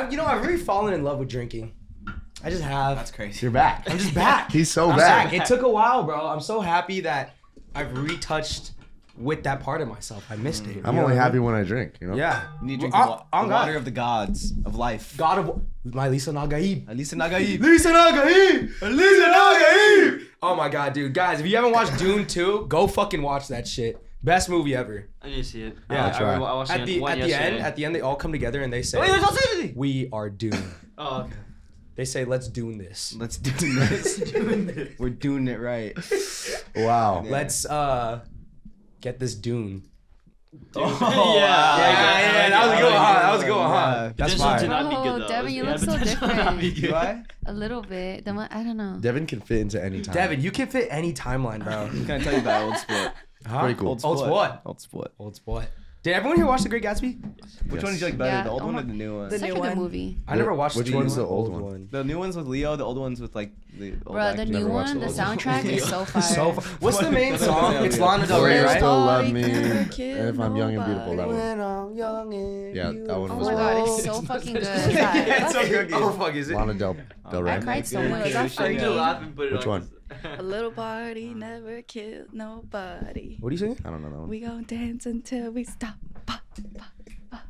I've, you know, I've really fallen in love with drinking. I just have. That's crazy. You're back. I'm just back. He's so I'm back. back. It took a while, bro. I'm so happy that I've retouched with that part of myself. I missed mm. it. I'm only what I happy mean? when I drink. You know. Yeah. You need to drink On- the, wa- on the water of the gods of life. God of my Lisan al-Gaib. Alisa Nagaib. Lisan al-Gaib. Lisan al-Gaib. Oh my god, dude. Guys, if you haven't watched Dune 2, go fucking watch that shit. Best movie ever. I need to see it. Yeah, I, I'll try. I, I watched At the one at the end, at the end, they all come together and they say, Wait, there's "We are Dune." oh, okay. They say, "Let's Dune this. Let's do this. We're doing it right. Wow. Let's uh get this Dune." Oh, Yeah. Yeah, yeah, yeah. That was a good one. huh? That was a good huh? Yeah. That's Potential to fine. not be Oh, good, though. Devin, you Yeah, look so potential to not be different. good. Do I? A little bit. The one, I don't know. Devin can fit into any time. Devin, you can fit any timeline, bro. I'm gonna tell you about old sport. Huh? Pretty cool. Old sport. Old sport. Old sport. Did everyone here watch The Great Gatsby? Which Yes. one did you like better, Yeah, the old oh one my- or the new one? The Such new a good one. movie. I never watched Which the one's the old old one? The new ones with Leo, the old ones with like the old Bro, the actors. new Never watched one, the the old one. soundtrack is so fire. So fu- What's the main song? It's Lana Del Rey, Will right? still love me. And if I'm young and beautiful, that one. When I'm young and Yeah, that one Oh was my god, it's so fucking good. it's so good. Oh fuck, is it? Lana Del Del I Rey. cried so much. is that Which one? A little party never killed nobody. What are you saying? I don't know that one. We gon' dance until we stop. Ba, ba, ba.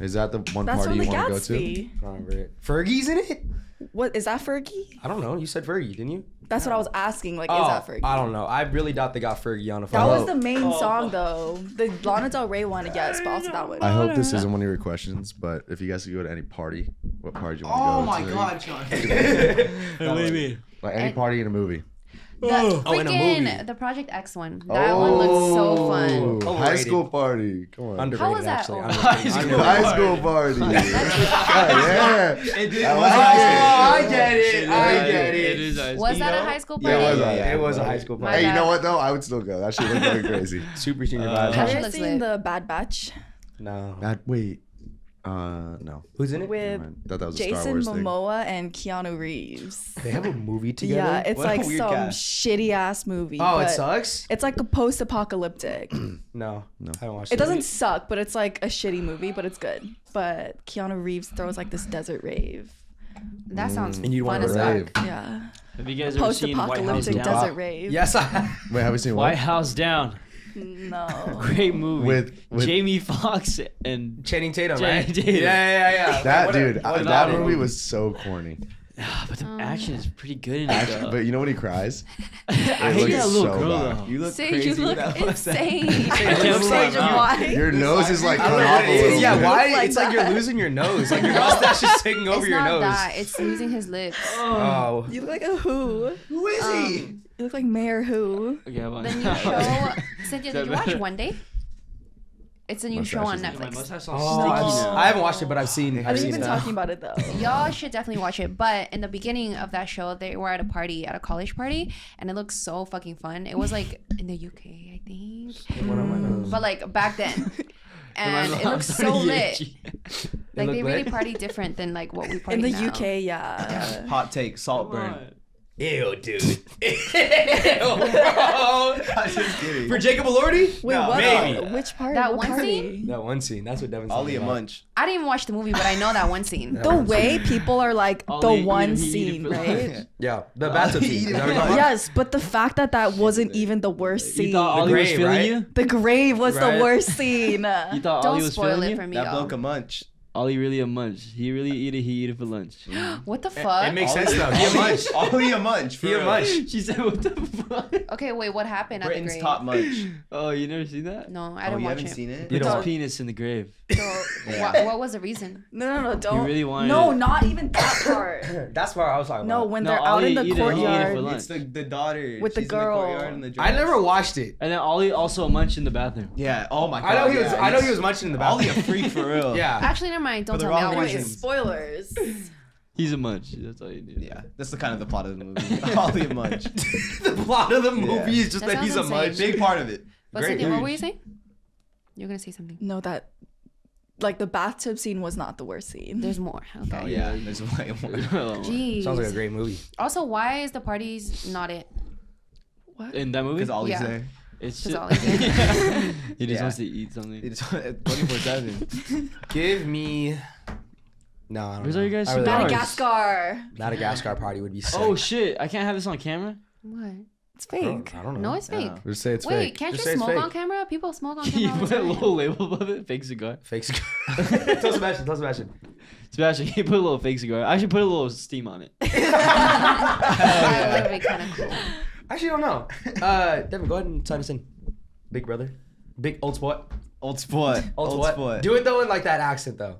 Is that the one That's party you want to go to? I don't remember it. Fergie's in it? What is that Fergie? I don't know. You said Fergie, didn't you? That's what I was asking. Like, oh, is that Fergie? I don't know. I really doubt they got Fergie on the That was the main Oh, song though. The Lana Del Rey one, yes, but also that one. I hope this isn't one of your questions, but if you guys could go to any party, what party do you want Oh to go my god, John. what do you mean? Like any party in a movie. The Oh, in a movie. freaking the Project X one. That one looks so fun. Oh, High school party. Come on. Underrated, How was that? actually. Oh. Underrated. High Underrated. High school party. yeah. It did- I like was it. I get it. I get it. It is high Was that a high school Yeah, party? it was. Yeah, yeah, it was a high school party. Hey, you know what though? I would still go. That shit looked really crazy. Super senior Uh, vibes. Have That you ever seen the Bad Batch No. That wait. Uh, no. Who's in it? with Never mind. Thought that was Jason Wars thing. Momoa and Keanu Reeves? They have a movie together. Yeah, it's What like some cast. shitty ass movie. oh, it sucks. It's like a post-apocalyptic. No, No. I haven't watched it It doesn't suck, but it's like a shitty movie, but it's good. But Keanu Reeves throws like this desert rave. That sounds And you fun wanna as rave. fuck. Yeah, Have you guys ever seen White House post-apocalyptic Down? desert rave. Yes, I have. Wait, have we seen White what? House Down. No. Great movie. With with Jamie Foxx and Channing Tatum, Channing right? Tatum. Yeah, yeah, yeah. yeah. that What- dude. what I- that it? movie was so corny. But the Um, action is pretty good in it Actually, but you know when he cries? I it hate looks that little so girl bad. though. You look Sage, crazy. you look that. insane. It looks like- why? Your nose is like I cut off a little. Yeah, bit. why? like it's like you're losing your nose. Like your mustache is taking over it's your not nose. that. It's losing his lips. Oh. You look like a who? Who is he? You look like Mayor Who. Okay, I'm on. the new show. Cynthia, did you watch One Day? It's a new show on Netflix. Oh, I've- sticky now. I haven't watched it, but I've seen. I I've think seen you've been that. talking about it though. Y'all should definitely watch it. But in the beginning of that show, they were at a party, at a college party, and it looked so fucking fun. It was like in the UK, I think, One on my nose. but like back then. And it looks so to lit. Like look they really lit? party different than like what we party In the now. UK, yeah. Hot take, salt Come burn. on. Ew, dude. Ew, bro. I'm just kidding. For Jacob Elordi? Wait, No, what? maybe. Which part? That one party? scene? That one scene. That's what Devin's Ollie talking a munch. I didn't even watch the movie, but I know that one scene. The way people are like Ollie the one eating- he scene, for right? Yeah, the bathtub scene. Is that what you're talking about? yes, but the fact that that wasn't even the worst You scene. thought Ollie was feeling right? you? the grave was Right? the worst scene. You thought Don't Ollie was spoil feeling it you? for me, That y'all. bloke a munch. Ollie really a munch. He really eat it. He eat it for lunch. What the fuck? It makes sense though. He a munch. Ollie a munch. for He a munch. she said, "What the fuck?" okay, wait, what happened at the grave? top munch. Oh, you never seen that? No, I Oh, didn't you watch haven't it. seen it? You Put his penis in the grave. So, Yeah. what, what was the reason? No, no, no, don't. really wanted no, it. not even that part. That's what I was talking about. no, when No, they're out in the eat it, he eat it for courtyard. lunch. It's the, the daughter. With the girl. In the courtyard in the I never watched it. And then Ollie also a munch in the bathroom. Yeah. Oh my god. I know he was. I know he was munching in the bathroom. Ollie bathroom. a freak for real. Yeah. Actually, never mind. Don't tell me. wrong I'll watch reason. it. spoilers. He's a munch. That's all you need. Yeah. That's the kind of the plot of the movie. Ollie a munch. the plot of the movie Yeah. is just That that, he's a sounds munch. insane. Big part of it. But Great. Cynthia, what were you saying? You're gonna say something. no, that like the bathtub scene was not the worst scene. There's more. Okay. Oh yeah. There's way more. Jeez. Sounds like a great movie. Also, why is the parties not it? What? in that movie, Because Ollie's Yeah. there. It's just, all he he just Yeah. wants to eat something. It's 24 7. Give me No, I don't Where's know. all you guys I really don't. cigars? Madagascar. Madagascar party would be sick. Oh shit! I can't have this on camera. What? It's I don't, fake. I don't know. No, it's fake. Yeah. Just say it's Wait, fake. can't Just you smoke fake. on camera? People smoke on you camera. all the put a little label above it. Fake cigar. Fake cigar. tell Sebastian. Tell Sebastian. Sebastian, you put a little fake cigar. I should put a little steam on it. That would be kind of cool. Actually, don't know. Uh, Devin, go ahead and sign us in. Big brother. Big old sport. Old sport. Old, Old sport. sport. Do it though in like that accent though.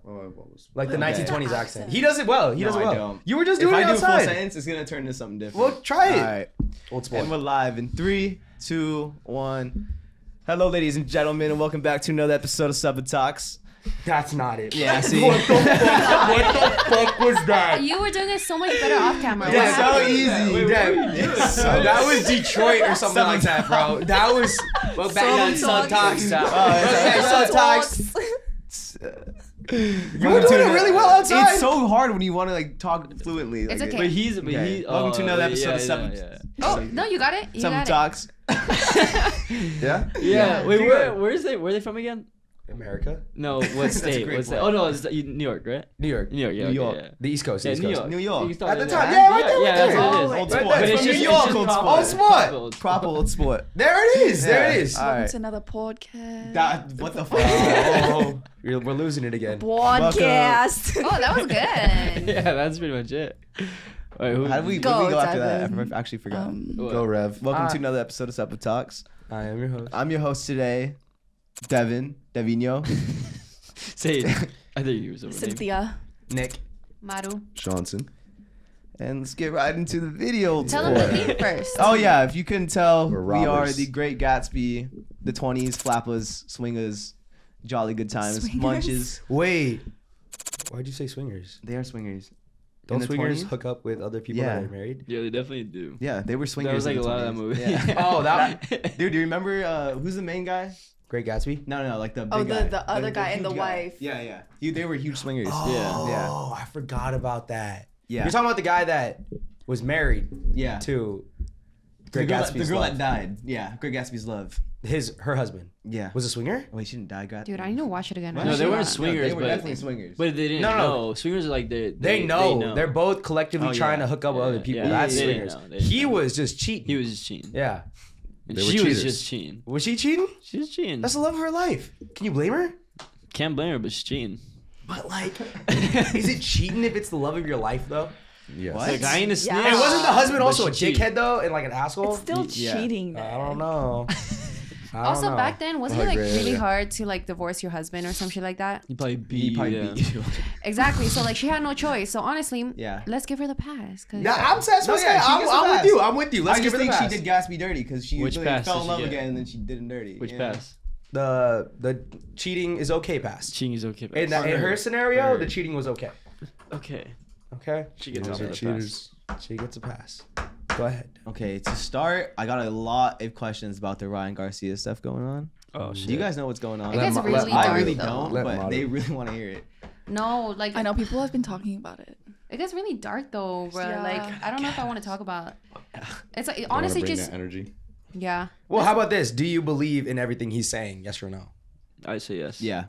Like the Okay. 1920s accent. He does it well. He No, does it I well. don't. You were just doing if doing I it do full outside. sentence, it's gonna turn into something different. Well, try it. All right. Old sport. And we're live in three, two, one. Hello, ladies and gentlemen, and welcome back to another episode of Sub Talks. That's not it. Yeah, see? what the fuck? what the fuck was that? You were doing it so much better off camera. What Yeah, so easy. Wait, what That- were you doing? that was Detroit or something like that, bro. That was. Well, back then, Sun Sun Talks. Oh, Okay, Sun Talks. You You were doing it really well outside. It's so hard when you want to like talk fluently. It's like, okay. But he's, but Okay. he. Welcome to oh, another episode yeah, of Seven- Yeah, Oh no, you got it. You Seven got Talks. Yeah? yeah. yeah. Wait, You where, got it. where is they? Where are they from again? America, No, what That's state? What state? Oh no, it's New York, right? New York, New York, yeah. New okay, York. Yeah. the East Coast, Yeah, East New Coast. York. New York. At the time, yeah, right there, yeah, right that's there. what it is. Old But- sport. but it's From just- New it's York, just old sport. Old sport. proper old sport. Proper old sport. There it is. There it is. All Welcome right. to another podcast. That, what the fuck? Oh, we're, we're losing it again. Podcast. Oh, that was good. yeah, that's pretty much it. Wait, who? How did we, Go, did we go after that? Devin. I actually forgot. Um. Go Rev. Welcome to another episode of Supper Talks. I am your host. I'm your host today, Devin, Devino. Say it. I think you were somebody. Cynthia. Nick. Maru, Johnson. And let's get right into the video. tell tour. them the theme first. Oh yeah, if you couldn't tell, We're we are robbers. the Great Gatsby, the 20s, flappers, swingers, jolly good times, Swingers? munches. Wait. Why'd you say swingers? They are swingers. Don't swingers 20s? hook up with other people Yeah. that are married? Yeah, they definitely do. Yeah, they were swingers. That was like in a the lot of that 20s. movie. Yeah. Oh, that- Dude, do you remember uh, who's the main guy? Great Gatsby? No, no, like the oh, big Oh, the- guy. the other guy and huge the wife. Yeah, yeah. He, they were huge swingers. Oh, Yeah. oh I forgot about that. Yeah. You're talking about the guy that was married yeah. to The Great girl, that, Gatsby's the girl love. that died. Yeah, Great Gatsby's love. his her husband Yeah. was a swinger. Wait, she didn't die, Gat- Dude, I need to watch it again. No, they weren't No, swingers, They were but definitely swingers. but they didn't No, no, no. know. Swingers are like they. They, know. They are both collectively Oh, trying yeah. to hook up with other people. yeah, That's they didn't swingers. know, they didn't He know. was just cheating. He was just cheating. yeah. And They were she was just cheating. Was she cheating? She was cheating. That's the love of her life. Can you blame her? Can't blame her, but she's cheating. But like, is it cheating if it's the love of your life though? Yes. What? Like I ain't a snitch. Yeah. And wasn't the husband But also a she cheated. dickhead though, and like an asshole? It's still Yeah. cheating. I don't know. I Also, know. back then, wasn't Oh, it like really yeah. hard to like divorce your husband or some shit like that? He probably beat. He probably yeah. beat you. Exactly. So like she had no choice. So honestly, Yeah. let's give her the pass. 'cause- Yeah, I'm saying, No, no, yeah, I'm, gets a I'm with you. I'm with you. Let's I give just her the think pass. she did Gatsby dirty because she Which really fell in love again and then she did him dirty. Which Yeah. pass? The the cheating is okay pass. Cheating is okay. In, that, in her scenario, her. the cheating was okay. Okay. Okay, She gets Those off are the cheaters. she gets a pass. Go ahead. Okay, to start, I got a lot of questions about the Ryan Garcia stuff going on. Oh shit. Do you guys know what's going on? It gets Let really let I really though. don't, Let but Madu. they really want to hear it. No, like I know people have been talking about it. it gets really dark though, bro. Yeah. Like I don't know if I want to talk about. It's like Don't honestly bring just that energy. yeah. Well, how about this? Do you believe in everything he's saying? Yes or no? I say yes. Yeah.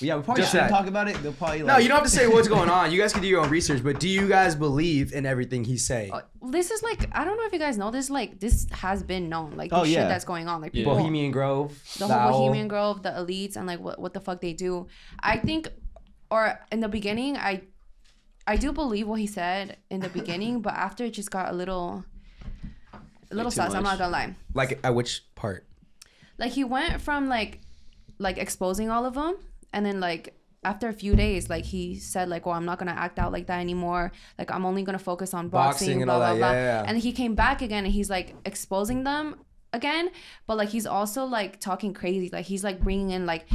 Yeah, we probably Just shouldn't that. talk about it. They'll probably No, you don't have to say what's going on. You guys can do your own research. But do you guys believe in everything he's saying? Uh, This is like I don't know if you guys know this. Like this has been known. Like the Oh, shit yeah. that's going on. Like Yeah. people, Bohemian Grove, the the whole owl. Bohemian Grove, the elites, and like what what the fuck they do. I think, or in the beginning, I, I do believe what he said in the beginning, but after it just got a little, a little too sus. I'm much. not gonna lie. Like at which part? Like he went from like, like exposing all of them, and then like after a few days, like he said like, "Well, I'm not gonna act out like that anymore. Like I'm only gonna focus on boxing, Boxing and blah all blah that, blah." yeah, yeah, yeah. And he came back again, and he's like exposing them again, but like he's also like talking crazy. Like he's like bringing in like,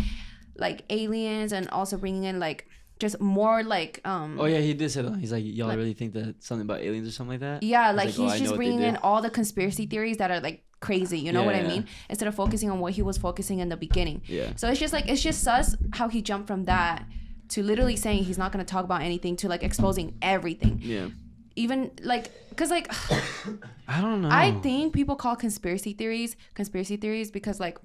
like aliens, and also bringing in like just more like um. Oh yeah, he did say that. He's like, y'all Like- really think that something about aliens or something like that? Yeah, like like, "Oh, he's I know just bringing in all the conspiracy theories that are like crazy. You know what I Yeah. mean? Instead of focusing on what he was focusing in the beginning. Yeah. So it's just like it's just sus how he jumped from that to literally saying he's not gonna talk about anything to like exposing everything. Yeah. Even like, cause like I don't know. I think people call conspiracy theories conspiracy theories because like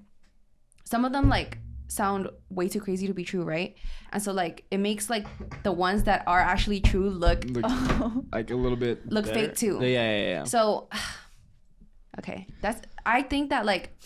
some of them like sound way too crazy to be true, right? And so like it makes like the ones that are actually true look Look, like a little bit. Look better. fake, too. Yeah, yeah, yeah. yeah. So, okay, that's. I think that like,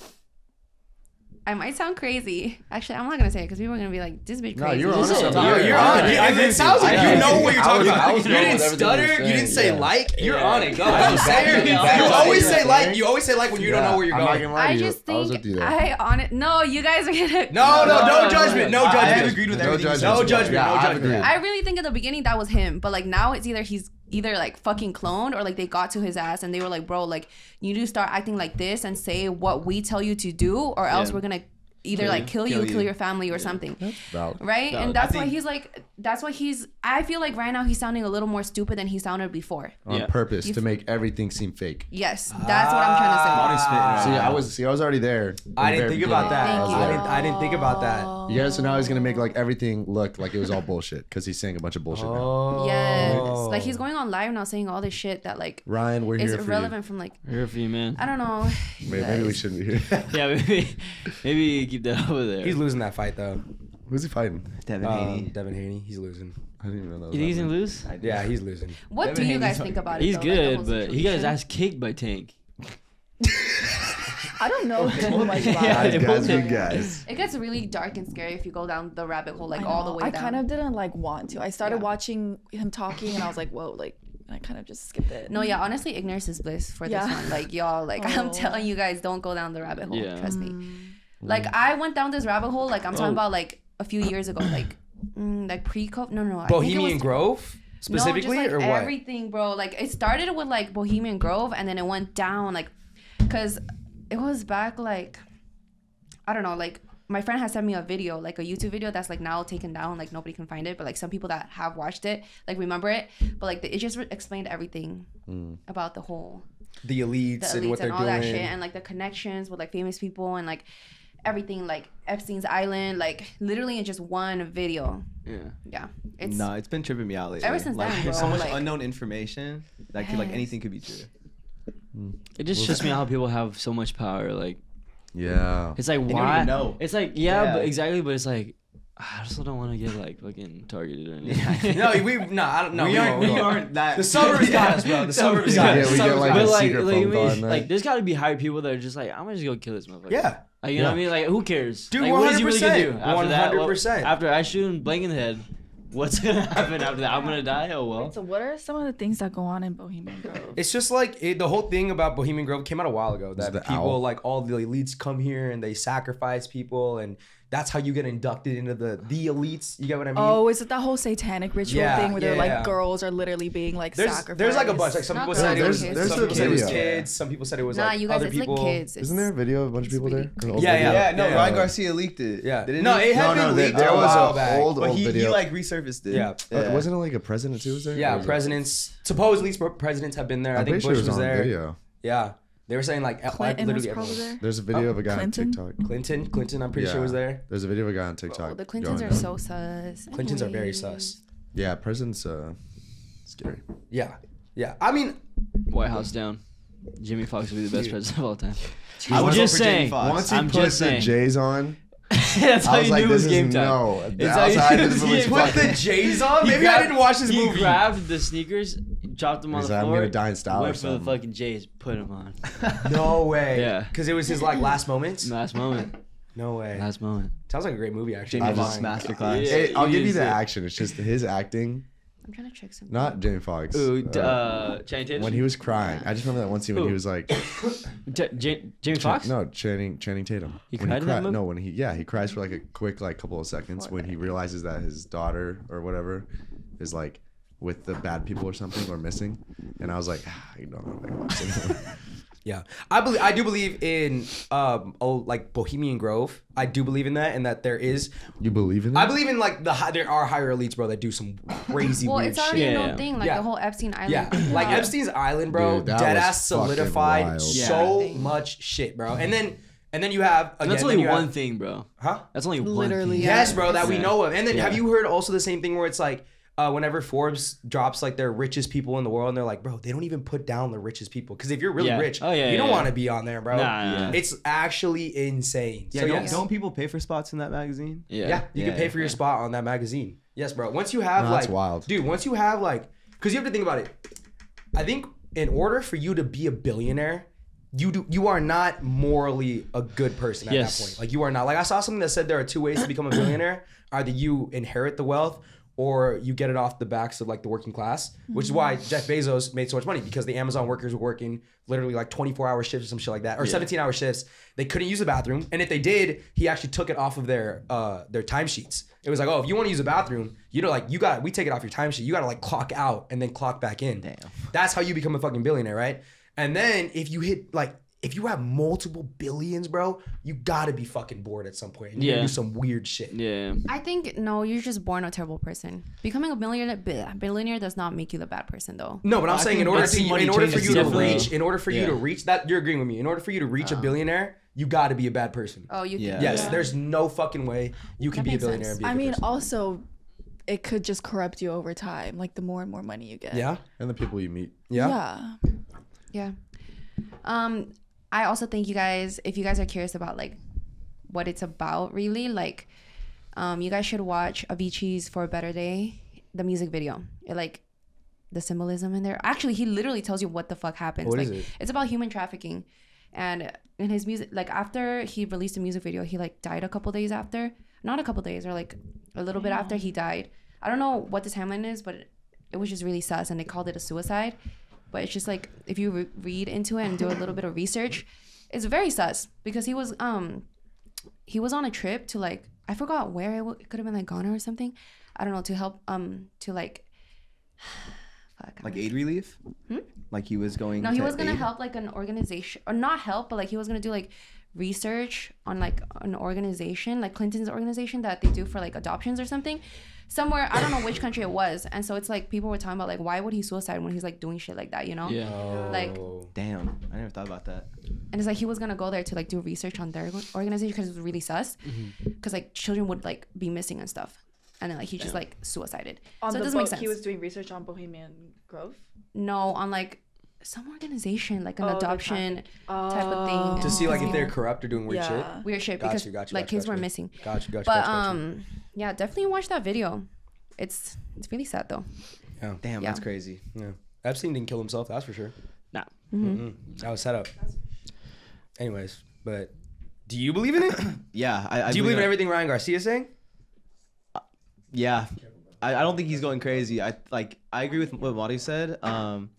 I might sound crazy. Actually, I'm not gonna say it because people are gonna be like, "This bitch No, crazy." you're on is- something. You're, you're on it. agree It, it sounds like you know what you're I talking was- about. I was you didn't stutter. you're didn't say yeah. like. You're Yeah. on it. Go. I Go was say it. you You always say like. You always say like when you don't know where you're I'm going. gonna lie I to you. just I was think with you there. I on it. No, you guys are gonna. No, no, No, no no, judgment. no, No I judgment. have agreed with everything. No judgment. No judgment. I really think at the beginning that was him, but like now it's either he's either like fucking cloned or like they got to his ass and they were like, bro, like you need to start acting like this and say what we tell you to do, or else Yeah. we're gonna either Kill like you. kill you, Kill kill, your family or something. Valid. Right? Valid. And that's I why think- he's like that's why he's I feel like right now he's sounding a little more stupid than he sounded before. On Yeah. purpose You- to make everything seem fake. Yes. That's what I'm trying to say. Ah. Monty's spitting See. I was see, I was already there. I didn't think about that. Thank I was you. I didn't. I didn't think about that. Yeah, so now he's gonna make like everything look like it was all bullshit because he's saying a bunch of bullshit now. Oh. Yes. Like he's going on live now saying all this shit that like Ryan, we're is here for irrelevant from like We're here for you, man. I don't know. Maybe, maybe we shouldn't be here. Yeah, maybe, maybe keep that over there. He's losing that fight though. Who's he fighting? Devin Um, Haney. Devin Haney. He's losing. I didn't even know. That was he's gonna lose? Yeah, he's losing. What Devin do you Haney's guys think about it? He's though, good, whole but he got his ass kicked by Tank. I don't know too much about Yeah, it. Guys, guys, both you guys. It gets really dark and scary if you go down the rabbit hole like all the know. way I down. kind of didn't like want to. I started Yeah. watching him talking, and I was like, "Whoa!" Like, and I kind of just skipped it. No, yeah, honestly, ignorance is bliss for Yeah. this one. Like y'all, like I'm Oh. telling you guys, don't go down the rabbit hole. Yeah. Trust me. Mm. Like I went down this rabbit hole. Like I'm talking Oh. about like a few years ago, like mm, like pre-COVID. No, no, it Bohemian was- Grove specifically, no, just, or like, what? Everything, bro. Like it started with like Bohemian Grove, and then it went down, like, cause it was back like, I don't know, like my friend has sent me a video, like a YouTube video that's like now taken down, like nobody can find it, but like some people that have watched it, like remember it, but like the, it just explained everything Mm. about the whole the elites, the and what elites they're all doing. that shit, and like the connections with like famous people and like everything, like Epstein's Island, like literally in just one video. Yeah. Yeah, it's no, it's been tripping me out lately. Ever since like, then, there's so much like- unknown information that could like anything could be true. It just shows me how people have so much power. Like Yeah. it's like don't why? even know. It's like yeah, Yeah. but exactly. But it's like I also don't want to get like fucking targeted or anything. no, we no, I don't know. we, aren't, we aren't that. The suburbs got us, bro. The suburbs got Yeah, us. we get Suburbs like got a but us. like, secret like, phone I mean, call in there. like, there's got to be hired people that are just like, I'm gonna just go kill this motherfucker. Yeah. Like, you know what I mean? Like, who cares? Dude, like, what is he really gonna 100%. do after that? Well, 100%. after I shoot him blank in the head, what's gonna happen after that? I'm gonna die. Oh well. So, what are some of the things that go on in Bohemian Grove? It's just like it, the whole thing about Bohemian Grove came out a while ago. That people owl? like all the elites come here and they sacrifice people, and that's how you get inducted into the the elites. You get what I mean? Oh, is it that whole satanic ritual Yeah, thing where they're like yeah. girls are literally being like there's sacrificed? there's like a bunch. Like some Not people girls, said it there's- was there's some a people said it was kids. Some people said it was nah, like you guys, other it's people. like kids. It's, Isn't there a video of a bunch of people really- there? An old Yeah. Yeah, no, Yeah. Ryan Garcia leaked it. Yeah. Didn't No, he? it had No, been no, leaked there a was while a back. old But old he, he like resurfaced it. Yeah. Uh, wasn't it like a president who was there? Yeah, presidents. Supposedly, presidents have been there. I think Bush was, was there. video. Yeah, they were saying like, like Clinton was literally probably everyone. there. There's a video Oh, of a guy Clinton? on TikTok. Clinton, Clinton, I'm pretty sure Yeah. was there. There's a video of a guy on TikTok. Oh, the Clintons going are down. so sus. Clintons are very sus. Yeah, president's uh, scary. Yeah, yeah. I mean, White House down. Jimmy Fox will be the best president of all time. I I'm would just vote for saying. Once he I'm put just the saying. J's on, That's how I was you like, knew it was this is game time. no. It's how you Outside knew of it was the game movie's time. put the J's on. Maybe I didn't watch this he movie. grabbed the sneakers, dropped them on He's the like, I'm floor. gonna die in style or Went for the something. fucking J's, put them on. No way. Yeah. Because it was his like last moments. Last moment. No way. Last moment. Sounds like a great movie actually. Jamie I Foxx just- masterclass. Yeah. It- I'll he give you is the it. action. It's just his acting, I'm trying to trick some. not Jamie Foxx. Ooh, d- Uh, uh, Channing Tatum. when he was crying, I just remember that one scene when he Who? was like, J- J- Jamie Foxx. no, Channing Channing Tatum. He when cried in that movie? No, when he yeah he cries for like a quick like couple of seconds when he realizes that his daughter or whatever is like with the bad people or something or missing, and I was like, ah, I don't know. Like, watch anymore. Yeah, I believe I do believe in um oh like Bohemian Grove. I do believe in that, and that there is. you believe in it? I believe in like the hi- there are higher elites, bro, that do some crazy Well, weird it's already shit. a known yeah. thing, like Yeah. the whole Epstein Island. Yeah, thing. like Epstein's Island, bro, Dude, dead ass solidified wild. so Yeah. much shit, bro. And then and then you have again, And that's only one have- thing, bro. huh? That's only one Literally, thing. Yes, bro, that we know of. And then have you heard also the same thing where it's like uh, whenever Forbes drops like their richest people in the world, and they're like, bro, they don't even put down the richest people because if you're really Yeah. rich, Oh, yeah, you yeah, don't yeah. want to be on there, bro. Nah, nah. It's actually insane. Yeah, so don't, yes. don't people pay for spots in that magazine? Yeah. Yeah, you Yeah, can pay for your spot on that magazine. Yes, bro. Once you have No, like, that's wild. dude. Once you have like, because you have to think about it. I think in order for you to be a billionaire, you do you are not morally a good person at Yes. that point. Like you are not. Like I saw something that said there are two ways to become a billionaire. Either you inherit the wealth or you get it off the backs of like the working class, which is why Jeff Bezos made so much money because the Amazon workers were working literally like 24 hour shifts or some shit like that, or 17 hour shifts. They couldn't use the bathroom, and if they did, he actually took it off of their uh their timesheets. It was like, oh, if you want to use a bathroom, you know, like you got we take it off your timesheet. You got to like clock out and then clock back in. Damn. That's how you become a fucking billionaire, right? And then if you hit like if you have multiple billions, bro, you gotta be fucking bored at some point. And you're gonna Yeah. do some weird shit. Yeah. I think no, you're just born a terrible person. Becoming a billionaire, bleh, billionaire does not make you the bad person though. No, but I'm I saying in order to think in order for you to people. reach in order for you to reach that you're agreeing with me. In order for you to reach a billionaire, you got to be a bad person. Oh, you. Yeah. Yes, Yeah. there's no fucking way you can That be a billionaire. sense. And be a I mean, person. also, it could just corrupt you over time. Like the more and more money you get. yeah, And the people you meet. yeah, Yeah. Yeah. Um, I also think you guys, if you guys are curious about like what it's about, really, like, um, you guys should watch Avicii's "For a Better Day," the music video. It like the symbolism in there. Actually, he literally tells you what the fuck happens. What like, is it? It's about human trafficking, and in his music, like after he released a music video, he like died a couple days after. Not a couple days, or like a little bit after he died. I don't know what the timeline is, but it, it was just really sus, and they called it a suicide but it's just like if you re- read into it and do a little bit of research it's very sus because he was um he was on a trip to like i forgot where it, w- it could have been like ghana or something i don't know to help um to like fuck, Like aid relief? Like he was going no, he was gonna aid? help like an organization, or not help, but like he was gonna do like research on like an organization, like Clinton's organization that they do for like adoptions or something, somewhere I don't know which country it was, and so it's like people were talking about like why would he suicide when he's like doing shit like that, you know? Yeah. Like, Oh. Damn. I never thought about that. and it's like he was gonna go there to like do research on their organization because it was really sus, Mm-hmm. because like children would like be missing and stuff, and then like he just like suicided. On so it doesn't make sense. he was doing research on Bohemian Grove. no, on like some organization, like an Oh, they're adoption type of thing. to see like if they're corrupt or doing weird shit. Weird shit Got because you, got you, like got kids got were missing. Got you, got you. But got you, um, yeah, definitely watch that video. It's it's really sad though. Yeah, Damn, Yeah. that's crazy. yeah, Epstein didn't kill himself. That's for sure. Nah. Mm-mm. That was set up. Anyways, but do you believe in it? Yeah. I, I do you believe in that- everything Ryan Garcia's saying? Uh, yeah, I, I don't think he's going crazy. I like I agree with what Marty said. Um,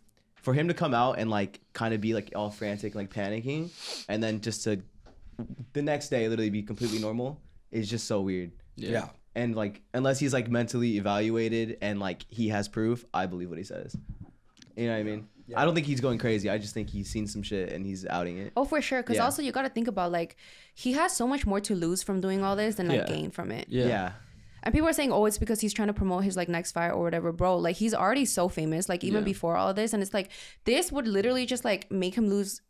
for him to come out and like kind of be like all frantic, like panicking, and then just to the next day literally be completely normal is just so weird. Yeah. And like unless he's like mentally evaluated and like he has proof, I believe what he says. You know what I mean? I don't think he's going crazy. I just think he's seen some shit and he's outing it. Oh, for sure. Because Yeah. also you got to think about like he has so much more to lose from doing all this than like Yeah. gain from it. Yeah. yeah. And people are saying, oh, it's because he's trying to promote his like next fire or whatever, bro. Like he's already so famous, like even Yeah. before all of this, and it's like this would literally just like make him lose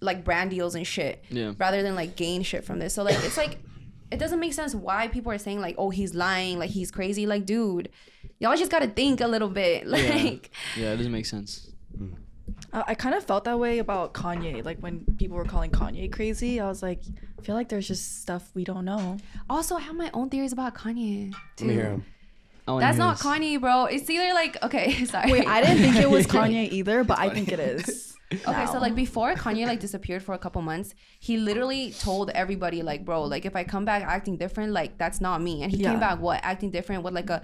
like brand deals and shit, Yeah. rather than like gain shit from this. So like it's like it doesn't make sense why people are saying like, oh, he's lying, like he's crazy. Like, dude, y'all just gotta think a little bit. Like, Yeah, it doesn't make sense. Uh, I kind of felt that way about Kanye. Like when people were calling Kanye crazy, I was like, I feel like there's just stuff we don't know. also, I have my own theories about Kanye. Let me hear too. him. I wanna That's not. Kanye, bro. It's either like okay, sorry. Wait, I didn't think it was Kanye either, but I think it is. Okay, so like before Kanye like disappeared for a couple months, he literally told everybody like, bro, like if I come back acting different, like that's not me. And he Yeah. came back what acting different with like a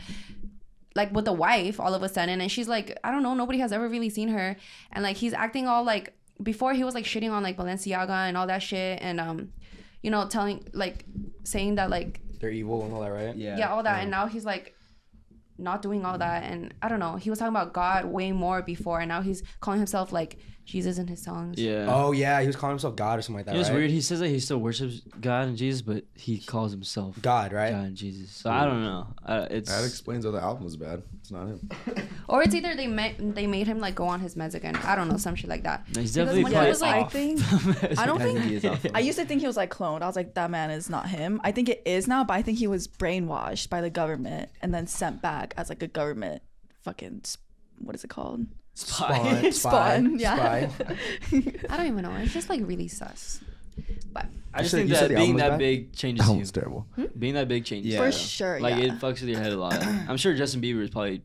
like with the wife all of a sudden, and she's like, I don't know, nobody has ever really seen her, and like he's acting all like before he was like shitting on like Balenciaga and all that shit, and um, you know, telling like saying that like They're evil and all that, right? Yeah. yeah, all that, and now he's like not doing all that, and I don't know. He was talking about God way more before, and now he's calling himself like Jesus in his songs. Yeah. Oh yeah, he was calling himself God or something like that. You know what's right? weird? He says that he still worships God and Jesus, but he calls himself God, right? God and Jesus. So I don't know. Uh, it's That explains why the album was bad. It's not him. Or it's either they made they made him like go on his meds again. I don't know, some shit like that. he's definitely when he was like, I think I don't think think he is off. I used to think he was like cloned. I was like, that man is not him. I think it is now, but I think he was brainwashed by the government and then sent back as like a government fucking what is it called? Spawn, spy, Spawn, yeah. spy. I don't even know. It's just like really sus. But I just said- think you said that the being album was that bad? big changes That you. was terrible. Hmm? Being that big changes. Yeah. For you. sure, Like yeah. it fucks with your head a lot. I'm sure Justin Bieber is probably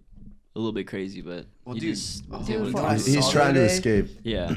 a little bit crazy, but Well, he dude, just oh, did what Dude, he for wanted us. He's saw trying to the escape. Yeah.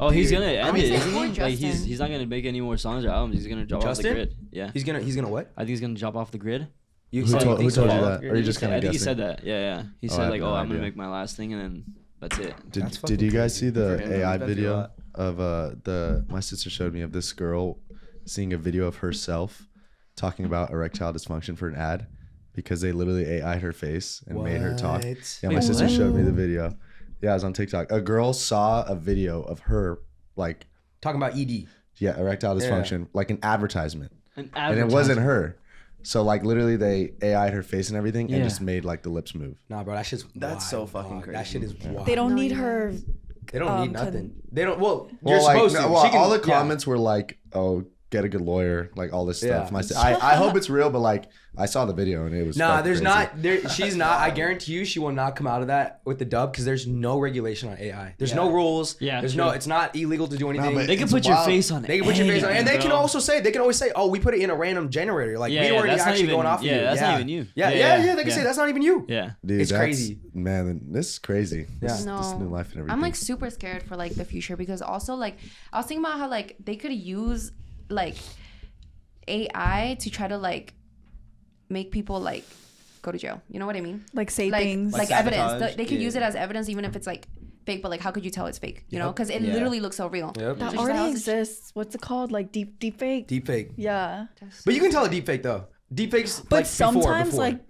Oh, he's Dude. gonna end it, say isn't poor he? Like he's Justin. he's not gonna make any more songs or albums. He's gonna drop off the grid. Yeah. He's gonna he's gonna what? I think he's gonna drop off the grid. You Who said- told- think who told so? you that? Or are you just kinda I think he guessing? said that. Yeah, yeah. He Oh, I said have like, no "Oh, I'm gonna make my last thing, and then that's it." Did, That's did you fucking guys see the For AI been through a video lot. of uh the my sister showed me of this girl seeing a video of herself talking about erectile dysfunction for an ad because they literally AI'd her face and made her talk. What? Yeah, my Wait, sister what? showed me the video. Yeah, it was on TikTok. A girl saw a video of her like Talking about E ED. yeah, erectile dysfunction, like an advertisement. An And it wasn't her. So like literally they AI'd her face and everything and Yeah. just made like the lips move. Nah, bro, that shit's That's so wild, fucking dog. That shit is wild. They don't need her. They don't um, need con- nothing. They don't. Well, Well, you're like, supposed to. no, well, She can- all the yeah. comments were like, "Oh, get a good lawyer," like all this stuff. Yeah. My, I, I hope it's real, but like I saw the video and it was. Nah, there's crazy. not. There, she's not. I guarantee you, she will not come out of that with the dub because there's no regulation on AI. There's no rules. Yeah, There's true. no. It's not illegal to do anything. but They can It's put your face on it. they can put your face on, it. and they can also say they can always say, "Oh, we put it in a random generator." Like Yeah, we yeah, weren't that's not actually even- going off. of yeah, you. that's not even you. Yeah, Yeah, yeah, yeah, yeah. They can yeah. say that's not even you. Yeah. Dude, It's crazy. Man, this is crazy. This, Yeah. this No. new life and everything. I'm like super scared for like the future because also like I was thinking about how like they could use like AI to try to like make people like go to jail. You know what I mean? Like say Like things. like, Like evidence. sabotage? They, they could use it as evidence even if it's like fake. But like, how could you tell it's fake? You know, because it Yeah. literally looks so real. Yep. that already like- exists. What's it called? Like deep deep fake. Deep fake. Yeah. But you can tell a deep fake though. Deep fakes. But like, before- sometimes before. like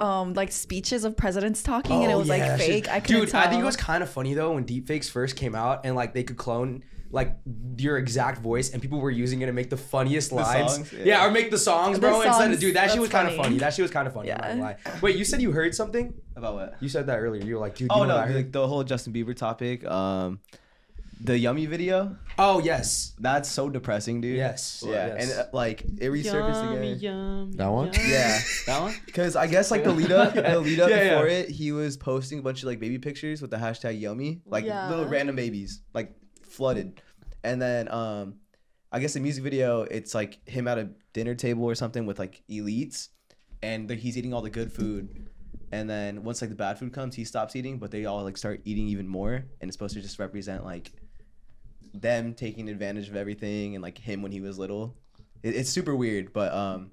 um like speeches of presidents talking and it Oh, was yeah, like that shit- fake. I couldn't Dude, tell. I think it was kind of funny though when deepfakes first came out and like they could clone like your exact voice and people were using it to make the funniest lines. songs, yeah. yeah. or make the songs, The bro. Instead of dude, that shit was kind of funny. funny. That shit was kind of funny. I'm not gonna Yeah. lie. Wait, you said you heard something? About what? You said that earlier. You were like, dude. You Oh know no, what I heard? like the whole Justin Bieber topic. Um, the yummy video. oh yes, That's so depressing, dude. yes. Yeah, yes. and uh, like it resurfaced Yummy, again. yum, That one? Yeah. That one? Because I guess like the lead up, Yeah. the lead up Yeah, yeah. before it, he was posting a bunch of like baby pictures with the hashtag yummy, like Yeah. little random babies, like flooded. And then um, I guess the music video, it's like him at a dinner table or something with like elites, and the, he's eating all the good food. And then once like the bad food comes, he stops eating, but they all like start eating even more, and it's supposed to just represent like them taking advantage of everything and like him when he was little. It, it's super weird, but um,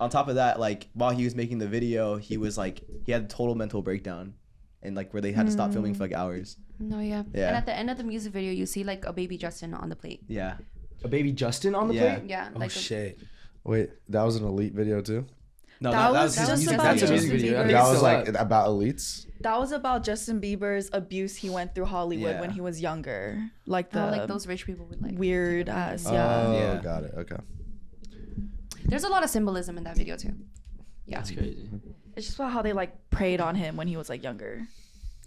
on top of that, like while he was making the video, he was like he had a total mental breakdown, and like where they had to stop filming for like hours. No, yeah. Yeah. And at the end of the music video, you see like a baby Justin on the plate. Yeah, a baby Justin on the Yeah. plate. Yeah. Oh like a- shit. Wait, that was an elite video too. No, That was his just music about That's a music video. Bieber. That was like about elites. That was about Justin Bieber's abuse he went through Hollywood Yeah. when he was younger. Like the Oh, like those rich people would like weird ass. Yeah. Oh, Yeah. got it. Okay. There's a lot of symbolism in that video too. Yeah. That's crazy. It's just about how they like preyed on him when he was like younger.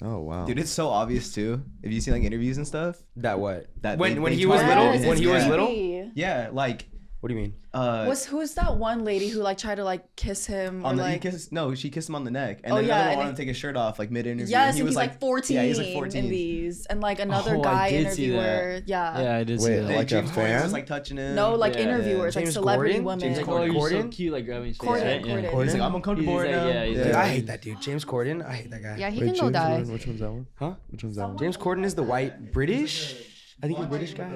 Oh wow. Dude, it's so obvious too. If you see like interviews and stuff, That what? That when they- when they he was little. about. When he was Yeah. little. yeah, like What do you mean? uh, Was who's that one lady who like tried to like kiss him or on the he like kissed, no, she kissed him on the neck, and Oh, then yeah, another one and wanted to take his shirt off like mid interview. Yes, and he's like, 14, Yeah, he's like in 14. these, and like another Oh, I guy did see interviewer. Yeah. Yeah, I did Wait, see that. like a James Corden fan? was like touching him. No, like Yeah, yeah. interviewers, like James celebrity Corden? women. James He's like, Corden. oh, you're so Corden? cute, like grabbing his face. Corden, right? Corden. Yeah. He's like, I'm uncomfortable He's right like, now. yeah, he's Dude, I hate that dude. James Corden. I hate that guy. Yeah, he Wait, can go James die. Corden, Which one's that one? Huh? Which one's that one? James Corden is the white British. I think he's a British guy.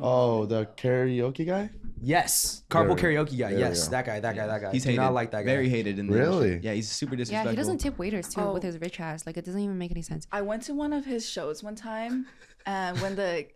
Oh, the karaoke guy. Yes, carpool There we go. karaoke guy. There we Yes, go. that guy. That guy. That guy. He's Do hated. not like that guy. Very hated in the Really? industry. Yeah, he's super disrespectful. Yeah, he doesn't tip waiters too Oh. with his rich ass. Like it doesn't even make any sense. I went to one of his shows one time, and when the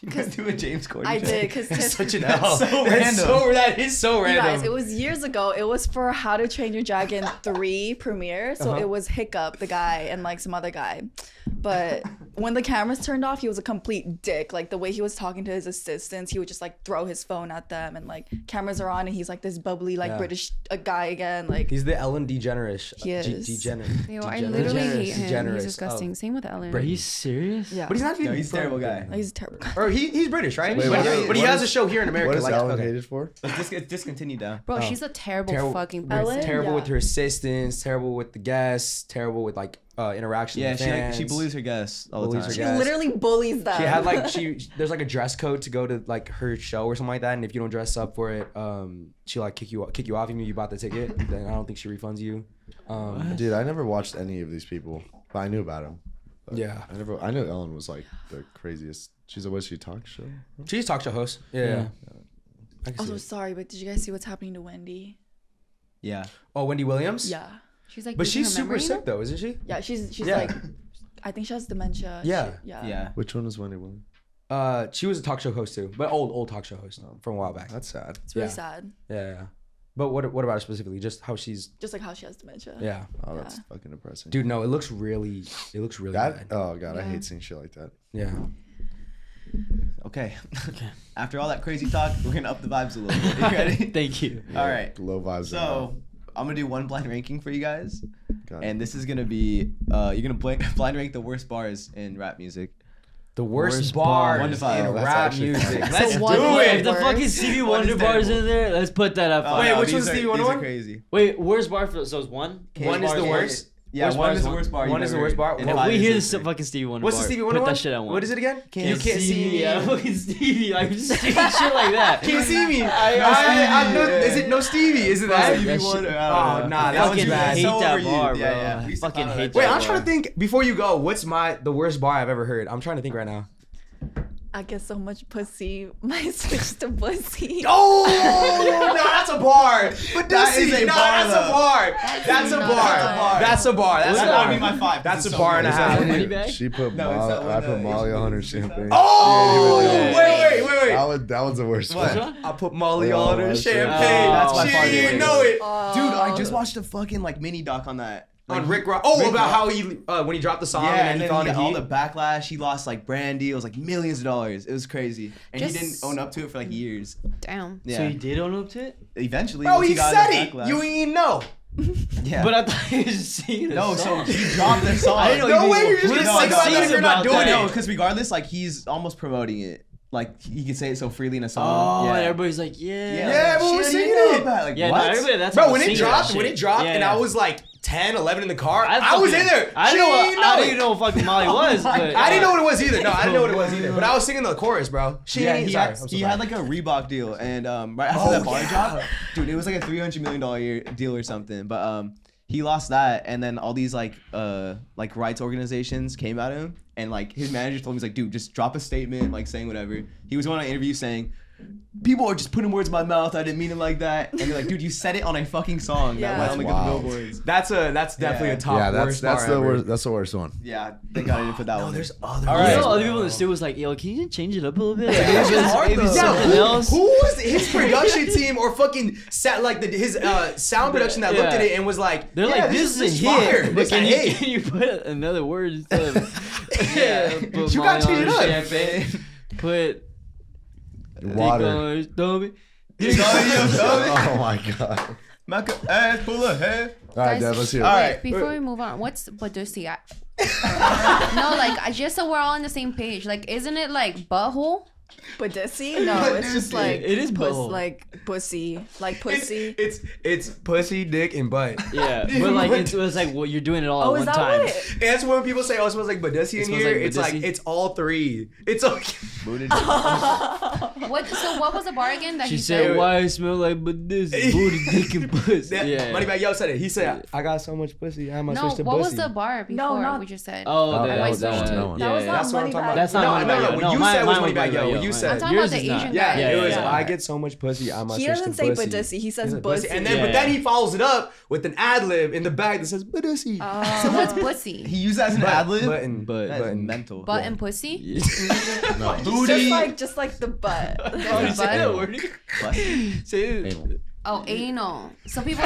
You guys do a James Corden. I show? did because That's such an That's L. so That's random. so that is so You random. guys, it was years ago. It was for How to Train Your Dragon 3 premiere. So Uh-huh. it was Hiccup, the guy, and like some other guy. But when the cameras turned off, he was a complete dick. Like the way he was talking to his assistants, he would just like throw his phone at them and like cameras are on and he's like this bubbly, like Yeah. British uh, guy again. Like He's the Ellen DeGeneres. He is. Degenerate. Yo, I literally Degenerate. hate him. Degenerate. He's disgusting. Oh. Same with Ellen. Are you serious? yeah. But he's not even. No, he's a terrible Britain. guy. He's terrible guy. Or he, he's British, right? Wait, but what he, is- but he what has is- a show here in America. What is like, Ellen okay. hated for? It's, dis- it's discontinued now. Bro, Oh. she's a terrible, terrible, fucking person. Ellen? terrible with her assistants, terrible with the guests, terrible with like uh, interaction. Yeah, with she like, she bullies her guests all the time. She guests. literally bullies them. She had like she there's like a dress code to go to like her show or something like that, and if you don't dress up for it, um, she like kick you kick you off even if you bought the ticket. Then I don't think she refunds you. Um, Dude, I never watched any of these people, but I knew about them. Yeah, I never. I knew Ellen was like the craziest. She's a was she talk show? she's a talk show host. Yeah. Yeah. I can see Also, sorry, but did you guys see what's happening to Wendy? Yeah. Oh, Wendy Williams. Yeah, She's like, but she's super memory sick though, isn't she? yeah. She's she's Yeah. like, I think she has dementia. She- Yeah. yeah, Yeah. Which one was Wendy Williams? Uh, she was a talk show host too, but old old talk show host from a while back. That's sad. It's really Yeah. sad. Yeah, yeah. But what what about her specifically? Just how she's Just like how she has dementia. yeah, Oh, that's Yeah. fucking depressing. dude. No, it looks really it looks really that. bad. Oh god, I Yeah. hate seeing shit like that. Yeah. Okay. Okay. After all that crazy talk, we're gonna up the vibes a little bit. You ready? Thank you. all right. Low vibes. So I'm gonna do one blind ranking for you guys, God. and this is gonna be uh, you're gonna blind, blind rank the worst bars in rap music. The worst, Worst bars bar. In That's rap music. Let's do it. If the fucking Stevie Wonder bars in there, let's put that up. Oh, Wait, no, which one's Stevie Wonder one? crazy. Wait, worst bar for so it's one. One is the worst. Yeah, Worst one is is the worst bar. one is the worst bar? If we hear history. the fucking Stevie Wonder What's the Stevie Wonder put one? that shit on one. What is it again? Can't you can't see me. Yeah, fucking Stevie. Like just shit like that. Can't see me. I- I, I, Stevie, no. Is it no Stevie? Is it that? Stevie that shit- Wonder, Oh, don't know. nah, I that one's fucking bad. hate So that overused. bar, bro. Yeah, yeah. We I used to fucking hate that Wait, I'm trying to think. Before you go, what's my the worst bar I've ever heard? I'm trying to think right now. I get so much pussy. My switch to pussy. Oh no, that's a bar. But That is a no, bar, that's a bar. That's a not bar. a bar. That's a bar. That's That a gotta bar. be my five. That's a bar and a that half. one? Money bag? She put No, Molly, I put Molly on her champagne. Oh, Yeah, wait, yeah, yeah. wait, wait, wait. That was that was the worst What? one. I put Molly Oh, on her that's champagne. right. That's my she favorite. didn't know it. Oh. Dude, I just watched a fucking like mini doc on that. On Rick Ross. Oh, Rick about Ross. how he uh, when he dropped the song Yeah, and, and he then found he the got all the backlash. He lost like brand deals, like millions of dollars. It was crazy, and Just- he didn't own up to it for like years. Damn. Yeah, So you did own up to it? eventually. Bro, once he said it. backlash- You ain't know. yeah. But I thought he was singing a no, so he dropped the song. I didn't know No way, you're just was gonna sing about that if you're not doing No, it. because regardless, like he's almost promoting it. Like he can say it so freely in a song. Oh, song. and yeah. everybody's like, yeah. Yeah, everyone was Shit, I singing it. about. Like, Yeah, no, what? everybody, that's Bro, when it singing that dropped, when it dropped, and yeah. I was like 10, 11 in the car, I, I, was in there. I She didn't know. What, I didn't it. know what fucking Molly was. my but, I didn't know what it was either. No, I didn't know what it was either. But I was singing the chorus, bro. She Yeah, ain't he, sorry. had, so he had like a Reebok deal, and um, right after Oh, that bar yeah. drop, dude, it was like a three hundred million dollar year deal or something. But um, he lost that, and then all these like uh like rights organizations came at him, and like his manager told him he's like, dude, just drop a statement, like saying whatever. He was going on an interview saying. People are just putting words in my mouth. I didn't mean it like that. And they're like, dude, you said it on a fucking song Yeah. that went on the billboards. That's a that's definitely Yeah. a top yeah, that's worst that's the ever. worst. That's the worst one. Yeah, thank God I didn't put that No, one. there's other. All You know, other people in the studio was like, yo, can you change it up a little bit? Like, Yeah, it's maybe, hard, maybe though. something who, else. who was his production team or fucking sat like the, his uh, sound production that looked at it and was like, They're yeah, like, this, is a hit. But This can you, can you put another word instead of Yeah. put You gotta Molly change it on up. Champagne, put dick Water. on oh my god. Maka ass pull a head. All right, Dad, let's hear it. All Wait, right. before we move on, what's Badusi at? no, like I- just so we're all on the same page. Like, isn't it like butthole? Pussy? No, it's just like It is puss, butthole. like pussy, like pussy. it's it's pussy, dick, and butt. Yeah, but like it's, it's like well, you're doing it all oh, at one time. what it? And that's when people say, "Oh, it smells like Badussi in here." like it's like it's all three. It's okay. What? So what was the bar again that She he said, said? "Why it smell like but booty, dick, and puss?" That, Yeah. Moneybagg Yo said it. He said, "I got so much pussy. How am I No, supposed to what was the bar before No, not- we just said? Oh, Oh, that, that was was that that one. one. That was not That's what money back. That's not No, Money no, Bag no, Yo. what you said was mine Money Bag Money Yo. Bag What you said. I'm talking Yours about the is not. Asian Yeah, guy. it was. Yeah. I get so much pussy. I must He doesn't say pussy. pussy. He says pussy. And then, Yeah. but then he follows it up with an ad lib in the back that says Badussi. Oh. So what's pussy? He used that as an ad lib. Button, But- button. mental. Butt and pussy? No. just like just like the butt. Oh, you say that word? What? Say it. Anal. Oh, anal. So people.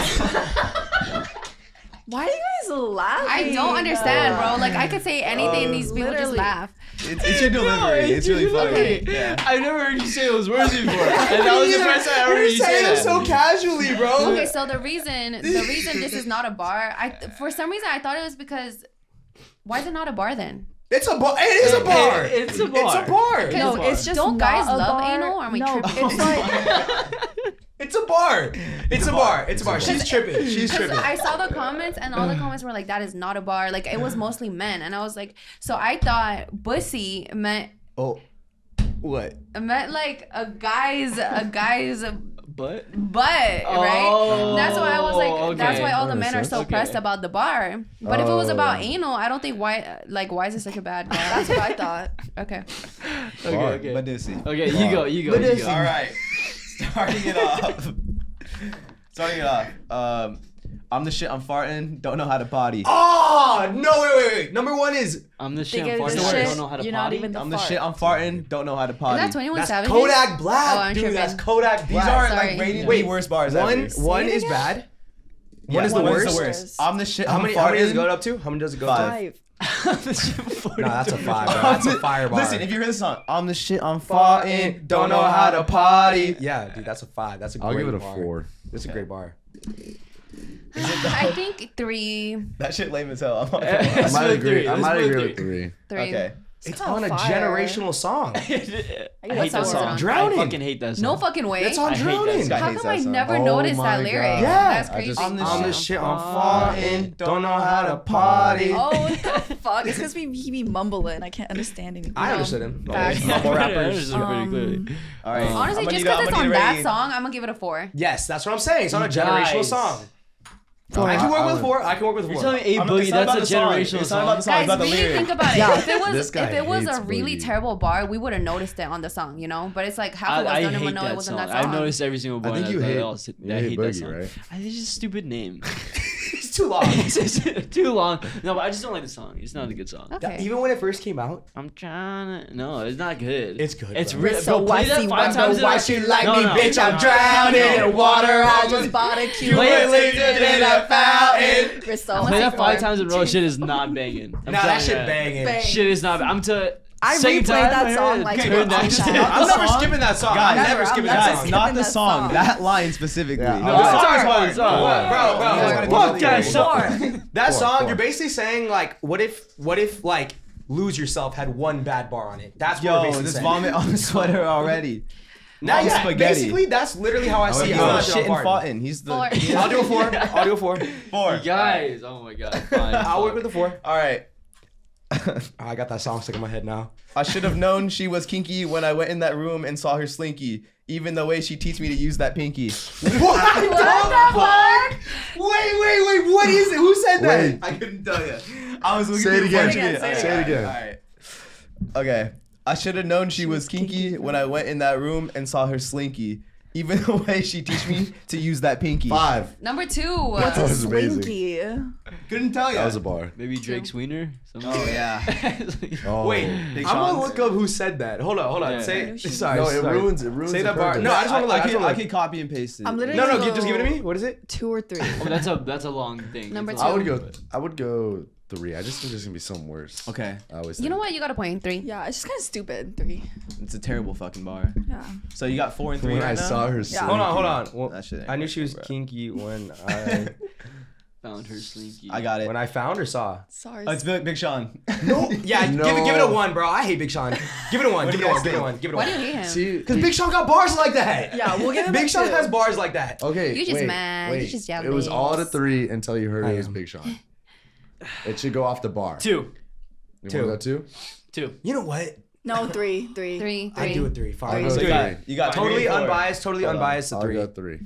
Why are you guys laughing? I don't understand, bro. Like I could say anything, and oh, these people just laugh. It's, it's your delivery. it's really funny. Okay. Yeah. I've never heard you say those words before, and that was the first time I heard you say saying it that. so casually, bro. Okay, so the reason the reason this is not a bar, I for some reason I thought it was because why is it not a bar then? It's a bar. It is a bar. It- it's a bar. It's a bar. bar. No, It's it's just Don't guys love bar. anal, or am I no, tripping? it's like It's a bar. It's a bar. It's a bar. She's tripping. She's tripping. I saw the comments, and all the comments were like, "That is not a bar." Like it was mostly men, and I was like, so I thought bussy meant oh, what? It meant like a guy's a guy's. But but right. That's why I was like. Oh, that's why all the men are so pressed about the bar. But if it was about oh. anal, I don't think why. Like why is it such a bad bar? That's what I thought. Okay. Okay. Okay. Okay, you go. You go. You go. All right starting it off. starting it off. Um, I'm the shit. I'm farting. Don't know how to potty. Oh no! Wait, wait, wait. Number one is I'm the shit. I'm farting. Don't know how to you're potty. Not even the I'm the shit. I'm farting. Don't know how to potty. Is that 21 that's Kodak Black, oh, I'm dude. Tripping. That's Kodak Black. These aren't like rated yeah. worst bars. One, ever. one is bad. Yeah. One, is, one the is the worst. I'm the shit. How many? Farting. How many does it go up to? How many does it go Five. up? Five. no, that's a fire. Bro. That's a fireball. Listen, if you hear this song, I'm the shit I'm farting, don't know how to party. Yeah, dude, that's a five. That's a fireball. I'll give it a bar. four. It's okay. a great bar. I think three. That shit lame as hell. I might agree. I might agree with three. Three. Okay. It's, on, a generational song. I hate that song. Drowning. I fucking hate that song. No fucking way. It's on I Drowning. That How come I never oh noticed that lyric? Yeah. That's crazy. Just, on this, on shit, I'm falling. Don't know how to party. Oh, what the fuck? It's because he be mumbling. I can't understand anything. I understood him. Mumble rappers. Um, clearly. All right. Um, honestly, just because it's on that song, I'm going to give it a four. Yes, that's what I'm saying. It's on a generational song. Four. I can work with four. I can work with 4 You're telling me A Boogie, that's a generational song. About song. Guys, really think about it. yeah. If it was, if it was a really boogie. terrible bar, we would have noticed it on the song, you know? But it's like, half of us don't even know it wasn't that song. I've noticed every single bar. I think you hate, I hate that song. I think it's a stupid name. too long. too long. No, but I just don't like the song. It's not a good song. Okay. Even when it first came out, I'm trying to. No, it's not good. It's good. It's real. really so why see why she like no, me, no, bitch? No, I'm drowning in water. I just bought a cute in a fountain. Play that five times in a row. Shit is not banging. I'm no, that shit banging. Shit is not. I'm to. I Same replayed time, that song like okay, I'm never song? skipping that song. God, I'm never, never skipping that song. Not the song. That line specifically. Yeah. No, the song's hard. Song. Bro, bro. Fuck that song. That song, you're basically saying like, what if, what if like, lose yourself had one bad bar on it. That's Yo, what Yo, this saying. vomit on the sweater already. Now, yeah, spaghetti. basically, that's literally how I see it. He's shit and Fulton. He's the audio four. Audio four. Four. You guys, oh my god. Fine, I'll work with the four. All right. I got that song stuck in my head now. I should have known she was kinky when I went in that room and saw her slinky. Even the way she teach me to use that pinky. what, what the fuck? Wait, wait, wait. What is it? Who said that? Wait. I couldn't tell you. I was looking say it again. Say it again. Say it again. All right. Okay. I should have known she, she was kinky, kinky when I went in that room and saw her slinky even the way she teach me to use that pinky. Five. Number two. What's a swinky? Couldn't tell you. That was a bar. Maybe Drake Sweener. Oh, Something. Oh yeah. oh. Wait, I'm gonna look up who said that. Hold on, hold on. Yeah. Say sorry. No, it sorry. ruins it. Ruins. Say that bar. No, I just want to. I, I, I, can, I can copy and paste it. I'm literally. No, no, just give it to me. What is it? Two or three. Oh, that's a that's a long thing. Number two. I would go. I would go three. I just think there's gonna be something worse. Okay. I always. You know what? You got a point. Three. Yeah, it's just kind of stupid. Three. It's a terrible fucking bar. Yeah. So you got four and three. When right I now? saw her. Yeah. Hold on, hold on. Well, that shit I knew she was bro. kinky when I. found her slinky. I got it. When I found her, saw? Sorry. Oh, it's Big, Big Sean. no. Yeah, no. Give, it, give it a one, bro. I hate Big Sean. Give it a one. give, it a one give it a one. Give it a Why one. Why do you hate him? Because Big Sean got bars like that. Yeah, we'll give him Big Sean has bars like that. Okay. You just mad. You just yelling. It was all to three until you heard it was Big Sean. It should go off the bar. Two. You Two. want go two? Two. You know what? No, three, three. Three. I do a three. Fine. I'll go three. You got three, totally four. unbiased. Totally Hold on. unbiased. to I'll three. go three.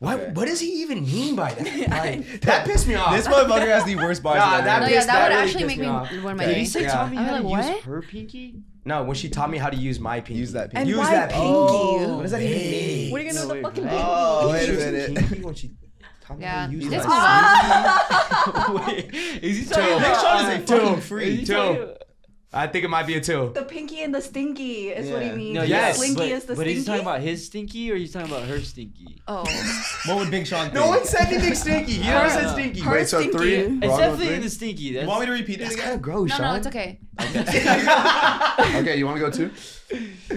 What Okay. what does he even mean by that? Like, that pissed me off. This motherfucker has the worst bars. Nah, that No, oh, yeah, that would really actually make me me one of my Did he say Yeah. taught me I'm to like, use her pinky? no, when she taught me how to use my pinky. Use that pinky. And Use why that pinky? pinky? What does that even mean? What are you gonna do with the fucking baby? Oh, wait a minute. How yeah. Use this one. Wait, is he trying to Sean is a two. fucking free. Two. I think it might be a two. The pinky and the stinky is yeah. what he means. No, yes, the slinky but, is the but stinky. But he's talking about his stinky or he's talking about her stinky? Oh. what would Big Sean think? No one said anything stinky. He never said stinky. Her Wait, so stinky. three? It's definitely the stinky. That's... You want me to repeat it? It's kind of gross, no, Sean. No, it's okay. Okay. okay, you want to go two?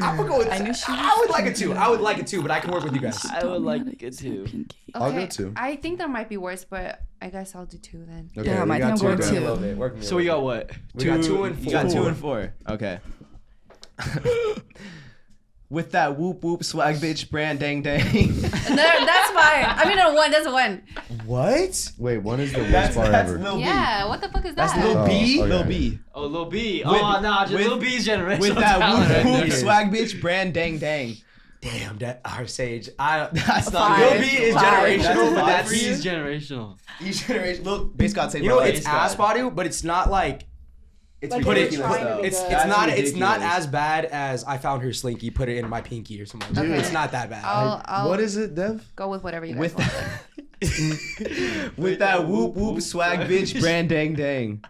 I go with. I, knew she I would like a two. I would like a two, but I can work with you guys. I would like a two. Okay, I'll go two. I think there might be worse, but I guess I'll do two then. Okay, yeah, we got two. Work two. Work so we got what? We two, got two and four. You got two and four. Okay. with that whoop whoop swag bitch brand dang dang. There, that's fine. I mean, no, one. That's one. What? Wait, one is the worst that's part that's ever. Lil B. Yeah. What the fuck is that? That's Lil Oh, B? okay. Lil B. Oh, Lil B. With- oh, nah, just with- Lil B's generational With that whoop whoop swag bitch brand dang dang. Damn, that our sage. I That's Five. not Lil B is Five. generational, That's but that's for you? Generational. Each generation. Look, base God saved you know life. it's ass body, but it's not like It's Like, put it. were Put, trying to be it's it's That's not it's not as bad as I found her slinky. Put it in my pinky or something. Like that. Okay. It's not that bad. I'll, I'll What is it, Dev? go with whatever you guys with want. that, with that whoop whoop swag bitch brand dang dang.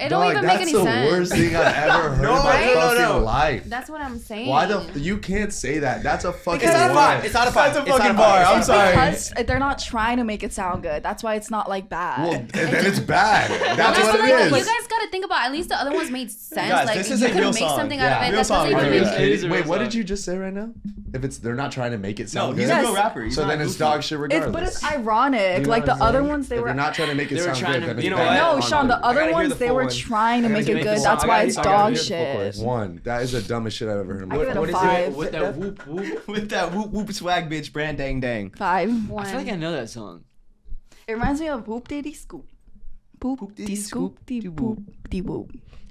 It don't even that's make any the sense. worst thing I've ever heard No, in my no, no, fucking no. life. That's what I'm saying. Why the f- you can't say that? That's a fucking It's not a word. five. It's not a five. That's a It's not fucking bar. I'm sorry. Because they're not trying to make it sound good. That's why it's not like bad. Well, and then it's bad. That's That's what what it like, is. You guys gotta think about. At least the other ones made sense. Guys, like this you is a could real make song. something out of it. Real That song. Are you kidding? is a real Wait, what did you just say right now? If it's they're not trying to make it No, sound he's good, a real rapper. So then it's dog shit regardless. but it's ironic. Like the other ones, they were. they're not trying to make it sound good, to- then it's you know bad. what? No, Sean, the other ones they were one. Trying to make it good. That's why I it's gotta- I gotta dog hear the full shit. One, that is the dumbest shit I've ever heard. in my I give life. what is it? five. With that whoop whoop. with that whoop whoop swag bitch brand dang dang. Five. One. I feel like I know that song. It reminds me of Whoop Diddy Scoop. Boop dee scoop dee boop dee whoop.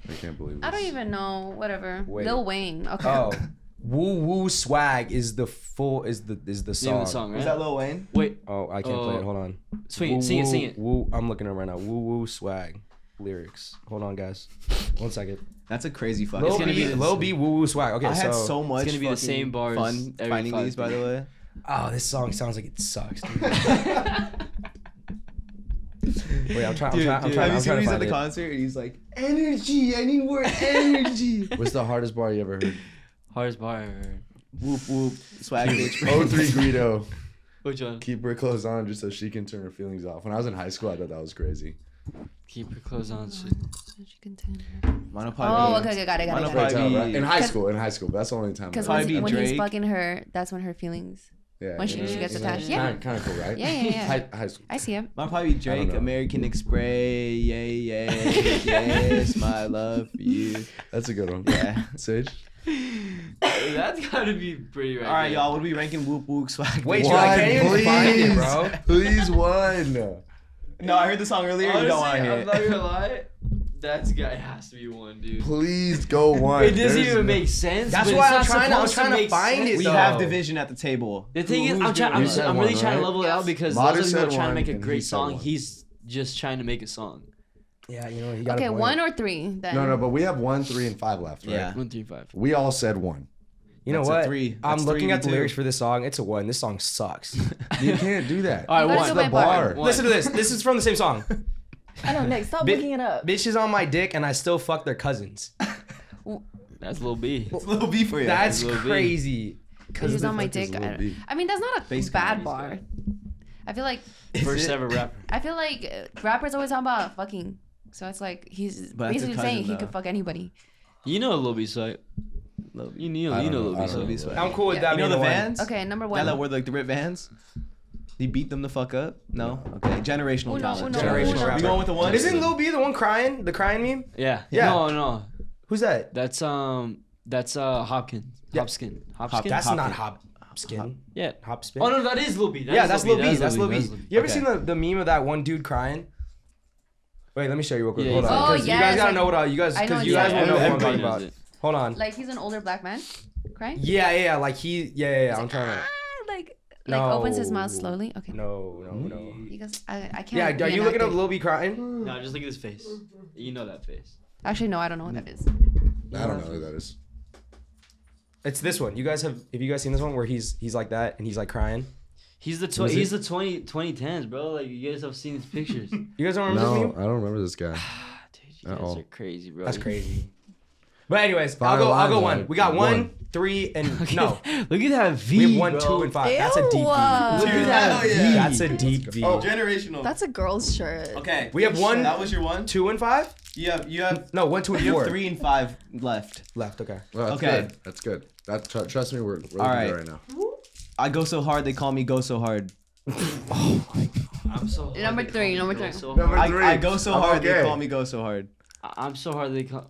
I can't believe this. I don't even know. Whatever. Wait. Lil Wayne. Okay. Oh, woo woo swag is the full is the is the song. of the song, right? Was that Lil Wayne? Wait, Oh, I can't play Uh, it. Hold on. Sweet. it, Woo, sing it, woo, sing it. Woo, I'm looking at it right now. Woo woo swag lyrics. Hold on, guys. One second. That's a crazy fucking. Lil gonna B, be the- Lil B, woo woo swag. Okay, I had so, so much. gonna be the same bars Fun every finding five these, by the way. oh, this song sounds like it sucks. Dude. Wait, I'm trying. I'm Dude, trying. I'm dude, trying. have you I'm seen trying when to he's at find the it. concert and he's like, "Energy, I need more energy." What's the hardest bar you ever heard? hardest bar I ever heard. whoop whoop, swag bitch. Oh three Greedo. Which one? Keep her clothes on just so she can turn her feelings off. When I was in high school, I thought that was crazy. Keep your clothes on. shit. Mine will Oh, probably okay, okay, got it, got Mine it, will got it. Probably be- In high school, in high school, that's the only time. Because when, Probably when he's Drake. fucking her, that's when her feelings. yeah, when she- she gets attached. yeah. Yeah. Kinda, kind of cool, right? Yeah, yeah, yeah. High, high school. I see him. Mine probably be Drake, know. American Express. Yeah, yeah, yes, my love for you. That's a good one. Yeah. Sage. That's gotta be pretty right. All right, y'all. What are we ranking? Whoop whoop swag. Wait, bitch? dude, I can't even find it, bro. Please one. No, I heard the song earlier. Honestly, you don't want to hear I'm it. not gonna lie. That's guy has to be one, dude. Please go one. It doesn't There's even no- make sense. That's but why I'm not trying to- I'm supposed trying to make find sense. it, We though. have division at the table. The thing Who- is, who's I'm trying. I'm, You just, said I'm really one, trying to right? level it out because Madu those people said are trying to one, make a and he great said song. one. He's just trying to make a song. Yeah, you know, he got Okay, a point. one or three then. No, no, but we have one, three, and five left, right? Yeah. One, three, five. We all said one. You know That's a what? three. I'm That's looking three at the to two. lyrics for this song. It's a one. This song sucks. You can't do that. All right, You one. the by bar. bar. One. Listen to this. This is from the same song. I know, Nick. Stop Bi- looking it up. Bitches on my dick and I still fuck their cousins. That's Lil B. It's a little B for you. That's Lil B. crazy. Bitches on my fuck is dick. Lil I, B? I mean, that's not a Face bad comedies, bar. guy. I feel like First ever rapper. I feel like uh, rappers always talk about fucking. So it's like he's But that's a basically saying cousin, he though. could fuck anybody. You know a Lil B side. Lil B. You know, you don't know know. Lil I B don't side. know. Lil B I'm cool with Yeah. that You know the the. Vans? Okay, number one. that wore like the ripped Vans. He beat them the fuck up. No. Okay. Generational Uno, talent. uno, Generational uno. rapper. We going with the one. Isn't Lil B the one crying? The crying meme? Yeah. Yeah. No, no. Who's that? That's um. That's uh Hopkins. Yeah. Hopskin. Hopskin. That's Hopkins. not Hop Skin. Yeah. Hop Spin. Oh no, that is Lil B. That yeah, is that's Lil B. That is That's Lil B. That is You ever Okay. seen the, the meme of that one dude crying? Wait, let me show you real quick. Yeah, Hold on, Oh, because you guys gotta like- know what I, you guys because you guys like- will know what I'm talking about. Knows it. Hold on. Like he's an older black man, crying. Yeah, yeah, yeah. Like he, yeah, yeah. yeah I'm trying to. Ah, like like opens his mouth slowly. Okay. No, no, no. Because I, I can't. Yeah, are you looking up it. Lil B crying? No, just look at his face. You know that face. Actually, no, I don't know what that is. I don't know who that is. It's this one. You guys have have you guys seen this one where he's he's like that and he's like crying? He's the tw- Who's he's it? the 20, 2010s, bro. Like you guys have seen his pictures. You guys don't remember No, this meme? I don't remember this guy. you At guys all. are crazy, bro. That's crazy. But anyways, I'll go. I'll go line, one. We got one, One. three, and Look no. at- Look at that V. We have one, bro. two, and five. That's a deep V. Look at that V. That's a deep V. Oh, generational. That's a girl's shirt. okay. We have one- That was your one. Two and five? You have you have No, one, two, and you four. have three and five left. left. Okay. Well, that's Okay. good. That's good. That tr- trust me, we're, we're looking All right. good right now. I go so hard they call me go so hard. Oh my god. I'm so hard. Number three, number three. So Number hard. I, three. I go so I'm hard they call me go so hard. I- I'm so hard they call.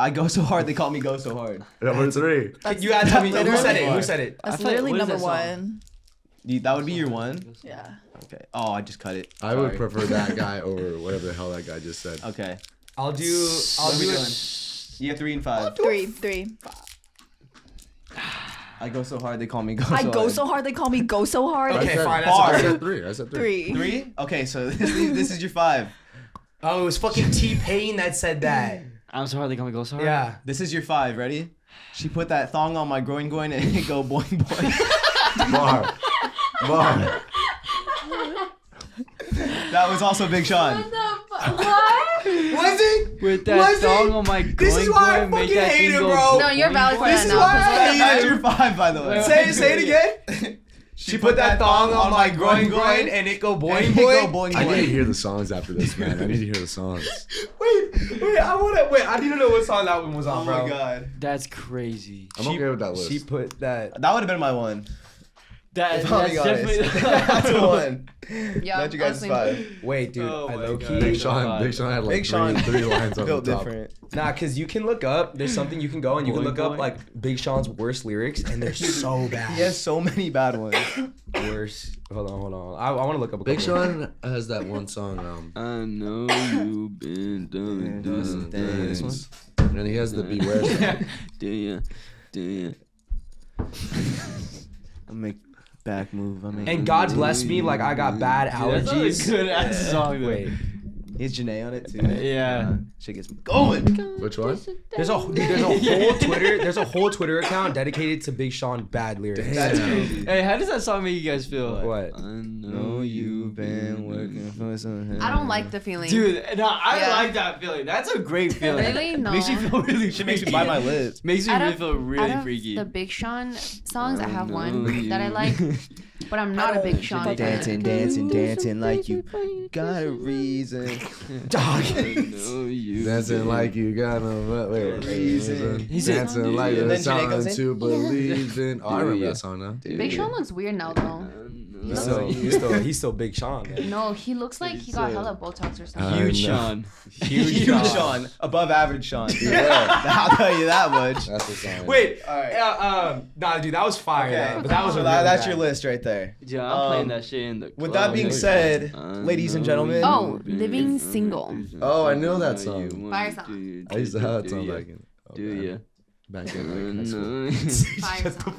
I go so hard they call me go so hard. Number three. That's, You gotta tell me who literally- said it. Who said it? That's I thought- literally what is number that one. You- That would be your one. Yeah. Okay. Oh, I just cut it. I would prefer that guy over whatever the hell that guy just said. Okay. I'll do. I'll What are we do doing? it. You have three and five. Three, three. I go so hard they call me go I so go hard. so hard they call me go so hard. Okay, I said, fine, I said three. I said three. Three. Three? Okay, so this, this is your five. Oh, it was fucking T Pain that said that. I'm so hard they call me go so hard. Yeah. This is your five. Ready? She put that thong on my groin groin and it go boing boing. Bar. Bar. that was also Big Sean. what? Was it? With that Was thong it? on my groin, This is why I groin, make fucking that hate thing it, go bro. No, you're valid for This that is now. why I what the hate That's your five, by the way. Say, say it again. She put that thong on my groin, groin, and it go And boing, it go boing. boing I need to hear the songs after this, man. I need to hear the songs. Wait, wait, I wanna wait. I need to know what song that one was on, Oh bro. my god. That's crazy. I'm okay with that list. She put that. That would have been my one. That, If I'm that's being honest. definitely. That's one. Yeah, Not you guys' five. Wait, dude. Oh I my low God. key. Big Sean, Big Sean had like Big three, Sean three lines on the top. different. Nah, cause you can look up. There's something you can go and you can Boing, look up like Big Sean's worst lyrics, and they're so bad. He has so many bad ones. Worst. Hold on, hold on. I, I want to look up a Big couple. Sean has that one song, um, I know you've been done, done, Dang, this Dance. and he has the Beware. Do ya? Do ya? I make back move. I make. And God bless me, like I got bad allergies. a good ass song. Wait, He's Jhené on it too. Yeah. Uh, shit gets me going. Which one? there's a there's a whole Twitter there's a whole Twitter account dedicated to Big Sean bad lyrics. That's Damn. crazy. Hey, how does that song make you guys feel? What? I know you've been working for some. I don't like the feeling. Dude, no, I Yeah. like that feeling. That's a great feeling. Really? No. Makes you feel really. Shit makes me freaky. bite my lips. Makes me really feel really Out of freaky. the Big Sean songs, I have know one that I like, but I'm not a Big Sean fan. Dancing, dancing, dancing like you got a reason. Dog. I know you Dancing like you got no wait, wait, Reason. He dancing like And there's then Jhené in. to believe in. Oh, I remember that song now. Big Sean looks weird now though. Um, He's still, he's still he's still Big Sean. Man. No, he looks like he got So- hella Botox or something. Huge no. Sean. Huge Huge Sean. Sean, above average Sean. Yeah. I'll tell you that much. That's the song. Wait, All right. uh, um, nah, dude, that was fire. Okay. though, but that was So that, really that's bad- your list right there. Yeah, I'm Um, playing that shit in the. with that being said, ladies and gentlemen- Oh, Living Single. Oh, I know that song. want Fire song. I used to have that song back in. oh, Do man. Ya? Back I in like, high mm, school.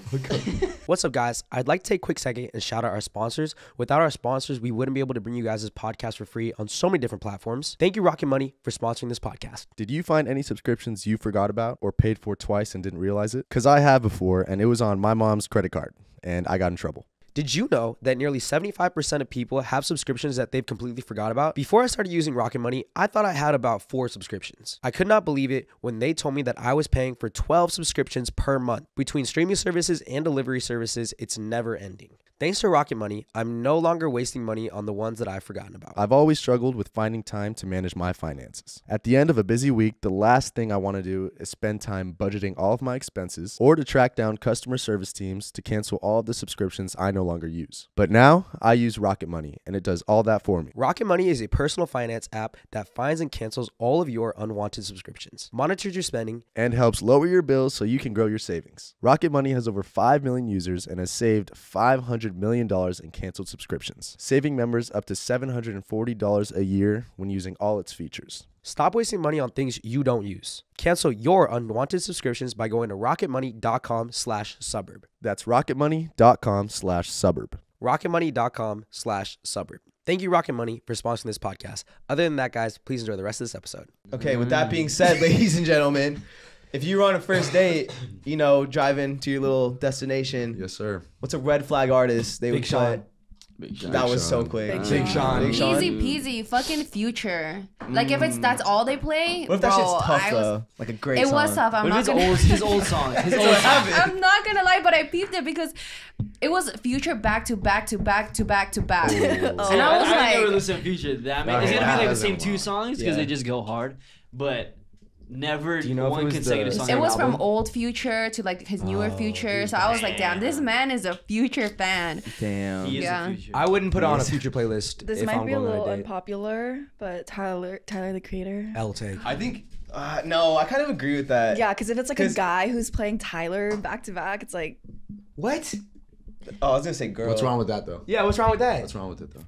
know. What's up, guys? I'd like to take a quick second and shout out our sponsors. Without our sponsors, we wouldn't be able to bring you guys this podcast for free on so many different platforms. Thank you, Rocket Money, for sponsoring this podcast. Did you find any subscriptions you forgot about or paid for twice and didn't realize it? Because I have before, and it was on my mom's credit card, and I got in trouble. Did you know that nearly 75% of people have subscriptions that they've completely forgot about? Before I started using Rocket Money, I thought I had about four subscriptions. I could not believe it when they told me that I was paying for 12 subscriptions per month. Between streaming services and delivery services, it's never ending. Thanks to Rocket Money, I'm no longer wasting money on the ones that I've forgotten about. I've always struggled with finding time to manage my finances. At the end of a busy week, the last thing I want to do is spend time budgeting all of my expenses or to track down customer service teams to cancel all of the subscriptions I no longer use. But now I use Rocket Money, and it does all that for me. Rocket Money is a personal finance app that finds and cancels all of your unwanted subscriptions, monitors your spending, and helps lower your bills so you can grow your savings. Rocket Money has over 5 million users and has saved $500 million in canceled subscriptions, saving members up to $740 a year when using all its features. Stop wasting money on things you don't use. Cancel your unwanted subscriptions by going to rocketmoney.com slash suburb. That's rocketmoney.com slash suburb. rocketmoney.com slash suburb. Thank you, Rocket Money, for sponsoring this podcast. Other than that, guys, please enjoy the rest of this episode. Okay, with that being said, ladies and gentlemen, if you were on a first date, you know, driving to your little destination, Yes, sir. what's a red flag artist they Big would Sean. put? Big Sean. That was so quick. Big Big Sean. Big Sean. Easy peasy, fucking future. Like if it's that's all they play. What if that shit's tough I was- though? Like a great song. It song. was tough. I'm What not if gonna. it's old, his old song? His old song. I'm not gonna lie, but I peeped it because it was future back to back to back to back to back, and Oh. I was like, I, never like, listen to Future that man. It's gonna be like the same two songs because Yeah. they just go hard, but never Do you know one consecutive the- song. it was an from old future to like his newer Oh, future. So I was like, damn, this man is a future fan. Damn. He is Yeah. the Future. I wouldn't put on a future playlist This if might I'm be a little a unpopular, but Tyler, Tyler the Creator. L take. I think Uh, no, I kind of agree with that. Yeah, because if it's like a guy who's playing Tyler back to back, it's like What? Oh, I was gonna say girl. What's wrong with that though? Yeah, what's wrong with that? What's wrong with it though?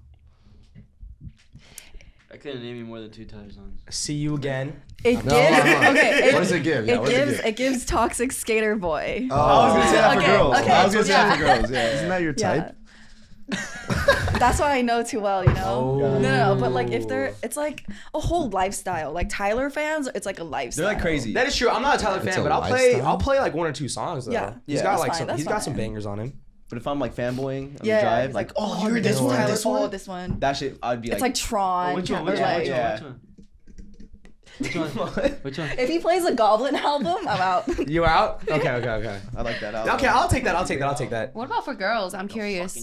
I couldn't name you more than two Tyler songs. See you again. it No, gives. hold okay, it, What does it give? Yeah, it gives it it, gives toxic skater boy. Oh, I was gonna say that for Okay, girls. okay, I was gonna say that for girls. Yeah. Isn't that your Yeah. type? That's why I know too well, you know. Oh. No, no, no, but like if they're, it's like a whole lifestyle. Like Tyler fans, it's like a lifestyle. They're like crazy. That is true. I'm not a Tyler It's fan, a but I'll play. I'll play like one or two songs though. Yeah. he's Yeah, got like fine, some. that's He's got some bangers on him. But if I'm like fanboying on Yeah, the drive, like, like, oh, oh, you heard this this one, one, this one, this one. that shit, I'd be like, It's like, like Tron. Which one? or Which one? like- Which one? yeah. Which one? Which one? Which one? If he plays a Goblin album, I'm out. You out? Okay, okay, okay. I like that. album. Okay, I'll take that. I'll take that. I'll take that. What about for girls? I'm curious.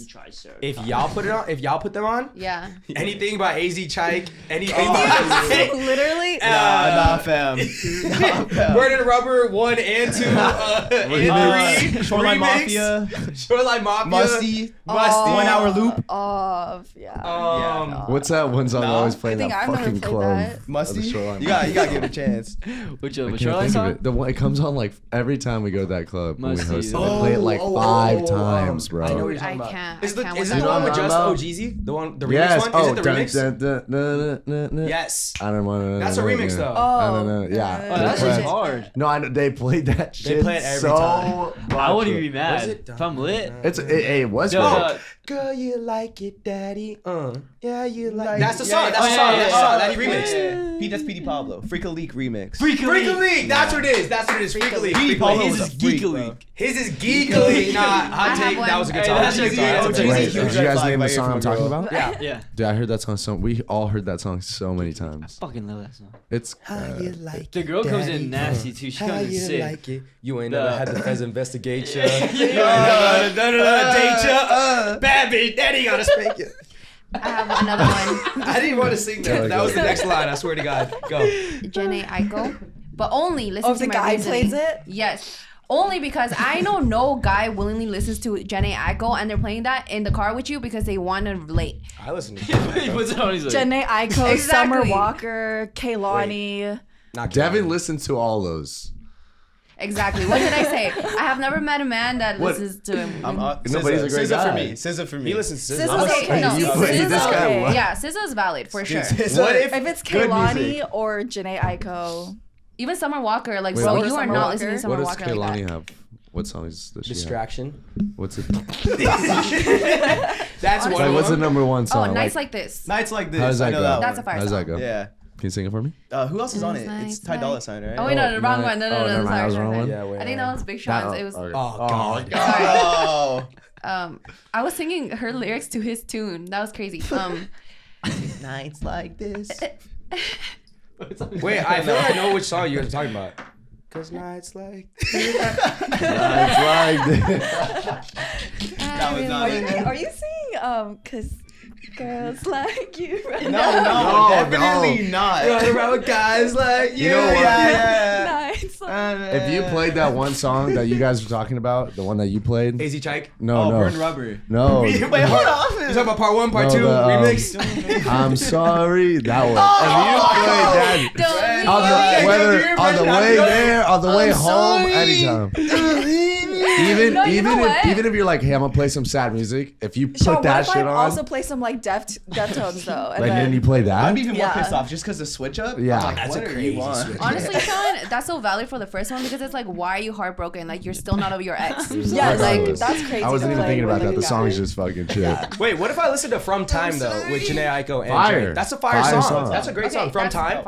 If y'all put it on, if y'all put them on, Yeah. anything by AZ Chike, anything Oh. by Literally. Nah, nah, fam. Nah, fam. Word and Rubber one and two, uh, Uh, and three, Shoreline remix. Mafia, Shoreline Mafia, Musty, Musty. One Hour Loop. Of yeah. Um, What's that one song I always play I in think that I've never fucking played club? that. Musty. You got, you got to give it a chance. Which I one? can't Shoreline think of song? it. The one it comes on like every time we go to that club when we Musty. host it. Oh, I play it like oh, five oh, times, um, bro. I know what you're I talking about. can't- Is, I the, can't is with it the that one with just About- OGZ? The one, the remix yes. one? Oh, is it the dun, remix? dun, dun, dun, dun, dun. Yes. I don't want to. That's a remix though. Oh. I don't know. Yeah. Oh, Oh, that They shit's play- hard. No, I know they played that shit. play it every so time. I wouldn't much. even be mad. it? If I'm lit. It's it, it was Yo, good. uh, Girl, you like it, daddy. Uh, yeah, you like. Like- That's the song. yeah, That's the song. That's the yeah, song. That he remixed. Yeah. Pete, that's Petey Pablo. Freak a Leak remix. Freak Freak a League. That's what it is. That's what it is. Freak a League. Petey Freak a Pablo His is freak, Geek bro. League. His is Geek League. Nah, hot take. That was a good song. that's was a a good good- song. that's That a was Wait, did you guys name the song I'm talking about? Yeah. Yeah. Dude, I heard that song so. We all heard that song so many times. I Fucking love that song. It's. How you like The it, girl comes daddy? in nasty too. She How comes in you sick. like it? You ain't The- never had the feds investigate ya. Yeah. Uh, da, da, da, date ya. Bad bitch, daddy gotta spank you. I have another one. I didn't want to sing that. That was the next line. I swear to God. Go. Jhené Aiko. But only listen Oh, if to the my guy reasoning. plays it? Yes. Only because I know no guy willingly listens to Jhené Aiko and they're playing that in the car with you because they want to relate. I listen to he puts it on. He's like, Jhené Aiko, Summer Exactly. Walker, Kehlani. Not Devin listens to all those. Exactly. What did I say? I have never met a man that What? listens to him. I'm, uh, No, but he's a SZA. great SZA for guy. me. SZA for me. He listens to SZA's I'm a okay. No, You SZA. play SZA's this guy okay. what? yeah, SZA's valid for sure. SZA- What if- If it's Good Kehlani music. or Jhené Aiko. Even Summer Walker, like Wait, bro, what- you are Summer not Walker? listening to Summer What does Walker like Kehlani have? What songs does she have? Distraction. What's it? That's one. Like, of what's the them. number one Oh, song? Oh nights like this. Nights like this. How does I that know go? that That's a fire How does song. that go? Yeah. Can you sing it for me? Uh, who else is on it? Nights It's Ty like- Dolla Sign, right? Oh wait, no, Oh, the wrong one. No, no, oh, no, never mind, sorry, was the wrong sorry. one? Yeah, wait. I think that was Big That- Sean's. It was okay. Oh God. Oh. um I was singing her lyrics to his tune. That was crazy. Um Nights like this. Wait, I feel like I know which song you guys are talking about. Cause nights like. It's like this. That was not Are you, it. are you singing um cause girls like you No, no, No, definitely no. not. Run around with guys like you. You know what? Yeah, yeah. Nights like- If you played that one song that you guys were talking about, the one that you played, AZ Chike. no, Oh, no, Burn Rubber. no. Wait, hold on. You talking about part one, part No, two, the, um, remix? I'm sorry, that one. Oh, if you played that Don't on the do whether on the way there, on the way I'm home, sorry. anytime. Even No, even if what? even if you're like, hey, I'm gonna play some sad music. If you put Sean, that if shit I on, also play some like Deft Deftones though? And like then, then you play that. I'm be even more Yeah. pissed off just because the switch up. Yeah. like, That's what a crazy you want? switch. Honestly, Sean, that's so valid for the first one because it's like, why are you heartbroken? Like you're still not over your ex. yeah, like close. that's crazy. I wasn't even thinking about that. The song is just fucking shit. Wait, what if I listen to From Time though with Jhené Aiko and Fire. That's a fire, Fire song. song. That's a great song. From Time.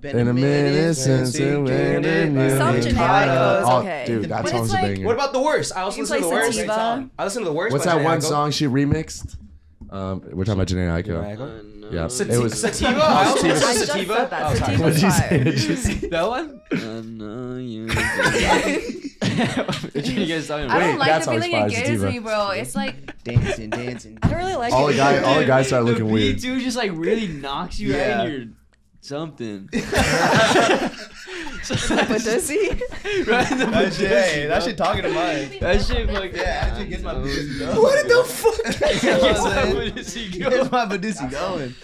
Been in a a minute minute since since it you went came in. Some you Janae caught Aiko up. is okay. Dude, that But song's it's a like- banger. What about the worst? I also listen to the worst. Sativa. I listen to the worst. What's that one song she remixed? Um, we're talking about Jhené Aiko. Yeah, Sati- it was. Sativa. I also Sativa. listen I just Sativa. said that. Oh, What'd you say? Did you say- That one? I you. what you guys talking I don't Wait, like that the feeling fire, it gives Sativa. me, bro. It's like Dancing, dancing. I don't really like All it. the guy, all the guys started the looking beat weird. too just like really knocks you Yeah. right in your something. But does he? right in the That shit, hey, that shit talking to mine. That shit like Yeah, that shit gets my pussy going. What the fuck? You know what I'm saying? What is he Gets my pussy going.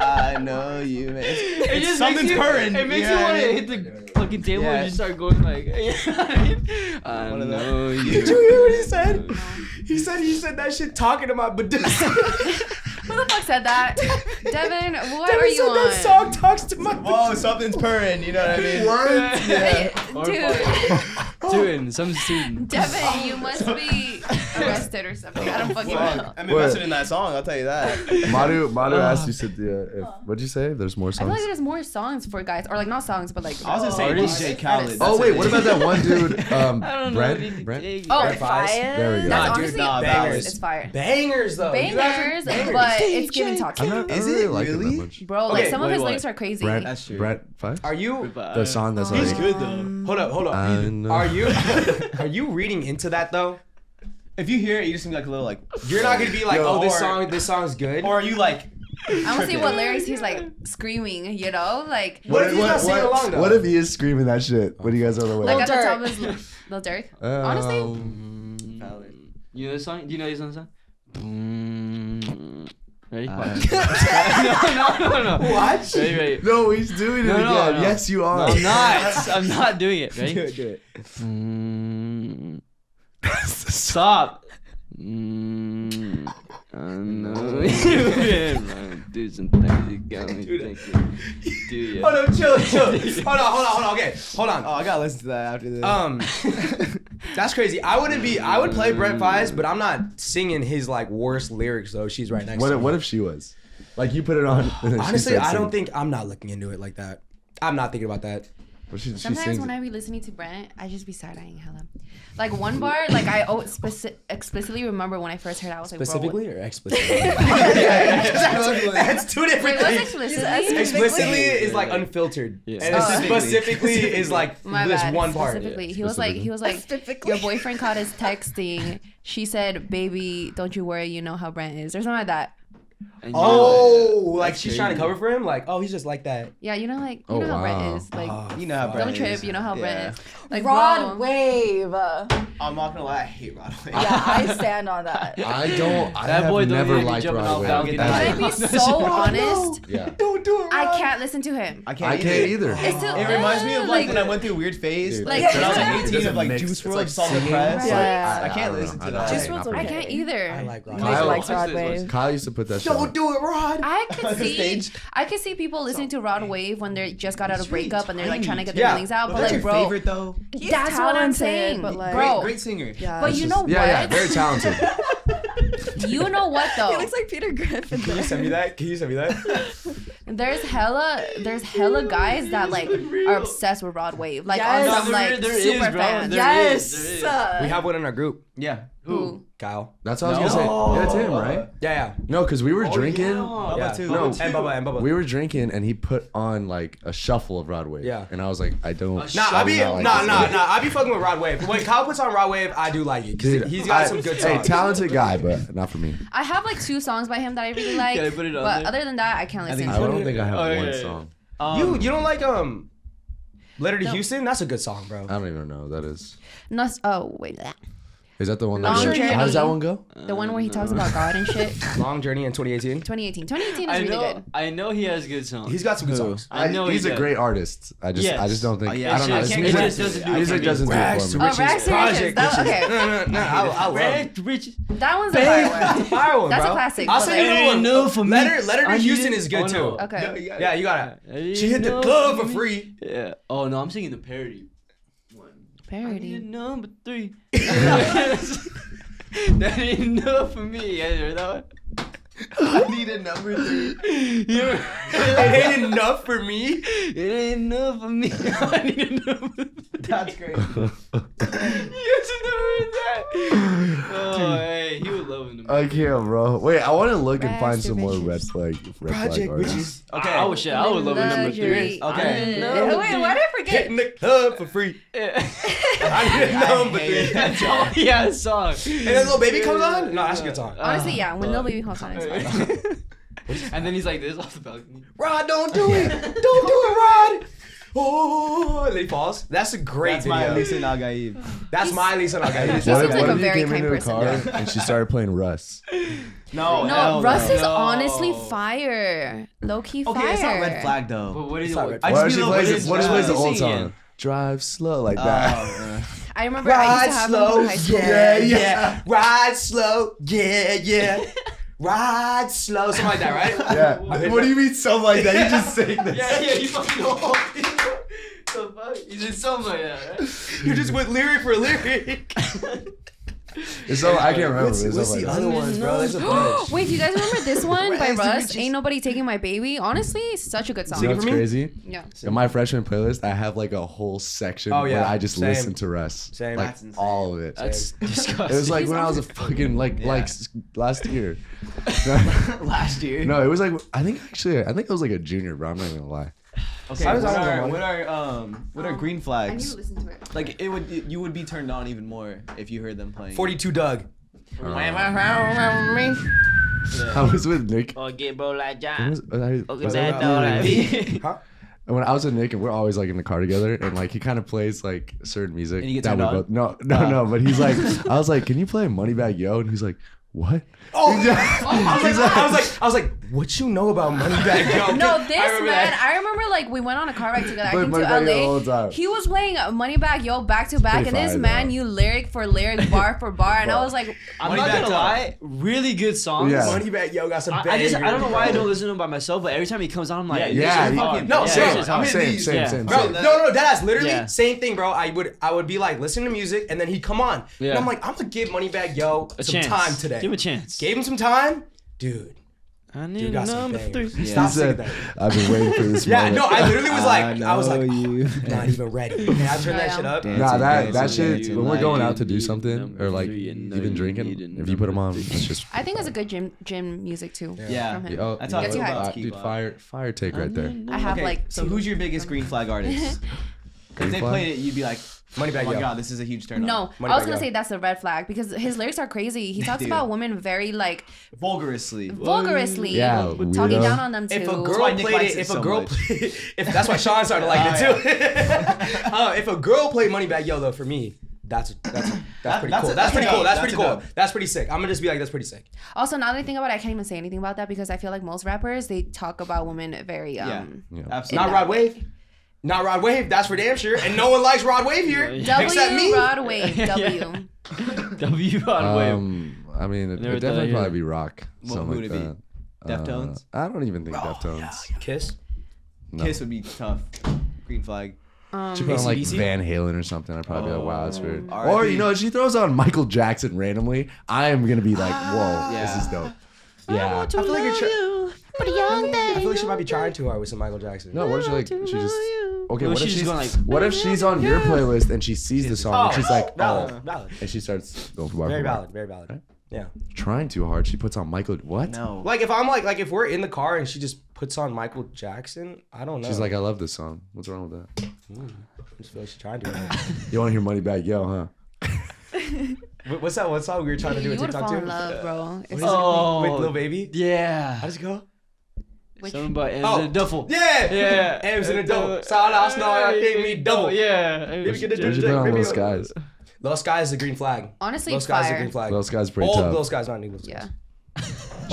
I know you, man. It's, It it's just something's makes you, purring. It makes you you know what want to mean? hit the fucking table Yeah. and just start going like, you know what I mean? I One of them. know you. Did you hear what he said? He said he said that shit talking to my Medusa. Who the fuck said that? Devin, what Devin are you said on? that song talks to my Whoa, something's purring. You know what I mean? Hey, Or Dude, Student, oh. some student. Devin, you must be arrested or something. I don't fucking know. I'm invested in that song. I'll tell you that. Madu, Madu asked you, Cynthia, if, what'd you say? There's more songs. I feel songs? like there's more songs for guys, or like not songs, but like. I was gonna say DJ Khaled. oh, wait, what about that one dude? Um, I don't know. Brent? Brent? Oh, Brent Faiyaz? There we go. That's Nah, dude, honestly nah, bangers. It's fire. Bangers though. You guys are Bangers, but it's giving talk. I'm not, I Is don't really it like him really? that much. Bro, like Okay, some of wait, his what? lyrics are crazy. Brent, That's true. Brent Faiyaz? Are you? The song that's He's like, good though. Hold up, hold I up. know. Are you? Are you reading into that though? If you hear it, you just gonna be like a little like. You're not gonna be like, Yo, oh, this or- song, this song's good. Or are you like? I want to see tripping. what lyrics he's like screaming, you know, like What if he's not singing what, along though? what if he is screaming that shit when you guys are on the way? like Lil at the top Durk. of his Lil Durk. Honestly, Um, Mm, You know this song? Do you know this song? Mm, Ready? Uh, no, no, no, no. What? Ready, ready. no, he's doing it No, no, again. no. Yes, you No, are. I'm not. I'm not doing it. Ready? Do it, do it. Stop. Mm, I know you can do some things you got me thinking. Do ya? Hold on, chill, chill. hold on, hold on, hold on. Okay, hold on. Oh, I gotta listen to that after this. Um, that's crazy. I wouldn't be. I would play Brent Faiyaz, but I'm not singing his like worst lyrics though. She's right next What to if, me. what if she was? Like you put it on. And then she Honestly, I don't singing. think I'm not looking into it like that. I'm not thinking about that. But she, she sometimes sings. when I be listening to Brent, I just be side eyeing hella. Like one bar, like I oh, speci- explicitly remember when I first heard, it, I was like, bro, Specifically or explicitly? that's, that's two different Wait, things. explicitly? Explicitly is like unfiltered, Yeah. and Oh. specifically is like My this bad. one part. Specifically, he was like, he was like, your boyfriend caught us texting. She said, "Baby, don't you worry, you know how Brent is," or something like that. And oh, you know Oh, like That's she's trying to cover for him. Like, oh, he's just like that. Yeah, you know, like you Oh, know how wow. Brent is. Like, Oh, you know how fuck. Brent don't trip. You know how Yeah. Brent is. Like, Rod bro, Wave. Yeah, I'm not gonna lie, I hate Rod Wave. Yeah, I stand on that. I don't. I That have boy don't never need liked Rod Wave. balconies. Can I ever. be so honest? Yeah. Don't do it. I can't listen to him. I can't. I can't either. It's too. It reminds me of like, like when I went through a weird phase, like Like, when I was it like 18 of like. Juice It's WRLD, like Salt and singing. Press. Yeah. I can't listen to that. Juice not WRLD's for me. I can't either. I like Rod. Nick Kyle- likes Rod Wave. Kyle used to put that shit. Don't do it, Rod. I On could see, stage? I could see people listening to Rod Wave when they just got out of really breakup and they're like trying to get their Yeah. feelings out. But But like, your bro, favorite though. He's that's what I'm saying, but like, bro. Great, great singer. yeah. But you just- know yeah, yeah, what? very talented. you know what though? he looks like Peter Griffin. Can you send me that? Can you send me that? There's hella, there's hella guys that like are obsessed with Rod Wave, like Yes. on No, some there- like there is, super bro. fans. There yes. is, there is. Uh, we have one in our group. Yeah. Who? Kyle. That's what I was gonna say. Yeah, it's him, right? Yeah, yeah. No, because we were drinking. Bubba yeah. too. No. And Bubba, and Bubba. We were drinking, and he put on like a shuffle of Rod Wave. Yeah. And I was like, I don't. Nah, I do be nah, nah, nah. I be fucking with Rod Wave. When Kyle puts on Rod Wave, I do like it because Dude, he's got I- some good Hey, songs. talented guy, but not for me. I have like two songs by him that I really like, Can I put it on but there? other than that, I can't I listen think I to don't think I have Oh, yeah, one yeah, yeah. song. Um, you you don't like um, Letter to No. Houston? That's a good song, bro. I don't even know who that is. No, oh wait, Is that the one? Long that Journey. How does that one go? the one where he talks about God and shit. Long Journey in 2018. 2018, 2018 is I really good. I know he has good songs. He's got some good songs. I know he's he a great artist. I just, I just don't think. Oh, yeah, I don't know. His music, it just doesn't do it music for me. doesn't do it for me. Oh, Rags to Project. Riches. That- okay. No, no, no. I, I love it. Rich, rich. That one's a fire one. Fire one, That's a classic, I'll say another one. No, for me. Letter, Letter to Houston is good Oh, too. Okay. Yeah, you got I it. She hit the club for free. Yeah. Oh no, I'm singing the parody. I need a Parody. number three. that ain't enough for me. You guys heard that one? I need a number three. You It ain't enough for me. It ain't enough for me. I need a number three. That's great. You guys have never heard that? Oh, hey, he would love him. I can't, bro. Wait, I want to look and find some more riches. red flag, red flag Project artists. Riches. Okay. I, I would shit. I would love a number three. Okay. Uh, Number Wait, three. why did I forget? Hitting the club for free. Yeah. I need a number hate three. That's all. Yeah, song. And then little baby comes on. No, that's a good song. Honestly, Uh, yeah. When Lil Baby comes on, it's and then he's like this off the balcony. Rod, don't do it. Don't do it, Rod. Oh, and then he falls. That's a great That's my video. Lisan al-Gaib. That's my Lisan al-Gaib. He seems like a very kind person. car Yeah. and she started playing Russ? No, No, hell Russ is no. honestly fire. Low key fire. Okay, it's not red flag But though. what is It's it? not red I just if be she a little plays bit it? What if she plays the old song? Drive slow like Oh, that. uh, I remember I used to have him in high school. yeah, yeah. Ride slow, yeah, yeah. Ride slow, something like that, right? yeah. What do you mean something like that? You just saying this. Yeah, yeah, you fucking know all. The fuck? You did something like that, right? You just went lyric for lyric. It's so I can't remember. What's, but it's what's something the like other that. ones, bro? There's a bunch. Wait, do you guys remember this one by Where's Russ? Ain't nobody taking my baby. Honestly, such a good song. You know what's crazy? Yeah. In my freshman playlist, I have like a whole section Oh, where. I just Same. listen to Russ. Same. Like That's all of it. That's disgusting. it was like when I was a fucking like Yeah. like last year. last year. no, it was like I think actually I think it was like a junior, bro. I'm not even gonna lie. Okay, I was what on are, one. what are um what are Um, green I need flags? to listen to it. Like it would you would be turned on even more if you heard them playing. 42 Dugg. I was with Nick. Oh, get bro like When John. was- I- Okay, was bad I- dog yeah. like me. Huh? When I was with Nick, and we're always like in the car together, and like he kind of plays like certain music And you get that turned we on? both no no Uh. no, but he's like I was like, can you play Moneybagg Yo? And he's like, what? Oh, I was like, I was like, I was like, what you know about Moneybagg Yo? No, this remember man. that. I remember like we went on a car ride together. I Play came to Moneybagg all LA. the time. He was playing Money Moneybagg Yo back to back, and this fire, man you lyric for lyric, bar for bar, and I was like, I'm Money not gonna lie, really good songs. Yeah. Moneybagg Yo got some I, I just I don't know why I don't listen to him by myself, but every time he comes on, I'm like, Yeah, yeah, fucking- no, yeah, same, this is I'm hard. same, same, same, Bro, no, no, that's literally Yeah. same thing, bro. I would, I would be like listening to music, and then he'd come on, and I'm like, I'm gonna give Money Moneybagg Yo some time today. Give him a chance. Gave him some time, dude. I Dude need got some number bangers. three. Stop He singing said, that. I've been waiting for this Yeah, moment. no, I literally was like, I I, was like, know oh, you. not even ready. And I turned that shit up. Damn. Nah, that Dancing, that shit. When we're going out to do something or like even drinking, if you put them on, number it's just I think it's a good gym gym music too. Yeah. From him. oh, That's you how know Gets you hyped. Dude, fire fire take right there. I have like. so who's your biggest green flag artist? Green if they played it, you'd be like, oh Moneybagg my Yo. god, this is a huge turn. No, Money I was Bag gonna Yo. say that's a red flag because his lyrics are crazy. He talks about women very like vulgarously. vulgarously, Yeah, talking down on them too. If a girl Nick played it, it if a girl played, if that's why Sean started liking it too. uh, if a girl played Money Moneybagg Yo though, for me, that's that's that's pretty that's cool. a- that's that's pretty cool. That's That's pretty cool. dub. That's pretty sick. I'm gonna just be like, that's pretty sick. Also, now that I think about it, I can't even say anything about that because I feel like most rappers they talk about women very Yeah, um. Yeah. absolutely. Not Rod Wave. Not Rod Wave. That's for damn sure. And no one likes Rod Wave here Yeah. except me. W Rod Wave W. W on wave. Um, I mean, it, Never it thought definitely probably be rock. What- something who like would it that. be? Deftones? Uh, I don't even think Deftones. Kiss. No. Kiss would be tough. Green flag. Um, She put on like AC/DC? Van Halen or something. I'd probably be like, wow, that's weird. R.I.P. Or you know, she throws on Michael Jackson randomly, I am gonna be like, whoa, Yeah. this is dope. Yeah. I feel like you're. Try- but young I feel like she might be trying too hard with some Michael Jackson. No, what if she like she just okay? What if she's she's going like- what if she's on your playlist and she sees the song and oh, she's like, valid, oh, valid. and she starts going for bar Very for valid. Very valid. Right? Yeah. Trying too hard, she puts on Michael. What? No. Like if I'm like like if we're in the car and she just puts on Michael Jackson, I don't know. She's like, I love this song. What's wrong with that? Hmm. I just feel like she's trying to. You want to hear Money Back Yo, huh? What's that? What song we were trying to do you a TikTok fall too? in love, bro. If Oh. With Lil Baby. Yeah. How does it go? Which- Something about M's Oh. in a duffel. Yeah. Yeah. M's in a double. Sound house, no, I gave me double. Yeah. Maybe get the Where'd you Jack, put on maybe Little a- Skies? Little is the green flag. honestly, those guys is the green flag. Those guys pretty Old tough. Little Sky's not new Little Skies. Yeah,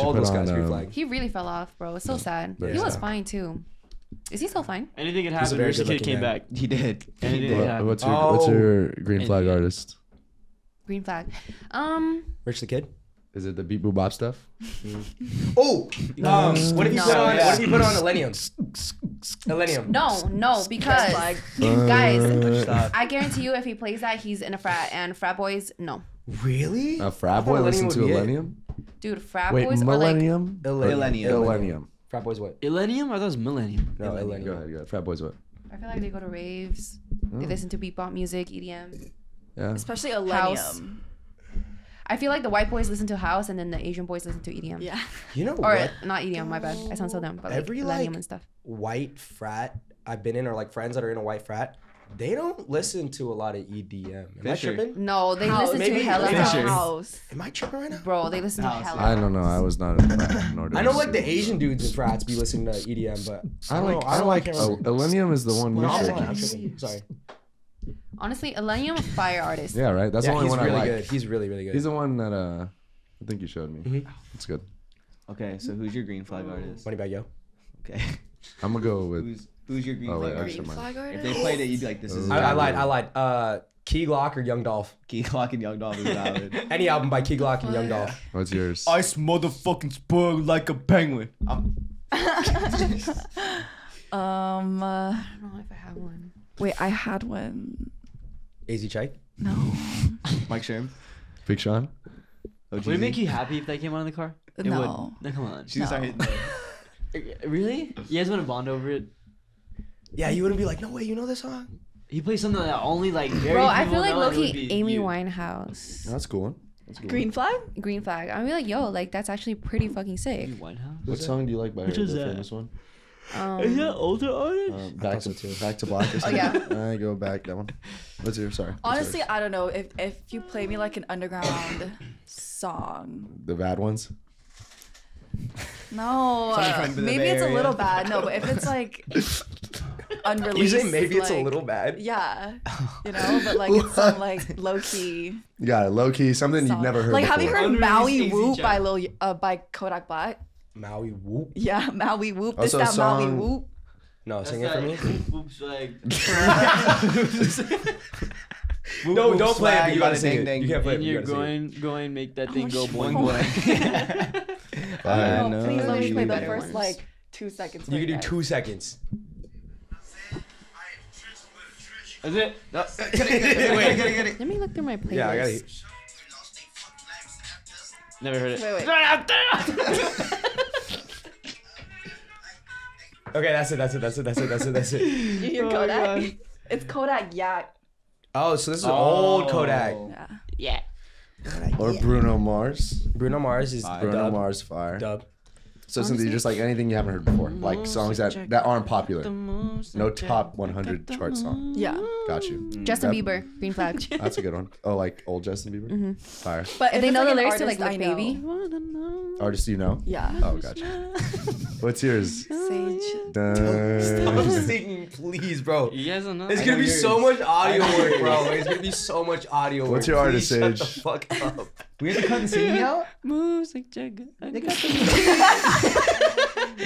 Old put Little Sky's on, green um, flag. he really fell off, bro. It's so sad. Very he was fine too. Is he still fine? Anything can He's a happen. very Rich the Kid came man. back. He did. And he He did. did. Yeah. What- What's your What's your green flag artist? Green flag. Um, Rich the Kid. Is it the Beat Boop Bop stuff? Oh, um, what if you No. put on? Yeah. What if you put on Millennium? Millennium. no, no, because flag. guys, I guarantee you, if he plays that, he's in a frat, and frat boys, no, Really? A frat boy thought listen to Millennium would be it. Millennium? dude, frat Wait, boys are like Millennium? Millennium. Millennium. Frat boys what? Millennium? I thought it was Millennium. No, Go ahead, go ahead. Frat boys what? I feel like they go to raves, they listen to beatbox music, EDM. Yeah. Especially a House. Lenium. I feel like the white boys listen to house, and then the Asian boys listen to EDM. Yeah. You know Or what? not EDM, my bad. I sound so dumb. But like Every, millennium like- and stuff. White frat I've been in, or like friends that are in a white frat, They don't listen to a lot of EDM. Am I tripping? No, they House. listen Maybe to hella Fisher. house. house. Am I tripping right now? Bro, they listen to House, hella. I don't know. I was not. In frat, nor did I know I like the. Asian dudes in frats be listening to EDM, but I don't know. like. I, don't like. can't Oh, remember. Millennium is the one No, you I'm said. I'm tripping. Sorry. Honestly, Millennium fire artist. Yeah, right. That's yeah, the only he's one really I like. good. He's really really good. He's the one that uh, I think you showed me. Mhm. It's good. Okay, so who's your green flag artist? Money bag yo. Okay. I'm gonna go with. Who's who's your green Oh, flag wait, artist? Green Actually, mine. flag If artist. they played it, you'd be like, this is. I, I lied. I lied. Uh, Key Glock or Young Dolph. Key Glock and Young Dolph is valid. Any album by Key Glock and Young Dolph. What's yours? Ice motherfucking spoiled like a penguin. I'm, Um. Uh, I don't know if I have one. wait, I had one. AZ Chike. No. Mike Sherm. Big Sean. OGZ. Would it make you happy if that came out in the car? It No. would. No, come on. She's started. Really? You guys want to bond over it? Yeah, you wouldn't be like, no way, you know this song? He plays something that only like very Bro, I people feel like know, and it would Loki Amy you. Winehouse. That's a cool one. That's a cool Green flag? Green flag. I'd be like, yo, like that's actually pretty fucking sick. Amy Winehouse. What song do you like by her? Which is the that? famous one? Um, older artist? Um, back to so, too. back to black or Oh, yeah. I go back that one. What's your sorry? what's Honestly, yours? I don't know. If if you play me like an underground song, the bad ones. no. Uh, maybe Bay it's a little bad. No, but if it's like unreleased, You say maybe it's a little bad. Yeah, you know, but like it's some like low key. You got it, low key, something you've never heard. Like, have you heard Unreleased Maui Easy Whoop by Lil uh, by Kodak Black? Maui Whoop. Yeah, Maui Whoop. This Also, that Maui song- Whoop. No, That's sing it for me. that Oops, like. No, don't play it, but you gotta bada sing ding it. ding. You can't play it. and but you you're gotta sing it. going, going, make that Oh thing my go God. boing boing. I know please let me you play the better first ones. like two seconds. You for can do guys. two seconds. Is it? No, get it, get it, get it, get it, get it. Let me look through my playlist. Yeah, I gotta. Never heard it. Wait, wait. Okay, that's it. That's it. That's it. That's it. That's it. That's it. You hear Oh, Kodak? It's Kodak Yak. Oh, so this is old Oh. Kodak. Yeah. Yeah. Or Bruno Mars. Bruno Mars is Fire. Bruno dub. Mars fire. Dub. So Cynthia, just like anything you haven't heard before, like songs that that aren't popular. No top 100 chart song. Yeah. Got you. Justin That- Bieber, Green flag. That's a good one. Oh, like old Justin Bieber. Mhm. Fire. But If if they it's know like the an lyrics to artist like I Look know, Baby. Artist you know? Yeah. Oh, gotcha. What's yours? Sage. Stop Dun. singing, please, bro. You guys don't know. It's gonna know be yours. so much audio work, bro. It's gonna be so much audio work. What's your artist, Please shut the fuck up. We have to cut the singing out? Moves like Jagger.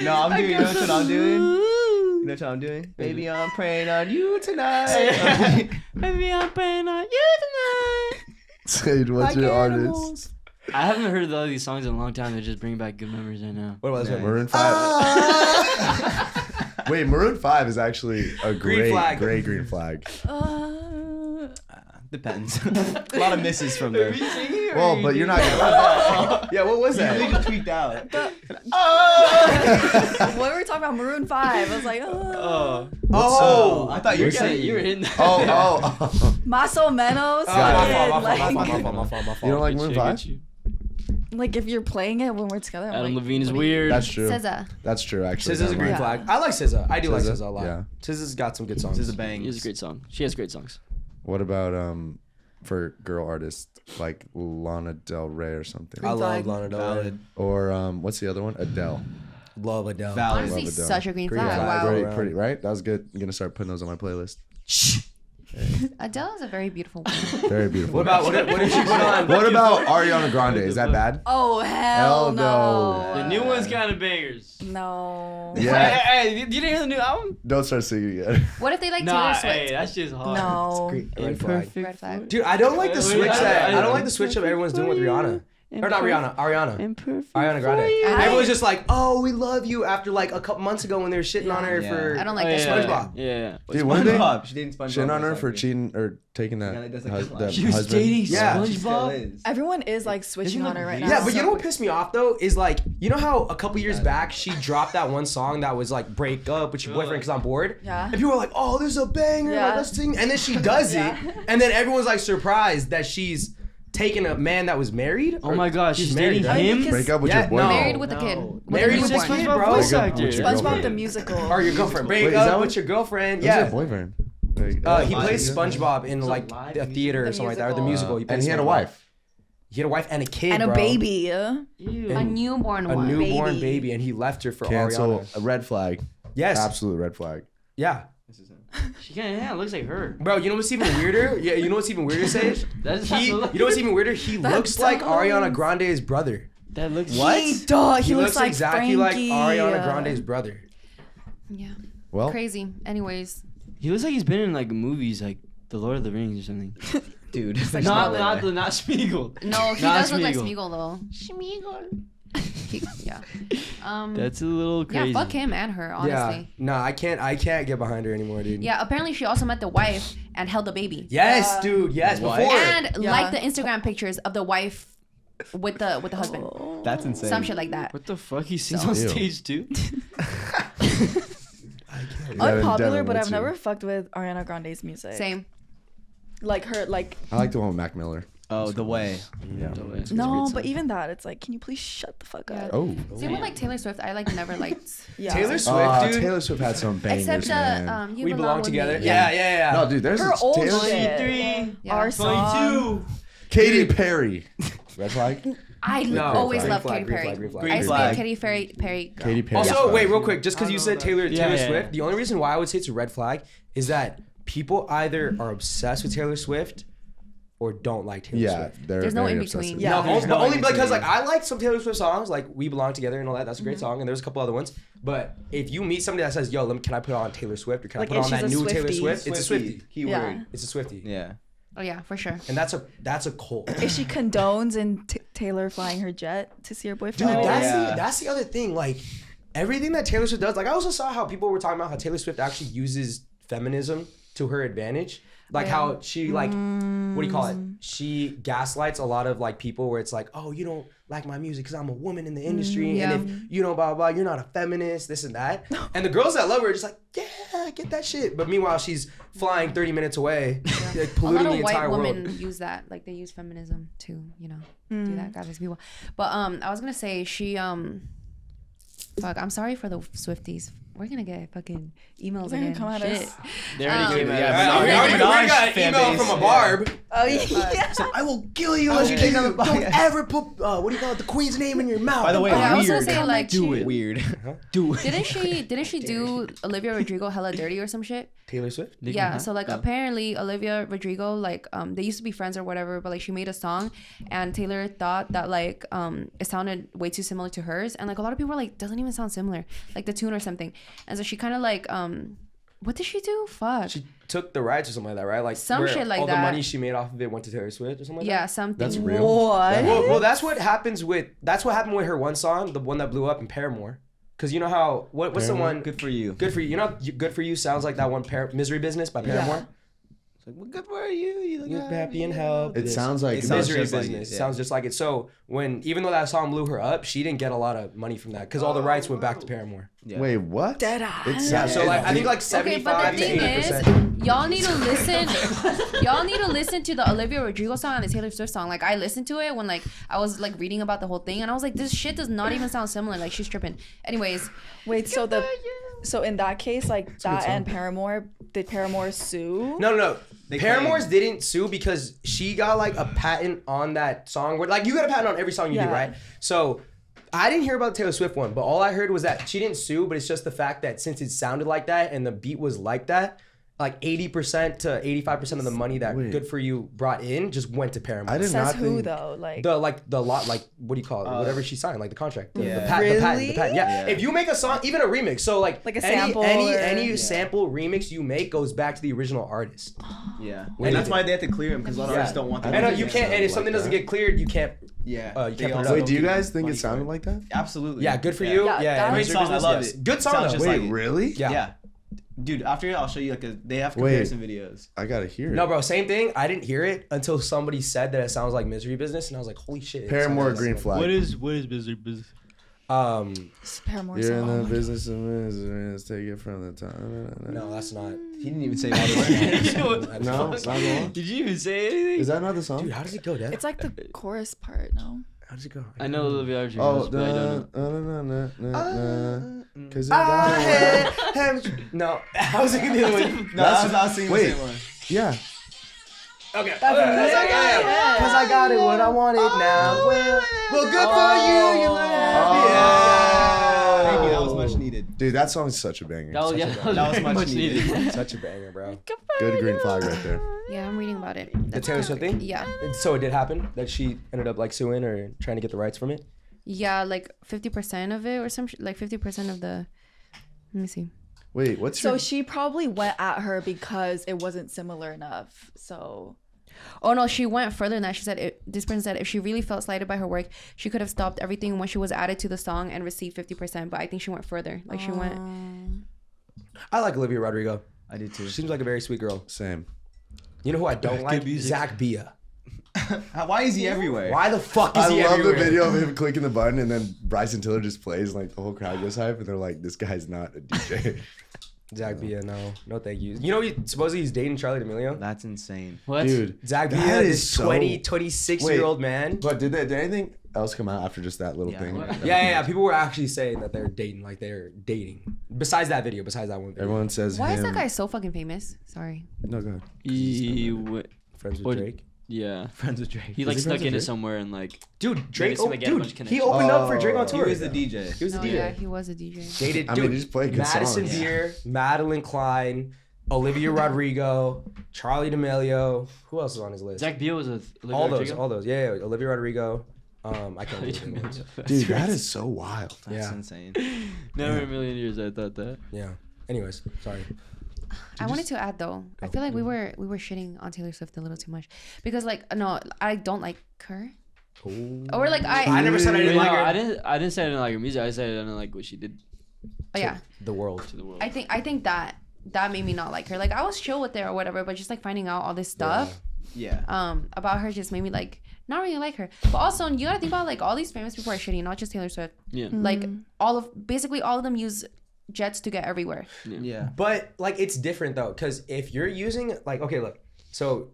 No, I'm doing. You know what I'm doing? You know what I'm doing? Baby, I'm praying on you tonight. Maybe I'm praying on you tonight. Sage, what's your artist? I haven't heard all these songs in a long time. They're just bringing back good memories right now. What about this one? Maroon 5. Wait, Maroon 5 is actually a great, flag. great green flag. Uh, Depends. a lot of misses from there. Well, but you're not gonna. Yeah, what was You that? just tweaked out. when we were talking about Maroon Five, I was like, uh, Oh, Oh, I thought you were saying saying you were hitting that. Oh, oh, oh. Maso Menos. Oh, my fault, my fault, my like, fault, my fault, my fault. You don't like Maroon 5? like if you're playing it when we're together. I'm Adam like, Levine is what do you- weird. That's true. SZA. That's true, actually. SZA's a Never green mind. flag. I like SZA. I do like SZA? SZA a lot. Yeah. SZA's got some good songs. This is a bang. She has a great song. She has great songs. What about um for girl artists like Lana Del Rey or something? I Green love. Lana Del Rey. Valid. Or um what's the other one? Adele. Love Adele. Valid. Honestly, Love Adele. such a green Green flag. flag. Wow. Great. Pretty, pretty, right? That was good. I'm gonna start putting those on my playlist. Adele is a very beautiful woman. Very beautiful. What about what if, what if she put on? what about Ariana Grande? Is that bad? Oh hell, Hell no. no. The new one's kind of bangers. No. Yeah. Hey, hey, hey, you didn't hear the new album? Don't start singing it. What if they like Nah, Taylor hey, Swift? that's just hard. No. Great red flag. Red flag. Dude, I don't like the Wait, switch I- that I- I don't like the switch that everyone's doing with Rihanna. Or not Rihanna, Ariana. Imperfect. Ariana Grande. I- Everyone's just like, "Oh, we love you." After like a couple months ago when they were shitting on her Yeah. for I don't like Oh, that yeah, shit. SpongeBob. Yeah, yeah. Dude, one day SpongeBob. She dated SpongeBob. shit on her for cheating or taking that, Yeah, that does, like, hus- a that She was husband. dating Yeah. She still SpongeBob. is. Everyone is like switching on her right now. Yeah, but you know what pissed me off though is like you know how a couple years back she dropped that one song that was like break up with your boyfriend because I'm bored. Yeah. And people were like, "Oh, there's a banger, Yeah. like, let's sing." And then she does Yeah. it, and then everyone's like surprised that she's taking a man that was married. Oh my gosh, she's dating right? him? Break up with Yeah, your boyfriend. no. Married with a kid. No. With a Married with a kid, SpongeBob bro. Break up with your SpongeBob the musical. Or your girlfriend break Wait, is up that with your girlfriend. Who's Yeah. your boyfriend? Like, Uh, he live plays. SpongeBob in It's like live a theater or The something like that, or the musical. musical. He and he had a wife. He had a wife and a kid, and a bro. baby. Ew. A newborn a one. newborn Baby. baby. and he left her for Cancel Ariana. a red flag. Yes, Absolute red flag. yeah, She kind of yeah, looks like her. bro. You know what's even weirder? Yeah, you know what's even weirder, Sage? That's He, you know what's even weirder? He looks like Ariana Grande's brother. that looks what? He, duh, he, He, looks, looks, like exactly like Ariana Grande's brother. Yeah. Well, Crazy. Anyways. He looks like he's been in like movies like The Lord of the Rings or something. dude. not not the not Spiegel. No, he Not does look like Smeagol. Smeagol though. Smeagol. He, yeah. Um, That's a little crazy. yeah, fuck him and her, Yeah, honestly. no, I can't. I can't get behind her anymore, dude. Yeah. apparently she also met the wife and held the baby. Yes, Yeah. dude. Yes, What? before. And Yeah. like the Instagram pictures of the wife with the with the husband. That's insane. Some shit like that. What the fuck? He sings So- on Ew. stage too. Unpopular, Devin, but I've never fucked with Ariana Grande's music. Same. Like her, like I like the one with Mac Miller. Oh, the way. Yeah. no, but even that, it's like, can you please shut the fuck Yeah. up? Oh. Same with like Taylor Swift. I like never liked. Yeah. Taylor Swift, Uh, dude. Taylor Swift had some bangers, Except the man. um, you we belong with together. Me. Yeah, yeah, yeah. no, dude, there's Her old Taylor shit. Three. Yeah. Our song. Katy Perry. Red flag. I No, always love loved flag, Katy green Perry. flag, green flag. I Green used to be a flag. Katy Perry. Perry girl. Katy Perry. Also, red wait, real quick, just because you said. Taylor Taylor Swift, the only reason why I would say it's a red flag is that people either are obsessed with Taylor Swift or don't like Taylor Yeah, Swift. they're There's no in between. Yeah. no, only, no only in because like. I like some Taylor Swift songs, like "We Belong Together" and all that. That's a Mm-hmm. great song, and there's a couple other ones. But if you meet somebody that says, "Yo, let me, can I put on Taylor Swift or can Like, I put on that she's a new Taylor Swiftie. Swift?" It's a Swiftie. Keyword. Yeah. It's a Swiftie. Yeah. Oh yeah, for sure. And that's a that's a cult. If she condones in t- Taylor flying her jet to see her boyfriend, Dude, Oh, that's yeah. the that's the other thing. Like everything that Taylor Swift does. Like I also saw how people were talking about how Taylor Swift actually uses feminism to her advantage. Like how she like what do you call it? She gaslights a lot of like people where it's like, oh, you don't like my music because I'm a woman in the industry, yeah. and if you know blah blah, blah, you're not a feminist, this and that. And the girls that love her are just like, yeah, get that shit. But meanwhile, she's flying 30 minutes away, like, A lot polluting the of white entire women world. use that, like they use feminism to, you know, Mm. do that. God bless people. But um, I was gonna say she um, fuck. I'm sorry for the Swifties. We're gonna get fucking emails They're again. come at Shit. us. They already Um, came out. Yeah, I but already, Nicki already got an fan email base, from a yeah. barb. Oh yeah. I will kill you unless you take on the Don't ever put uh, what do you call it, the queen's name in your mouth. By the way, Yeah, I was weird. gonna say like do it. Weird. do it. Didn't she? Didn't she do Olivia Rodrigo hella dirty or some shit? Taylor Swift. yeah. So like apparently Olivia Rodrigo like um they used to be friends or whatever, but like she made a song, and Taylor thought that like um it sounded way too similar to hers, and like a lot of people were like doesn't even sound similar, like the tune or something, and so she kind of like um what did she do? Fuck. She took the rights or something like that, right? Like Some shit like all that. the money she made off of it went to Taylor Swift or something like yeah, that. something. That's real. What? Well, well, that's what happens with that's what happened with her one song, the one that blew up in Paramore. Cause you know how what, what's the one? Good for you. Good for you. You know, good for you sounds like that one Par- "Misery Business" by Paramore. It's like, well, good for you. You look You're happy and healthy. It sounds like It sounds misery just like it, business yeah. sounds just like it. So when even though that song blew her up, she didn't get a lot of money from that because all the rights went back to oh. Paramore. Yeah. Wait, what? Dead It ass. Yeah, so like I think like Okay, but five the to thing eighty is, percent. y'all need to listen. y'all need to listen to the Olivia Rodrigo song and the Taylor Swift song. Like I listened to it when like I was like reading about the whole thing, and I was like, this shit does not even sound similar. Like she's tripping. Anyways, Wait, so the so in that case, like that and Paramore, did Paramore sue? No, no, no. They Paramore's didn't sue because she got like a patent on that song. Where, like you got a patent on every song you do, right? So I didn't hear about the Taylor Swift one, but all I heard was that she didn't sue, but it's just the fact that since it sounded like that and the beat was like that, like 80% to 85% of the money that Wait. Good For You brought in just went to Paramore. I did Says not who think. though? Like the like the lot like what do you call it? Whatever she signed, like the contract, the, the, Yeah. pat, the patent, the patent. Yeah. Yeah. If you make a song, even a remix, so like Like a any sample any or- any Yeah. sample remix you make goes back to the original artist. Yeah. When And that's why they have to clear him because a lot of Yeah. artists don't want them. I know you can't, and if like something doesn't get cleared, you can't. Yeah. Uh, you can't put it also up. Wait, do you guys think it sounded like that? Absolutely. Yeah, good for you. Yeah, Yeah, that Misery was- Great song, I love yes. it. Good song Sounds though. just Wait, like it. really? Yeah. Yeah. Dude, after I'll show you like a. They have Wait. comparison videos. I gotta hear it. No, bro, same thing. I didn't hear it until somebody said that it sounds like Misery Business, and I was like, holy shit. it Paramore Green like- Flag. What is what is misery business? Um, it's Paramore You're in song. the business of misery. Let's take it from the top. no, that's not. He didn't even say that. No, it's not the one. Did you even say anything? Is that not the song? Dude, how does it go, Dad? It's like the chorus part, no? How does it go? I know Olivia Rodrigo, Oh, but I don't know. the, uh, na, na, na, na, na. Cause I it- had him- No, I was thinking the other one. No, I was not singing Wait. the same one. yeah. Okay. Because I got it. Because I got it. What I wanted now. Well, well, good for you. You look happy. Dude, that song's such a banger. Oh, that was, Such yeah, a that banger. was, That was very much needed. Such a banger, bro. Good green flag right there. Yeah, I'm reading about it. The Taylor Swift thing? Yeah. And So it did happen that she ended up like suing or trying to get the rights from it. Yeah, like 50% of it or some sh- like 50% of the Let me see. Wait, what's So your she probably went at her because it wasn't similar enough. So Oh no, she went further than that. She said it, this person said if she really felt slighted by her work, she could have stopped everything when she was added to the song and received 50%, but I think she went further. Like she went I like Olivia Rodrigo. I did too. She seems like a very sweet girl. same? You know who I don't like? Zack Bia. Why is he everywhere? Why the fuck is I he love everywhere? the video of him clicking the button and then Bryson Tiller just plays and like the whole crowd goes hype and they're like, this guy's not a DJ. Zack Bia, no, no, thank you. Mm-hmm. You know, he, supposedly he's dating Charlie D'Amelio. That's insane. What? Dude, Zach that Bia, is this so- 20, 26 Wait. year old man. But did, they, did anything else come out after just that little Yeah. thing? Yeah, yeah, yeah. People were actually saying that they're dating, like they're dating. Besides that video, besides that one video. Everyone says Why is that guy so fucking famous? Sorry. No, go ahead. He w- friends with What- Drake. Yeah. Friends with Drake. He like he snuck into somewhere and like Dude, Drake. Oh, like he had a bunch dude, he opened up for Drake on Oh. tour. he was the DJ. He was the No, DJ. yeah, he was a DJ. Dated. I dude, mean, he just played good Madison songs. Beer, Madelyn Cline, Olivia Rodrigo, Charlie D'Amelio. Who else is on his list? Zack Bia was a Olivia all those, Rodrigo? all those. Yeah, yeah, Olivia Rodrigo. Um, I can't Charlie remember. the names. D'Amelio. Dude, that is so wild. That's Yeah. insane. Never in a million years I thought that. Yeah. Anyways, sorry. I wanted to add though. I feel like we were we were shitting on Taylor Swift a little too much because like no, I don't like her. Or like I, I never said I Wait, didn't no, like her. I didn't. I didn't say I didn't like her music. I said I didn't like what she did oh, yeah. The world. to the world. I think I think that that made me not like her. Like I was chill with her or whatever, but just like finding out all this stuff Yeah. um about her just made me like not really like her. But also you gotta think about like all these famous people are shitty, not just Taylor Swift. yeah. Like all of basically all of them use jets to get everywhere. Yeah. But like it's different though, because if you're using like okay, look, so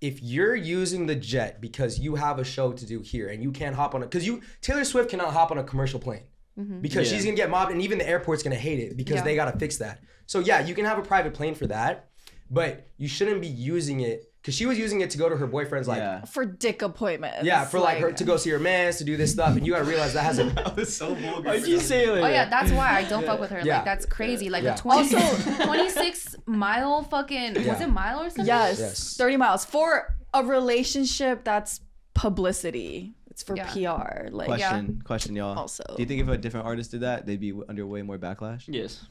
if you're using the jet because you have a show to do here and you can't hop on it, because you Taylor Swift cannot hop on a commercial plane mm-hmm. because Yeah. she's gonna get mobbed and even the airport's gonna hate it because Yeah. they gotta fix that. So yeah, you can have a private plane for that, but you shouldn't be using it because she was using it to go to her boyfriend's like. yeah. for dick appointments. Yeah, for like, her to go see her man, to do this stuff, and you gotta realize that has a That was so vulgar. Why'd you say like Oh yeah, that's why I don't fuck with her. Yeah. Like that's crazy. Like Yeah. the 20, 26 mile fucking was it mile or something? Yes, Yes. 30 miles for a relationship that's publicity. It's for Yeah. PR. Like Question, question, y'all. Also. do you think if a different artist did that, they'd be under way more backlash? Yes.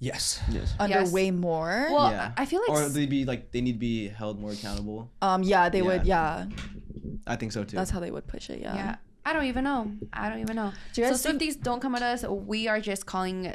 Yes. Yes. under Yes. way more. Well, Yeah. I feel like Or s- they'd be like they need to be held more accountable. um yeah, they would Yeah. yeah. I think so too. That's how they would push it, yeah. yeah. I don't even know. I don't even know. Do you so guys think- Swifties don't come at us. We are just calling.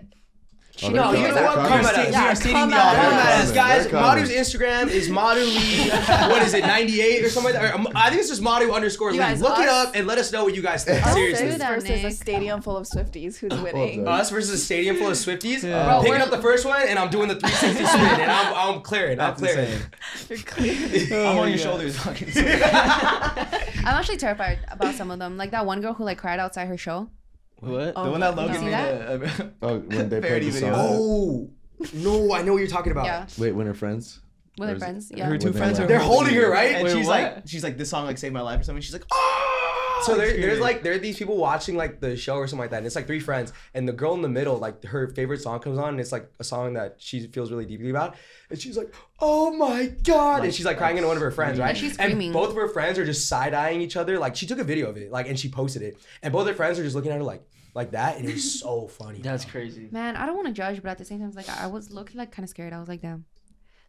Oh, No, they're here's coming- what they're come coming. at us. Yeah, We are stating the at Come obvious. us. guys. They're. Madu's Instagram is Madu Lee. what is it, 98 or something like that? Or, um, I think it's just Madu underscore Lee. You guys, Look it up and let us know what you guys think. Seriously. do that, versus a stadium full of Swifties. Who's winning? Us versus a stadium full of Swifties. Bro, I'm picking up the first one and I'm doing the 360 spin and I'm, I'm clearing. I'm That's clearing. You're clear. I'm on your shoulders. fucking- I'm actually terrified about some of them. Like that one girl who like cried outside her show. What? Oh, the one that Logan see made that? a, a Oh, when they played Parody the video. Oh, no, I know what you're talking about. Yeah, Wait, when her friends? with Or her friends. Yeah. her two When they friends were- are They're holding her, right? and Wait, she's what? like she's like this song like saved my life or something. She's like oh. So there, there's like there are these people watching like the show or something like that, and it's like three friends, and the girl in the middle, like her favorite song comes on, and it's like a song that she feels really deeply about, and she's like, "Oh my god!" and she's like crying into one of her friends, right? And she's screaming. both of her friends are just side eyeing each other. Like she took a video of it, like, and she posted it, and both of her friends are just looking at her like, like that, and it was so funny. That's crazy. Man, I don't want to judge, but at the same time, like I was looking like kind of scared. I was like, damn.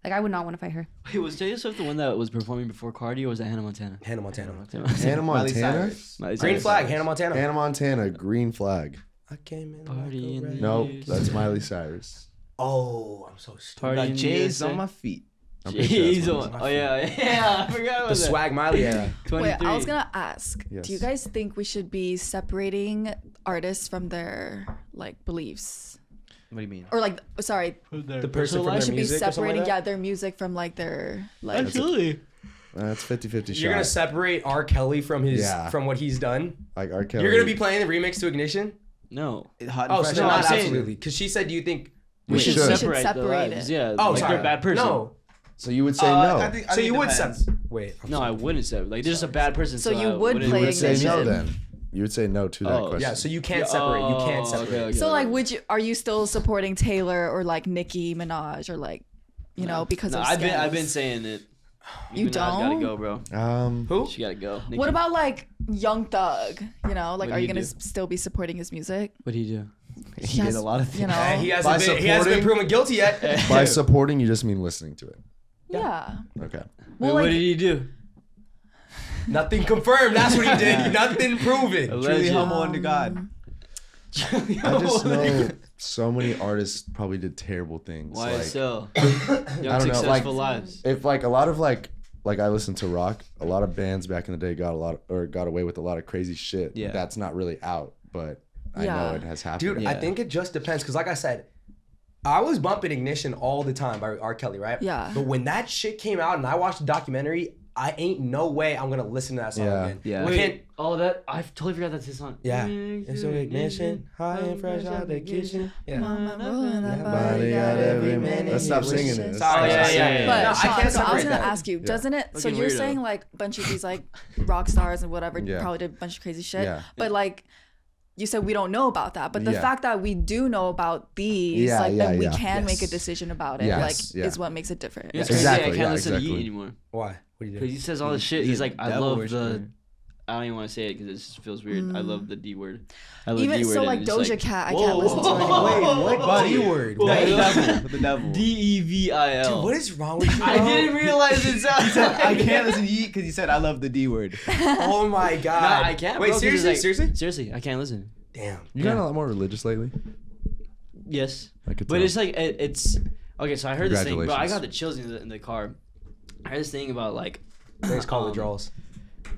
Like I would not want to fight her. Wait, was Taylor Swift the one that was performing before Cardi, or was that Hannah Montana? Hannah Montana. Hannah Miley Montana? Cyrus. Miley Green flag, Hannah Montana. Hannah Montana, green flag. I came in. Party like a in red- the- Nope, that's Miley Cyrus. Oh, I'm so stupid. Party Got in the on eh? my feet. I'm pretty sure that's Jeez, Miley oh, yeah, yeah, I forgot about The that. swag Miley era. Wait, I was gonna ask. Yes. Do you guys think we should be separating artists from their like beliefs, What do you mean? or like, sorry, The person from we their should be music or something separating like that? yeah their music from like their like. Absolutely. Uh, That's 50 50 You're gonna separate R. Kelly from his Yeah. from what he's done. Like R. Kelly. You're gonna be playing the remix to Ignition. No. Hot and Oh, fresh so no, not I'm saying- absolutely. Because she said, "Do you think?" We, We should, should. We should separate, the separate lives. it. Yeah. Oh, like sorry. they're a bad person. No. So you would say Uh, no. I think, I So think you it would depends. sep- Wait. I'm No, I sorry. wouldn't separate. Like, they're just a bad person. So So, you I would wouldn't play you would say ignition. no then. You would say no to that Oh, question. Yeah. So you can't Yeah, separate. you can't oh, separate. okay, okay. So like, would you are you still supporting Taylor or like Nicki Minaj or like, you know, because no, of I've been I've been saying it. You Minaj Gotta go, bro. Um, Who? She gotta go. What about like Young Thug? You know, like, What'd are he you gonna do? still be supporting his music? What do you do? He did a lot of things. You know, he hasn't been. He hasn't been proven guilty yet. by supporting, you just mean listening to it. yeah. Okay. Well, Wait, what did he do? Nothing confirmed. That's what he did. Nothing proven. Truly Legend. humble unto God. um, I just know so many artists probably did terrible things. Why like, so? I Young don't know, successful like- lives. if like a lot of like like I listened to rock, a lot of bands back in the day got a lot or got away with a lot of crazy shit. Yeah. That's not really out, but I Yeah. know it has happened. Dude, I think it just depends. Because, like I said, I was bumping Ignition all the time by R. Kelly, right? Yeah. But when that shit came out and I watched the documentary, I ain't no way I'm gonna listen to that song Yeah. again. Yeah. I Wait, can't. oh that I totally forgot that's his song. Yeah. It's so ignition, high and fresh out the kitchen. Yeah. Mama rolling that Body body got out every every minute. minute. Let's stop singing wish oh, it. it. Let's yeah, yeah, yeah, yeah. yeah. But No, I can't so I was gonna that. ask you, doesn't it? So Fucking you're weirdo. saying like a bunch of these like rock stars and whatever Yeah. probably did a bunch of crazy shit, Yeah. but like. You said we don't know about that, but the Yeah. fact that we do know about these, Yeah, like, yeah, and we yeah. can make a decision about it, Yes, like, yeah. is what makes it different. It's Yeah. crazy. Exactly, I can't yeah, listen to exactly. Yeat anymore Why? What because he says all this shit. He's He's like, I love worshiper. the. I don't even want to say it because it just feels weird. I love the D word. I love Mm. Even D word so, like it's Doja Cat, I can't whoa. listen to anymore. Wait, what? D word. The devil. The devil. D E V I L. Dude, what is wrong with you? I didn't realize it sounded. I can't listen to you because you said I love the D word. Oh my god. No, I can't. Wait, bro, 'cause seriously? like- seriously? Seriously, I can't listen. Damn. You got a lot more religious lately. Yes, I could but tell. it's like it, it's okay. So I heard this thing, bro. I got the chills in the, in the car. I heard this thing about like, I think it's called Um, withdrawals.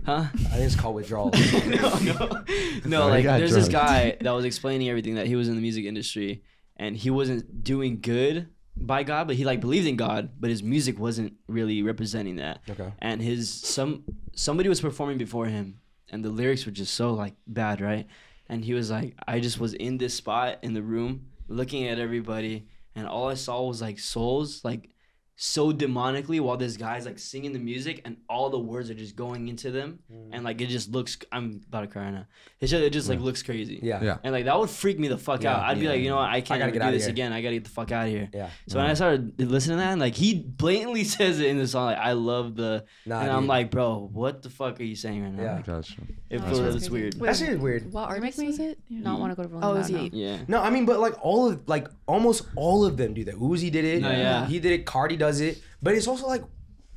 huh? I think it's called withdrawals. no, no, no. Like, there's this guy that was explaining everything that he was in the music industry, and he wasn't doing good by God, but he like believed in God, but his music wasn't really representing that. Okay. And his some somebody was performing before him, and the lyrics were just so like bad, right? And he was like, I just was in this spot in the room, looking at everybody, and all I saw was like souls, like so demonically while this guy's like singing the music and all the words are just going into them mm. and like it just looks i'm about to cry right now it just, it just like looks crazy Yeah. Yeah. and like that would freak me the fuck Yeah, out i'd be like you know what i can't gotta get do this here. again i gotta get the fuck out of here Yeah. so when i started listening to that like he blatantly says it in the song like i love the Nah, and i'm like bro what the fuck are you saying right now Yeah. Like, Gotcha. it That's feels crazy. it's weird Wait, That shit is weird. What You make artist me was it? Not want to go to Rolling Oh, Loud is he? yeah No, I mean, but like all of like almost all of them do that. Uzi did it. No, yeah. He did it. Cardi does it. But it's also like,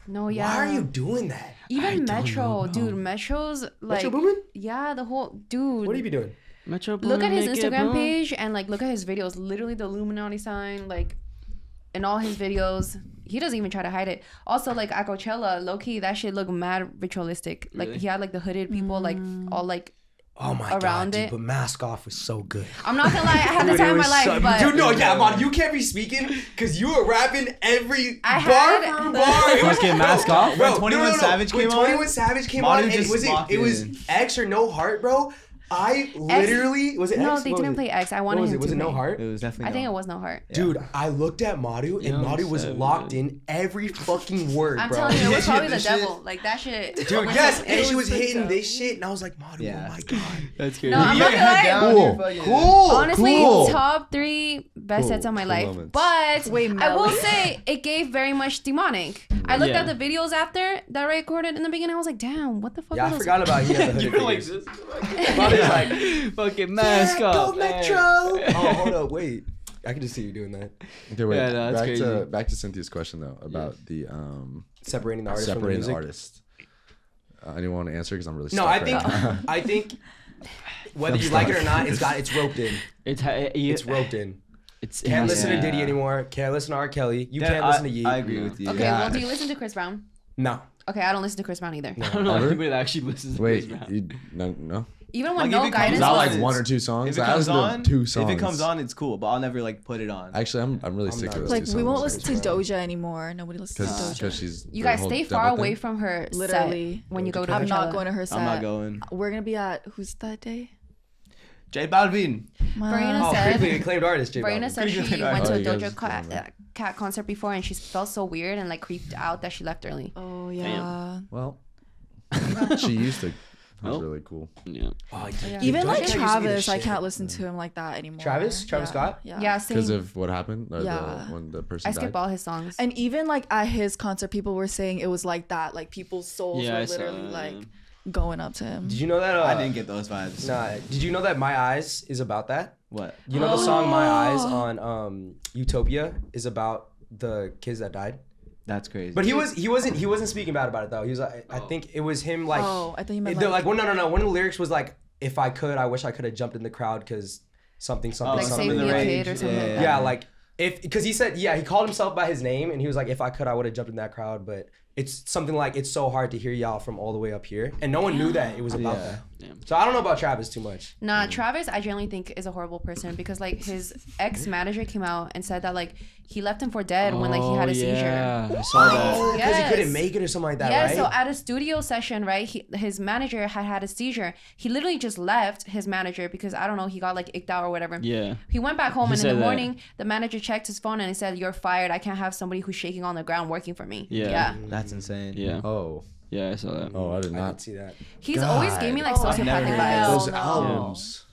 No, yeah. why are you doing that? Even Metro, dude. Metro's like, Metro Boomin? yeah, the whole dude. What do you be doing? Metro look at his Instagram page and like look at his videos. Literally the Illuminati sign, like in all his videos. He doesn't even try to hide it. Also, like at Coachella, low key, that shit looked mad ritualistic. Like Really? he had like the hooded people, like all like. Oh my god, Around dude, it. but Mask Off was so good. I'm not gonna lie, I had the Dude, time of my life, so- but dude, no, yeah, man, you can't be speaking because you were rapping every I bar had for the- bar. It was- Fucking Mask Off? Bro, When no, 21 no, no, no. Savage When came on? 21 Savage came Manu on, and was it? It was. X or No Heart, bro. I literally was it. no, X? they What didn't play X. I What wanted was him it? Was to it No. Heart? It was definitely. I think it was no heart. Dude, I looked at Madu and Young Madu was Savage. locked in every fucking word, I'm bro. telling you, it was probably the this shit- devil. Like that shit. Dude, was yes, and she was hitting this shit, and I was like, Madu, Yeah. oh my god. that's crazy No, I'm You not got gonna lie. Cool. Cool. Honestly, cool. top three best Cool, sets of my cool life. moments. But Wait, I will say it gave very much demonic. I looked at the videos after that I recorded in the beginning. I was like, damn, what the fuck? Yeah, I forgot about he had the you hooded were like figures. this Madu's like, fucking mask yeah, off go Metro. oh, hold up, wait. I can just see you doing that. Okay, wait. Yeah, no, that's back crazy. to back to Cynthia's question though about the um Separating the artist separating from the the music. artist. Uh, anyone want to answer? Because I'm really No, stuck I right think now. I think whether you like it or not, it's got it's roped in. it's it, you- It's roped in. it's it Can't has- listen to Diddy anymore. Can't listen to R. Kelly. You Yeah, can't I, listen to Yeat. I agree with you. Okay, Yeah. well, do you listen to Chris Brown? No. Okay, I don't listen to Chris Brown either. I don't know Ever? anybody that actually listens to Wait, Chris Brown. you, no, no. Even Like, when if no it comes guidance Not was. like one or two songs. If it I comes listen to on, two songs. if it comes on, it's cool, but I'll never like put it on. Actually, I'm I'm really I'm sick not of those Like two we won't songs. listen to Doja anymore. Nobody listens to Doja. because she's You guys stay devil far thing. away from her. Literally. set when you go to I'm not Coachella. going to her set. I'm not going. We're gonna be at who's that day? J Balvin. Verena Oh, said. critically acclaimed artist, J Verena Balvin. said she Critically went to a acclaimed. Oh, you Doja Cat, uh, Cat concert before and she felt so weird and like creeped out that she left early. Oh yeah. Well, she used to. That was Nope. really cool. Yeah. Oh, Yeah. Even like Cat used to be the Travis, I can't listen to him like that anymore. Travis? Travis Yeah. Scott? Yeah. Yeah, Because of what happened? Or Yeah. The, when the person I died? skip all his songs. And even like at his concert, people were saying it was like that. Like people's souls Yeah, were saw literally that, like yeah. going up to him. Did you know that? Uh, I didn't get those vibes. Nah. Did you know that My Eyes is about that? What? You know the song My Eyes Oh. on um, Utopia is about the kids that died. That's crazy. But he was he wasn't he wasn't speaking about about it though. He was like, I oh. think it was him like oh, I thought you meant they're like, like, well, no no no. One of the lyrics was like, if I could, I wish I could have jumped in the crowd because something something Like something. saving the a rage, kid or something yeah, like yeah, that. yeah, like if because he said yeah he called himself by his name and he was like if I could I would have jumped in that crowd but it's something like it's so hard to hear y'all from all the way up here and no one knew that it was about Yeah. that. Yeah. So I don't know about Travis too much. Nah, mm. Travis, I generally think is a horrible person because like his ex manager came out and said that like he left him for dead when like he had a oh, seizure. Oh, Yeah, I saw that. Oh, because he couldn't make it or something like that, yeah, right? so at a studio session, right, he, his manager had had a seizure. He literally just left his manager because I don't know, he got like icked out or whatever. Yeah. He went back home He and in said the that. morning, the manager checked his phone and he said, "You're fired. I can't have somebody who's shaking on the ground working for me." Yeah. yeah. Mm. That's insane. Yeah. Oh. Yeah, I saw that. Oh, I did I not. didn't see that. He's always God. gave me like Oh, I've never sociopathic heard vibes. Those no. albums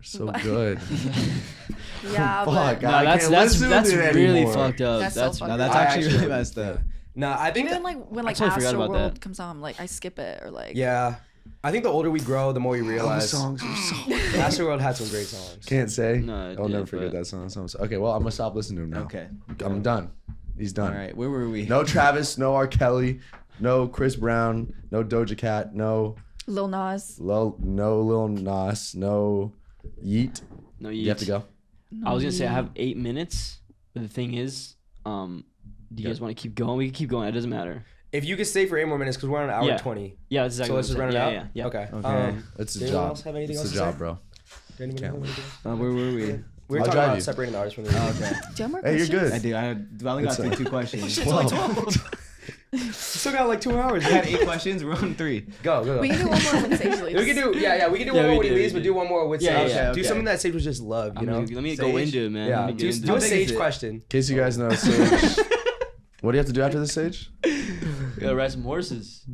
are so good. yeah, but Fuck, No, I that's can't that's listen that's to it really anymore. fucked up. That's so That's, fucked Now up. that's I actually actually- really messed up. No, I think even that- like when like totally forgot Astro about World that. comes on, like I skip it or like yeah. I think the older we grow, the more we Those realize. songs are so Astroworld had some great songs. Can't say. No, it I'll never did, forget but- that song. song. Okay, well, I'm gonna stop listening to him now. Okay. I'm done. He's done. All right. Where were we? No Travis, no R. Kelly, no Chris Brown, no Doja Cat, no Lil Nas. Lil, no Lil Nas, no Yeat. no, Yeat. You have to go. I was gonna say I have eight minutes, but the thing is, um, do you Yeah. guys want to keep going? We can keep going. It doesn't matter. If you could stay for eight more minutes, because we're on an hour Yeah. twenty. Yeah, that's exactly. so let's just run it saying. out. Yeah, yeah, yeah. Okay. Okay. Um, It's a Does anyone job. else have anything It's else a to job, say? bro. did anybody Can't have wait. anything? Uh, where were we? We were I'll talking about you. separating the artist from the Oh, music. okay. Do you have more Hey, you're good. I do. I, had, I only got It's through two questions. Whoa. Still got like two hours. I had eight questions. We're on three. Go, go, go. We can do one more when Sage leaves. We can do, yeah, yeah. We can do Yeah, one we more when he did, we leaves, but did. do one more with Yeah, Sage. yeah, Do okay. something that Sage was just love, you I'm know? gonna, let me go Sage? into it, man. Yeah, Let me do, into do a big Sage question. In case you guys know, Sage. what do you have to do after this, Sage? it. Gotta ride some horses.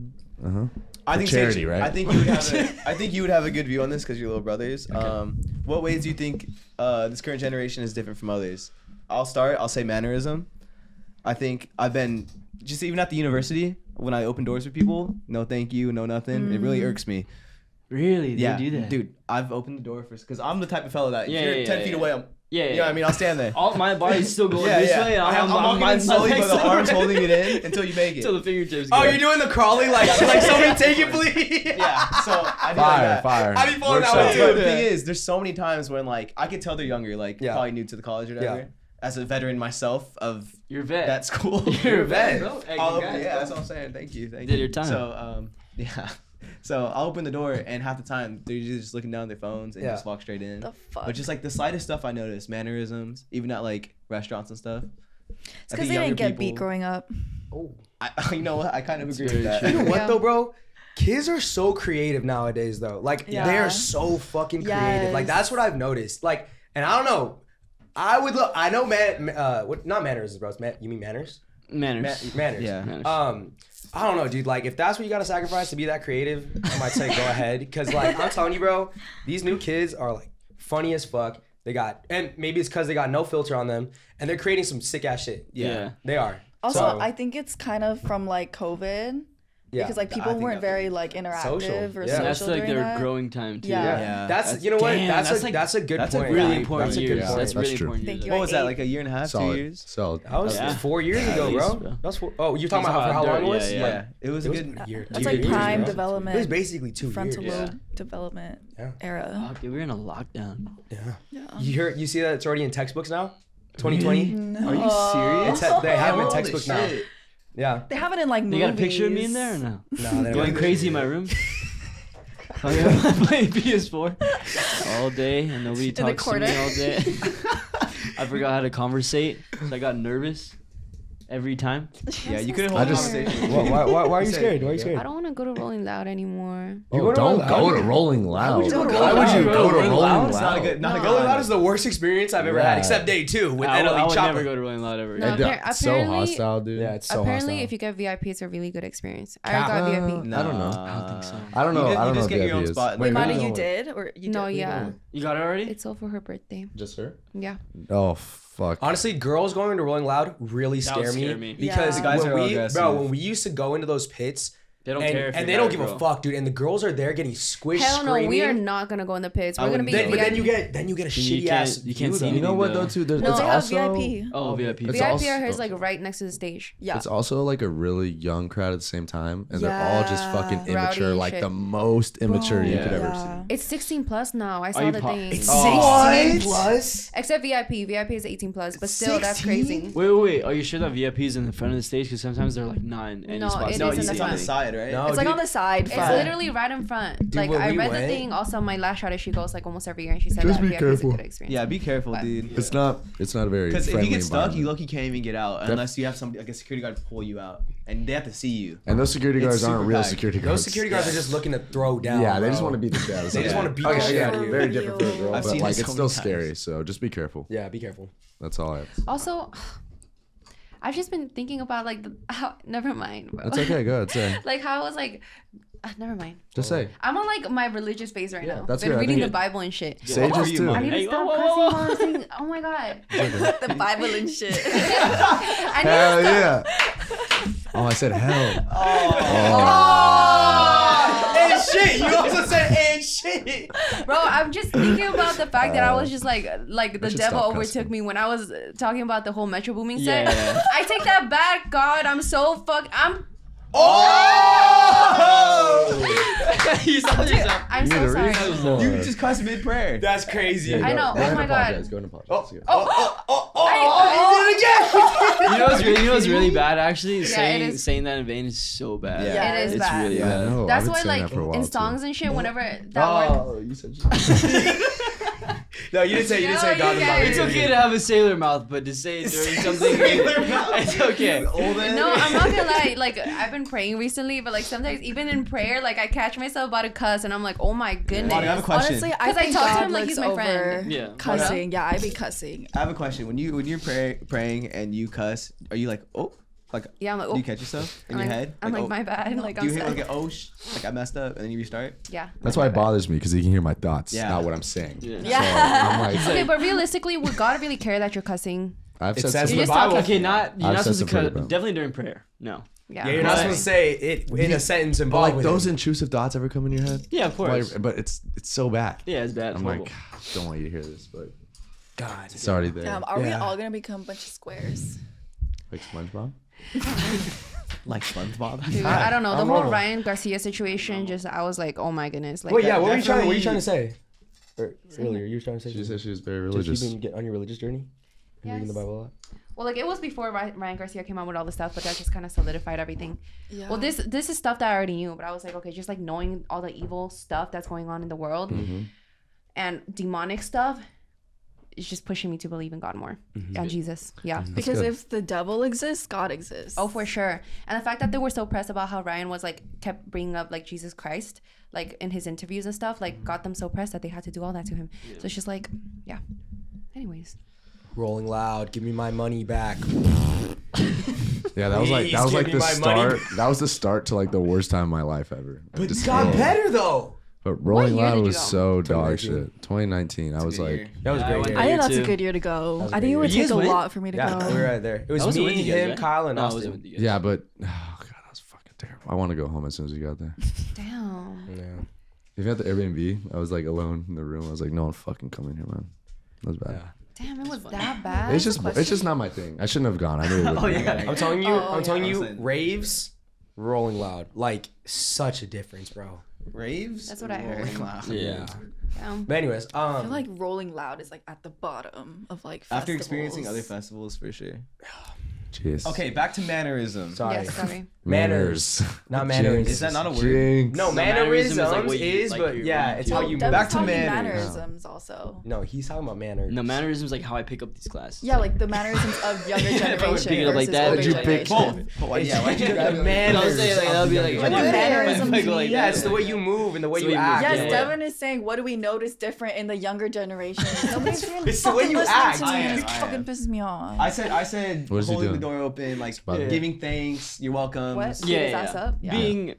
Uh huh. I think charity, Sage- right? I think you would have. A, I think you would have a good view on this because you're little brothers. Um, what ways do you think uh, this current generation is different from others? I'll start. I'll say mannerism. I think I've been just even at the university when I open doors for people. No, thank you. No, nothing. It really mm. irks me. Really? They yeah, do that, dude. I've opened the door first because I'm the type of fellow that Yeah, if you're yeah, ten yeah, feet yeah. away, I'm. Yeah, yeah. You know what I mean? I'll stand there. All my body's still going yeah, this yeah. way. and I'm, I'm, walking my- in slowly, but the legs- arms holding it in until you make it. Till the fingertips. Oh, you're doing the crawling like, like somebody take it, please. yeah. So I do like Fire, that. fire. I be falling that way out. too. The thing is, there's so many times when like I could tell they're younger, like Yeah. probably new to the college or whatever. Yeah. As a veteran myself of You're vet. that school, You're a vet, vet. bro. Hey, All over- yeah, bro. that's what I'm saying. Thank you, thank Did you. your time. So um, yeah. So I'll open the door and half the time they're just looking down their phones and Yeah. just walk straight in. The fuck? But just like the slightest stuff I noticed, mannerisms, even at like restaurants and stuff. it's because they didn't get beat growing up. Oh. I, you know what? I kind of agree with that. true. You know what Yeah. though, bro? Kids are so creative nowadays, though. Like Yeah. they're so fucking creative. Like that's what I've noticed. Like, and I don't know. I would look. I know man. Uh, what? Not manners, bro. It's man, you mean manners? Manners. Ma- manners. Yeah. Manners. Um, I don't know, dude. Like, if that's what you gotta sacrifice to be that creative, I might say go ahead. Cause like I'm telling you, bro, these new kids are like funny as fuck. They got, and maybe it's cause they got no filter on them, and they're creating some sick ass shit. Yeah. They are. Also, So, I think it's kind of from like COVID yeah. because like people weren't very like interactive Social. or Yeah. social That's like during their that. growing time too. Yeah. Yeah. Yeah. That's, That's- you know what? damn, that's that's a like- that's a good that's a point. Really Yeah. important That's a good years. point. That's That's really true. important Thank years. you. What At was that? Like a year and a half, Solid. two years? Solid. That was Yeah. four years Yeah, ago, bro. least, bro. That's four, oh, you're talking That's about for how how- long it was? yeah, Yeah. yeah. It was a good. year. That's like prime development. It was basically two frontal years. lobe development era. Fuck, dude, we're in a lockdown. Yeah. Yeah. You hear? You see that it's already in textbooks now. 2020. Mm-hmm. Are you serious? They have them in textbooks now. Shit. Yeah. They have it in like You movies. got a picture of me in there or no? No, they Going don't. crazy in my room. Oh yeah, I'm playing PS4 all day and nobody the talks to me all day. I forgot how to conversate, so I got nervous. Every time. Yeah, you couldn't I hold a just- conversation. Why, why, why, why are you scared? Why are you scared? I don't want to go to Rolling Loud anymore. You're Oh, going to don't Rolling go Loud? to Rolling Loud. you go to Why Rolling would you Loud? go to Rolling Rolling Loud? Loud? It's not a good, not a No. good Rolling. Loud is the worst experience I've ever Yeah. had, except day two with I would, I NLE would Chopper. never go to Rolling Loud ever. No, And appar- it's so apparently- hostile, dude. Yeah, it's so Apparently, hostile. if you get VIP, it's a really good experience. I Cap. got VIP. Uh, I don't know. I don't think so. I don't know. You just- I you don't know just what get your VIP own is. spot. Wait, Wait, Madi, you did or you no, did? yeah, You got it already? it's all for her birthday. Just her? Yeah. Oh fuck. Honestly, girls going into Rolling Loud really That scare me, me. because Yeah. Guys when are we, aggressive. bro, when we used to go into those pits They don't and, care if and they don't or give a girl. fuck, dude, and the girls are there getting squished, Hell no, screaming. we are not gonna go in the pits. We're gonna be wouldn't- Then, but then you get then you get a You shitty can't- ass. you can't see though. You know what though, too? There's No, it's they have also VIP. Oh, oh VIP. It's VIP also- are hers like right next to the stage. Yeah. It's also like a really young crowd at the same time, and they're all just fucking immature, and like shit. the most immature you could Yeah. ever Yeah. It's 16 plus now. I saw the po- thing. It's Oh, plus. Except VIP. VIP is 18 plus, but still, that's crazy. Wait, wait, wait. Are you sure that VIP is in the front of the stage? Because sometimes they're like nine. And No, you No, is in it's on the front. Side, right? No, It's like dude. on the side. It's front. literally right in front. like I we read went- the thing. Also, my lash artist, she goes like almost every year, and she said Just that be VIP a careful. good experience. Yeah, be careful, But- dude. It's not. It's not a very. Because if you get stuck, you environment. lucky can't even get out Def- unless you have somebody like a security guard pull you out, and they have to see you. And those security It's guards aren't real packed. security guards. Those security guards are just looking to throw down. Yeah, they just want to beat the shit out They just want to beat the Okay, shit out of you. very different for a girl, but like it's still scary. So just be careful. Yeah, be careful. That's all I have. Also, I've just been thinking about like the how. Never mind. Bro. That's okay. Go ahead. Say. like how I was like, uh, never mind. Just say. I'm on like my religious phase right Yeah, now. that's been good. Reading the Bible and shit. Say What are just you, too. Mom? I need to Hey, stop whoa, whoa, cussing whoa. while I'm saying. Oh my god. the Bible and shit. I need Hell to stop. yeah. Oh, I said hell. Oh, and shit. You also said and shit. Bro, I'm just thinking about the fact that I was just like, like the devil overtook me when I was uh, talking about the whole Metro Boomin set. yeah. I take that back, God. I'm so fuck. I'm. Oh! you saw yourself. I'm so sorry. read. You just cussed mid prayer. That's crazy. I know. Go ahead Oh my and God. apologize. Go ahead and apologize. Oh, oh, oh, oh, oh, oh, oh, oh you did it again. You know what's really, you know what's really bad actually? it saying is. saying that in vain is so bad. Yeah. It is it's bad. really Yeah, I bad. know. That's I've been why, saying like, that for a while, in too. songs and shit, whenever that word. Oh, you said shit. No, you didn't say. You didn't No, say you God. guys- It's okay to have a sailor mouth, but to say it during something, it's okay. No, I'm not gonna lie. Like I've been praying recently, but like sometimes even in prayer, like I catch myself about to cuss, and I'm like, oh my goodness. Madi, I have a question. Honestly, I 'Cause I think talk to him like he's my friend. Yeah. Cussing, yeah, I be cussing. I have a question. When you when you're pray, praying and you cuss, are you like oh, like Yeah, I'm like, do oh. you catch yourself in I'm your like, head? I'm like, oh, my bad. Like Do I'm you hear sorry. like a, oh sh- like I messed up and then you restart? yeah. That's why it bothers me because he can hear my thoughts, Yeah. not what I'm saying. Yeah. So Yeah. I'm like, Okay, but realistically, would God really care that you're cussing? I've It said says some- in You the just talk- Bible. Okay, not you're I've not supposed to some cut. Definitely during prayer. No. Yeah. Yeah, you're not supposed to say it in a sentence But involved like those it. intrusive thoughts ever come in your head? Yeah, of course. Like, but it's it's so bad. Yeah, it's bad. I'm horrible. like, don't want you to hear this, but God. it's already there. Damn, are we all gonna become a bunch of squares? Like SpongeBob. Like SpongeBob. Dude, I don't know. The I'm whole normal. Ryan Garcia situation, just I was like, oh my goodness. Like, Wait, yeah. that- What were you trying? What were you trying to say? Or, earlier, you were trying to say. She said she was very Just religious. you been get on your religious journey. And Reading the Yes. Bible a lot. Well, like it was before Ry- Ryan Garcia came out with all the stuff, but that just kind of solidified everything. Yeah. Well, this this is stuff that I already knew, but I was like, okay, just like knowing all the evil stuff that's going on in the world Mhm. and demonic stuff, is just pushing me to believe in God more mm-hmm. and Jesus. Yeah. Mm-hmm. because good. if the devil exists, God exists. Oh, for sure. And the fact that they were so pressed about how Ryan was like kept bringing up like Jesus Christ, like in his interviews and stuff, like got them so pressed that they had to do all that to him. So it's just like, yeah. Anyways, Rolling loud. Give me my money back. Yeah, that was like Please that was like the start. That was the start to like the worst time of my life ever. But Just- it got better though. But Rolling year Loud did you was go? so dog 2019. shit. 2019. I was Good like, year. That was Yeah, I great. went. I year think that's two. a good year to go. I I a think it would year. take a guys lot for me to Yeah, go. we were right there. It was I wasn't me, with you guys, him, right? Kyle, and No, I Austin. wasn't with you yeah, but oh god, that was fucking terrible. I want to go home as soon as we got there. damn. Yeah. Even at the Airbnb, I was like alone in the room. I was like, no one fucking come in here, man. That was bad. Yeah. Damn, it was that bad. It's just it's just not my thing. I shouldn't have gone. I knew it would. Oh, yeah. I'm telling you, Oh, I'm telling you, raves, rolling loud, like such a difference, bro. Raves. That's what I heard. Rolling Loud. Yeah. Damn. But anyways, um, I feel like Rolling Loud is like at the bottom of like festivals. After experiencing other festivals, for sure. Jeez. Okay, back to mannerism. sorry. Yes, sorry. Manners. Not Jinx. manners. Is that not a word? Jinx. No, No, mannerisms is like you- is, like but your- yeah, it's how you Devin's Back to talking manners. mannerisms also. No, he's talking about manners. No, mannerisms like how I pick up these classes. Yeah, like the mannerisms of younger If I generation would pick it up like that, older would you pick. Both. But why- yeah, why'd you the grab manners. I was saying, like, that would be like- of What the do mannerisms mean? Yeah, it's the way you move and the way you way you move, act. Yes, Devin is saying, what do we notice different in the younger generation? Nobody's even It's the way you act. to I me. am, It fucking pisses me off. I said, I said, What is he holding the door open, like giving thanks. You're welcome. What? Yeah, yeah, ass yeah. up? Yeah. Being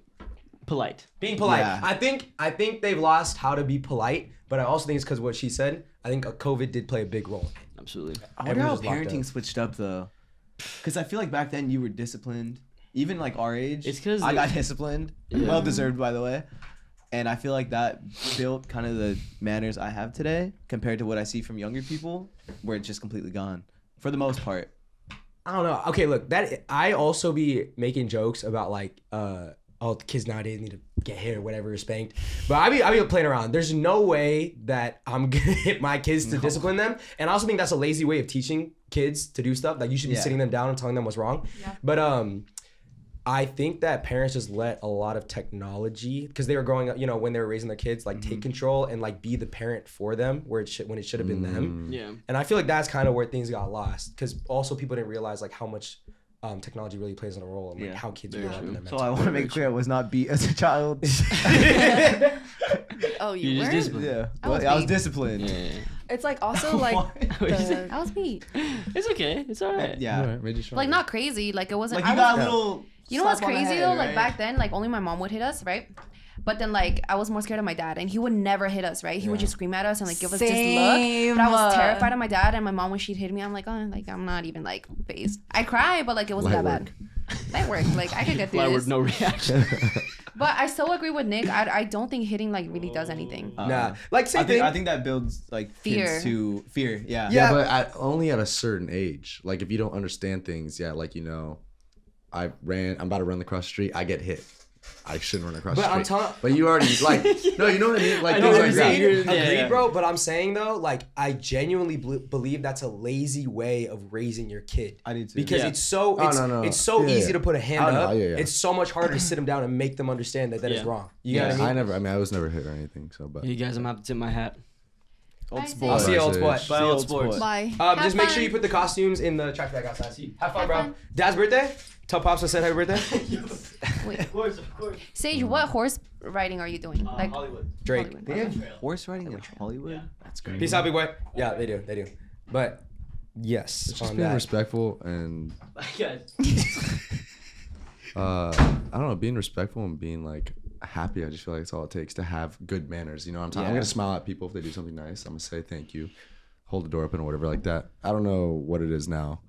polite. Being polite. Yeah. I think I think they've lost how to be polite, but I also think it's because what she said. I think uh, COVID did play a big role. Absolutely. I wonder how parenting up. switched up though, because I feel like back then you were disciplined. Even like our age, It's 'cause I got disciplined, Yeah. well deserved by the way, and I feel like that built kind of the manners I have today compared to what I see from younger people, where it's just completely gone for the most part. I don't know. Okay, look, that I also be making jokes about like, uh, oh, kids nowadays need to get hit or whatever, or spanked. But I be I be playing around. There's no way that I'm gonna hit my kids to discipline them, and I also think that's a lazy way of teaching kids to do stuff. Like you should be Yeah. sitting them down and telling them what's wrong. Yeah. But um. I think that parents just let a lot of technology because they were growing up, you know, when they were raising their kids, like take control and like be the parent for them, where it should when it should have been them. Yeah. And I feel like that's kind of where things got lost because also people didn't realize like how much um, technology really plays in a role and like Yeah, how kids very grow up in their So I want to make clear I was not beat as a child. oh, you, You were? disciplined. yeah, I was I was disciplined. Yeah. yeah, It's like also like What'd you say? the, That was beat. It's okay. It's alright. Yeah, made Like not crazy. Like it wasn't. like you I got a little. You know what's slap on the crazy head, though? Like back then, like only my mom would hit us, right? But then like I was more scared of my dad, and he would never hit us, right? He would just scream at us and like give us this look. Same. But I was terrified of my dad, and my mom when she'd hit me, I'm like, oh, like I'm not even like phased. I cry, but like it wasn't Light that bad. That worked. like I could get through Fly this. word, no reaction. But I still agree with Nick. I, I don't think hitting like really does anything. Uh, Nah, like I same think thing. I think that builds like Fear. kids to fear. Yeah. Yeah, Yeah. but at, only at a certain age. Like if you don't understand things, yeah, like you know, I ran. I'm about to run across the street. I get hit. I shouldn't run across But the I'm street. telling- But you already like no, you know what I mean? Like I know things like you're that. saying. Agreed, Yeah, yeah. bro. But I'm saying though, like I genuinely bel believe that's a lazy way of raising your kid. I do too. Because Yeah. it's so Oh, it's, no, no. it's so Yeah, easy yeah. to put a hand Oh, up. yeah, yeah. It's so much harder to sit them down and make them understand that that is Yeah. wrong. You Yeah. know what I I mean? never. I mean, I was never hit or anything. So, but you guys, I'm gonna have to tip my hat. Old Bye, sport. I'll see you old Bye, sport. Bye, old old sports. Bye. Um, Have just make sure you put the costumes in the trash bag outside. See, have fun, Have bro. fun. Dad's birthday. Tell pops I said happy birthday. Wait, Of course, of course. Sage, what horse riding are you doing? Uh, Like Hollywood. Drake. Hollywood. They have horse riding in Hollywood. That's great. Peace out, big boy. Yeah, they do. They do. But yes, it's just on being that. respectful and Guys. uh, I don't know, being respectful and being like happy. I just feel like it's all it takes to have good manners. You know what I'm saying? I'm gonna smile at people if they do something nice. I'm gonna say thank you, hold the door open or whatever like that. I don't know what it is now.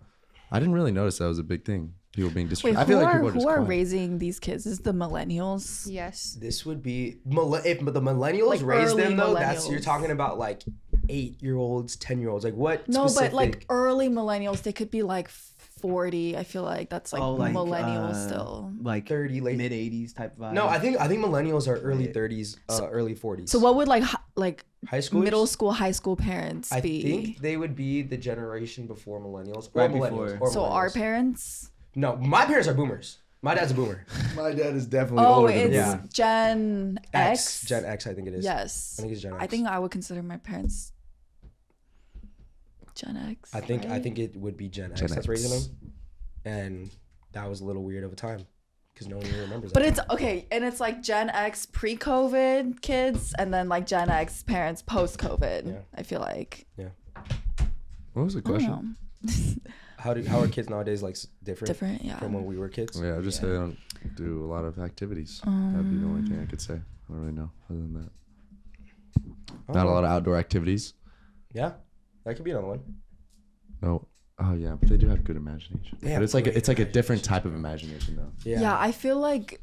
I didn't really notice that was a big thing. People being Wait. I who feel like are, people are just who are quiet. raising these kids? Is the millennials? yes. This would be mille- if the millennials Like raise them though. That's you're talking about like eight year olds, ten year olds. Like what? No, but like early millennials, they could be like 40. I feel like that's like, oh, like millennials uh, still. like 30 late. mid 80s type vibe. no, I think I think millennials are early Right. thirties, uh, early forties. So what would like hi- like high school? middle school, high school parents be? I be? think they would be the generation before millennials, or Right millennials. before. Or so our parents. No, my parents are boomers. My dad's a boomer. My dad is definitely Oh, older than it's me. Yeah. Gen X. X, Gen X, I think it is. Yes. I think it's Gen X. I think I would consider my parents Gen X. I think I think it would be Gen X Gen that's raising them, and that was a little weird of a time because no one even remembers. But that it's okay, and it's like Gen X pre-COVID kids, and then like Gen X parents post-COVID. Yeah. I feel like. Yeah. What was the I don't question? know. how do how are kids nowadays like different, Different, yeah. from when we were kids? Yeah, I just say I don't do a lot of activities. That'd be the only thing I could say. I don't really know other than that. Not a lot of outdoor activities. Yeah, that could be another one. No. Oh yeah, but they do have good imagination. They but it's like a, it's like a different type of imagination though. Yeah. yeah. I feel like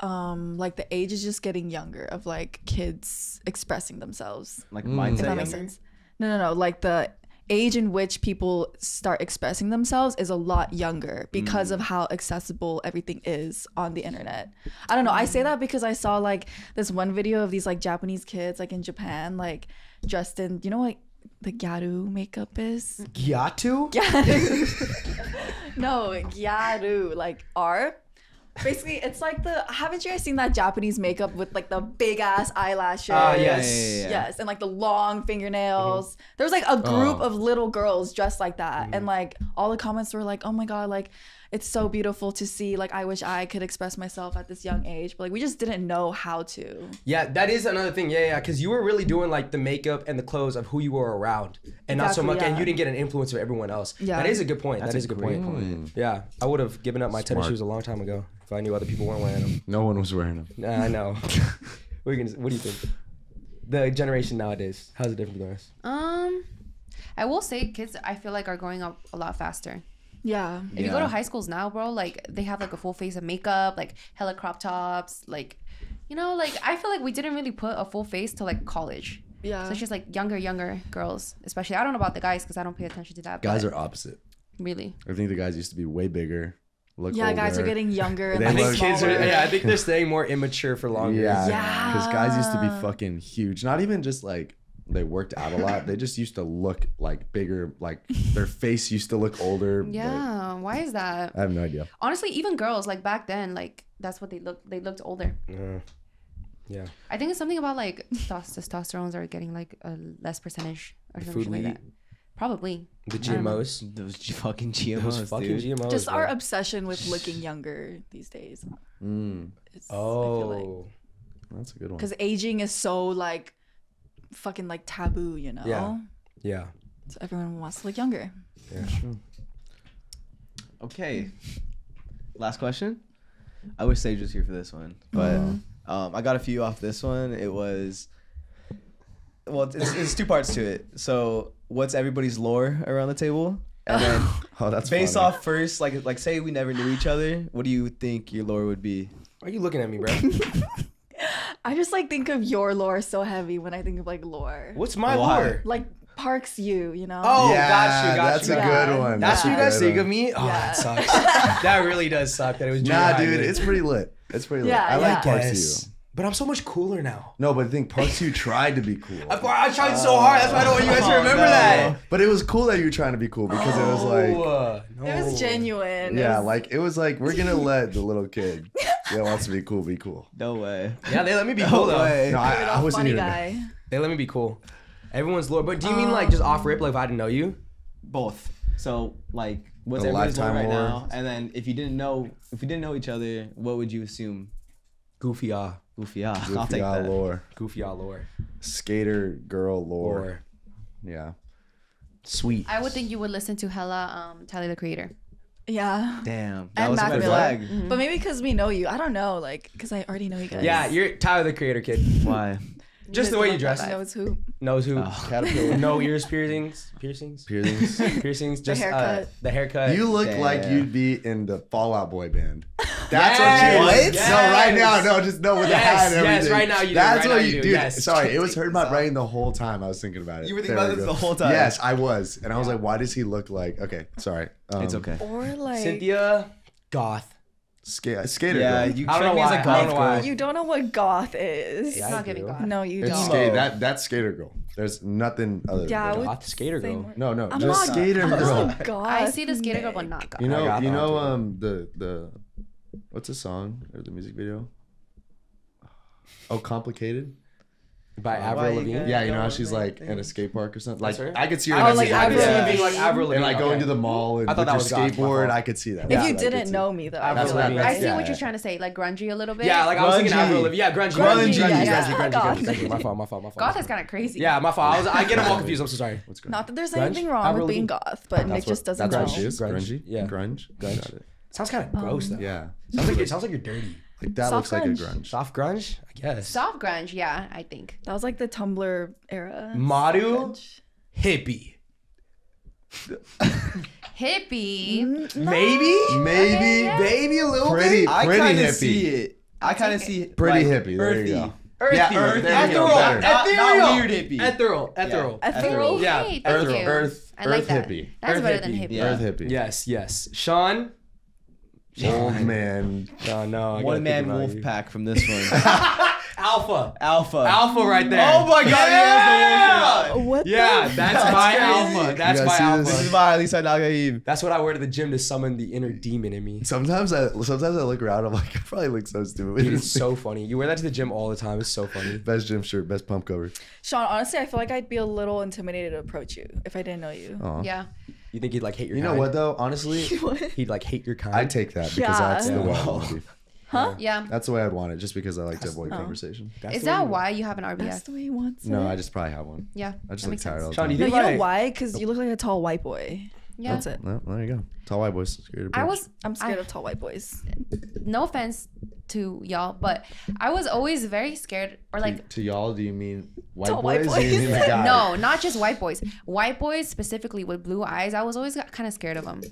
um like the age is just getting younger of like kids expressing themselves. like Mm. If mindset that makes sense. No, no, no. Like the age in which people start expressing themselves is a lot younger because mm. of how accessible everything is on the internet. I don't know. I say that because I saw like this one video of these like Japanese kids like in Japan like dressed in you know what the gyaru makeup is? Gyatu. Gyaru. No, gyaru, like R. Basically, it's like the. Haven't you guys seen that Japanese makeup with like the big ass eyelashes? Ah, yes. Yeah, yeah. Yes, and like the long fingernails. There was like a group Oh. of little girls dressed like that, and like all the comments were like, "Oh my god, like it's so beautiful to see. Like I wish I could express myself at this young age, but like we just didn't know how to." Yeah, that is another thing. Yeah, yeah, because you were really doing like the makeup and the clothes of who you were around, and not so Exactly, much. And you didn't get an influence of everyone else. Yeah. that is a good point. That's that is a a good great point. Yeah, I would have given up my tennis shoes a long time ago if I knew other people weren't wearing them. No one was wearing them. Nah, I know. what, are you gonna, what do you think? The generation nowadays, how's it different from us? Um, I will say, kids, I feel like are growing up a lot faster. Yeah. If you go to high schools now, bro, like they have like a full face of makeup, like hella crop tops, like, you know, like I feel like we didn't really put a full face to like college. Yeah. So it's just like younger, younger girls, especially. I don't know about the guys because I don't pay attention to that. Guys but are opposite. really. I think the guys used to be way bigger. Look yeah, guys are getting younger and I like think kids are. Yeah, I think they're staying more immature for longer. Yeah, Yeah. Because guys used to be fucking huge. Not even just like they worked out a lot. They just used to look like bigger. Like their face used to look older. like- Yeah. Why is that? I have no idea. Honestly, even girls like back then, like that's what they looked. They looked older. Uh, yeah. I think it's something about like tos- testosterones are getting like a less percentage or The something food like we that. Probably. The. GMOs. Those G- fucking Those GMOs, fucking dude. GMOs. Just bro. our obsession with looking younger these days. Mm, It's, I like Oh. that's a good one. because aging is so like fucking like taboo, you know. Yeah. Yeah. So everyone wants to look younger. Yeah. Sure. Okay. Last question. I wish Sage was here for this one, but um, I got a few off this one. It was well, it's, it's two parts to it. So, what's everybody's lore around the table? And then, Oh, that's based funny. off first, like like say we never knew each other, what do you think your lore would be? Why are you looking at me, bro? I just like think of your lore so heavy when I think of like lore. What's my Why? lore? Like Parks you, you know. Oh, yeah, got you, got that's you. a got Yeah. good one. That's a what you guys good think of me? Oh, Yeah. that sucks. that really does suck that it was junior Nah, dude, man. it's pretty lit. It's pretty lit. Yeah, I like. Parks Yes. U. But I'm so much cooler now. No, but I think Parks you tried to be cool. I, I tried so hard. That's why I don't want you guys to Oh, remember no. that. But it was cool that you were trying to be cool because it was oh, like Oh, no. It was genuine. It Yeah, was- like it was like we're gonna let the little kid that wants to be cool be cool. No way. Yeah, they let me be No cool though. way. No, I, I wasn't funny even. guy. They let me be cool. Everyone's lore. But do you mean like just off rip, like if I didn't know you? Both. So like, what's The everybody's lore lifetime right lore. now? And then if you didn't know, if you didn't know each other, what would you assume? Goofy ah. Goofy, ah, I'll Goofy take ah that. lore, Goofy ah lore. skater girl lore. Lore. Yeah, Sweet. I would think you would listen to hella um Tyler the Creator. Yeah. Damn, that And was a Mac red Miller. flag. But mm-hmm. maybe because we know you. I don't know, like, because I already know you guys. Yeah, you're Tyler the Creator kid. Why? Just the way you dress. knows who. Knows who. Oh. caterpillar No ears piercings. Piercings. piercings. Piercings. Just Uh, haircut. the haircut. You look like you'd be in the Fall Out Boy band. That's Yes! what you. What? No, right now, no, just no with the Yes, hat and everything. yes, right now you do, That's right what you you do, do. yes. Sorry, it was Take hurting my brain the whole time. I was thinking about it. You were thinking There about we this go. the whole time. Yes, I was, and I was like, "Why does he look like?" Okay, sorry. Um, It's okay. Or like. Cynthia Goth. Ska- skater. Yeah, girl. you I don't know me as why. a I don't goth know why. girl. You don't know what goth is. It's not giving do. God. No, you It's don't. skate. That that's skater girl. There's nothing other. Yeah, I than. Goth skater girl. more- No, no, I'm just not- skater I'm girl. not goth. I see the skater girl, but Nick. not God. You know, got you know, um, the the what's the song or the music video? Oh, complicated. By Why Avril you Lavigne. Yeah, you know how she's like think- in a skate park or something. Like That's her? I could see her. Oh, in like I park. Avril see Lavigne. being like Avril And like going okay. to the mall and I thought with that your was skateboard. I could see that. If Yeah, you That's didn't know me though, I That's feel what I like Yeah, see what you're trying to say, like grungy a little bit. Yeah, like I was thinking Grungy. Avril Lavigne. Yeah, grungy. Grungy, grungy, grungy, yeah. grungy, grungy, grungy. My fault, my fault, my fault. goth is kind of crazy. Yeah, my fault. I, was, I get them all confused. I'm so sorry. What's grunge? Not that there's anything wrong with being goth, but Nick just doesn't know. what she. Grunge. Grungy. Yeah. Grunge. Grunge. Sounds kind of um, gross though. Yeah. Sounds like you're, sounds like you're dirty. Like that Soft looks like a grunge. grunge. Soft grunge, I guess. Soft grunge, yeah, I think. That was like the Tumblr era. Madu? Hippie. Hippie. No. Maybe. Maybe. Maybe a little Pretty, bit. I kind of hippie. see it. I kind of see it. Pretty like, hippie. There earthy. you go. Earthy. Yeah, earth- there you go, Ethereal. Not- not weird hippie. Ethereal. Ethereal. Ethereal. Yeah. Hey, thank Earth, earth, I like earth that. hippie. That's Earth better than hippie. hippie. Yeah. Earth hippie. Yes, yes. Sean. Oh man. No, no. I One man wolf you. pack from this one. Alpha. alpha. Alpha. Alpha right there. Oh my God, Yeah. What the Yeah, that's my crazy. alpha. That's my alpha. this? This is my Lisan al-Gaib. That's what I wear to the gym to summon the inner demon in me. Sometimes I sometimes I look around. I'm like, I probably look so stupid. Dude, it's so funny. You wear that to the gym all the time. It's so funny. best gym shirt, best pump cover. Sean, honestly, I feel like I'd be a little intimidated to approach you if I didn't know you. Aw. Yeah. You think he'd like hate your You know kind? what though? Honestly, He'd like hate your kind. I take that because Yeah. that's the way I Yeah. want to be. Huh? Yeah. That's the way I'd want it, just because I like to avoid Oh. conversation. That's Is the way that you- why you have an That's RBF? the way he wants it. No. I just probably have one. Yeah. I just that look makes tired sense. all the Sean, time. you No, think you know like- why? Because you look like a tall white boy. Yeah. That's it. Well, there you go. Tall white boys. Scared to I approach. was I'm scared I- of tall white boys. no offense to y'all, but I was always very scared or like to, to y'all. Do you mean white boys? white or you boys. mean guy? no, not just white boys. White boys specifically with blue eyes. I was always kind of scared of them.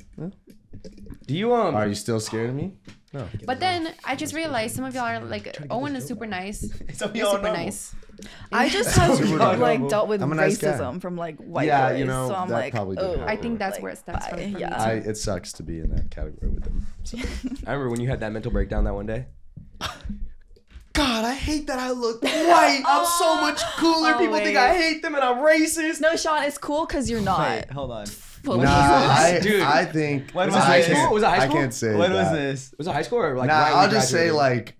Do you um? Are you still scared of me? No. But then I just realized some of y'all are like Owen is super nice. So You're super nice. I just have Super like dealt with I'm guy. racism from like white Yeah, boys, you know, so I'm like, oh. I think that's like, where it stems from bye. Yeah. I, it sucks to be in that category with them. So. I remember when you had that mental breakdown that one day. God, I hate that I look white. I'm so oh. much cooler. Oh, People think. I hate them and I'm racist. no, Sean, it's cool because you're not. Wait, hold on. Nah, I, Dude. I think. When Was was high school? Was it high school? I can't say. When was this? Was it high school or like? nah, I'll you just say like,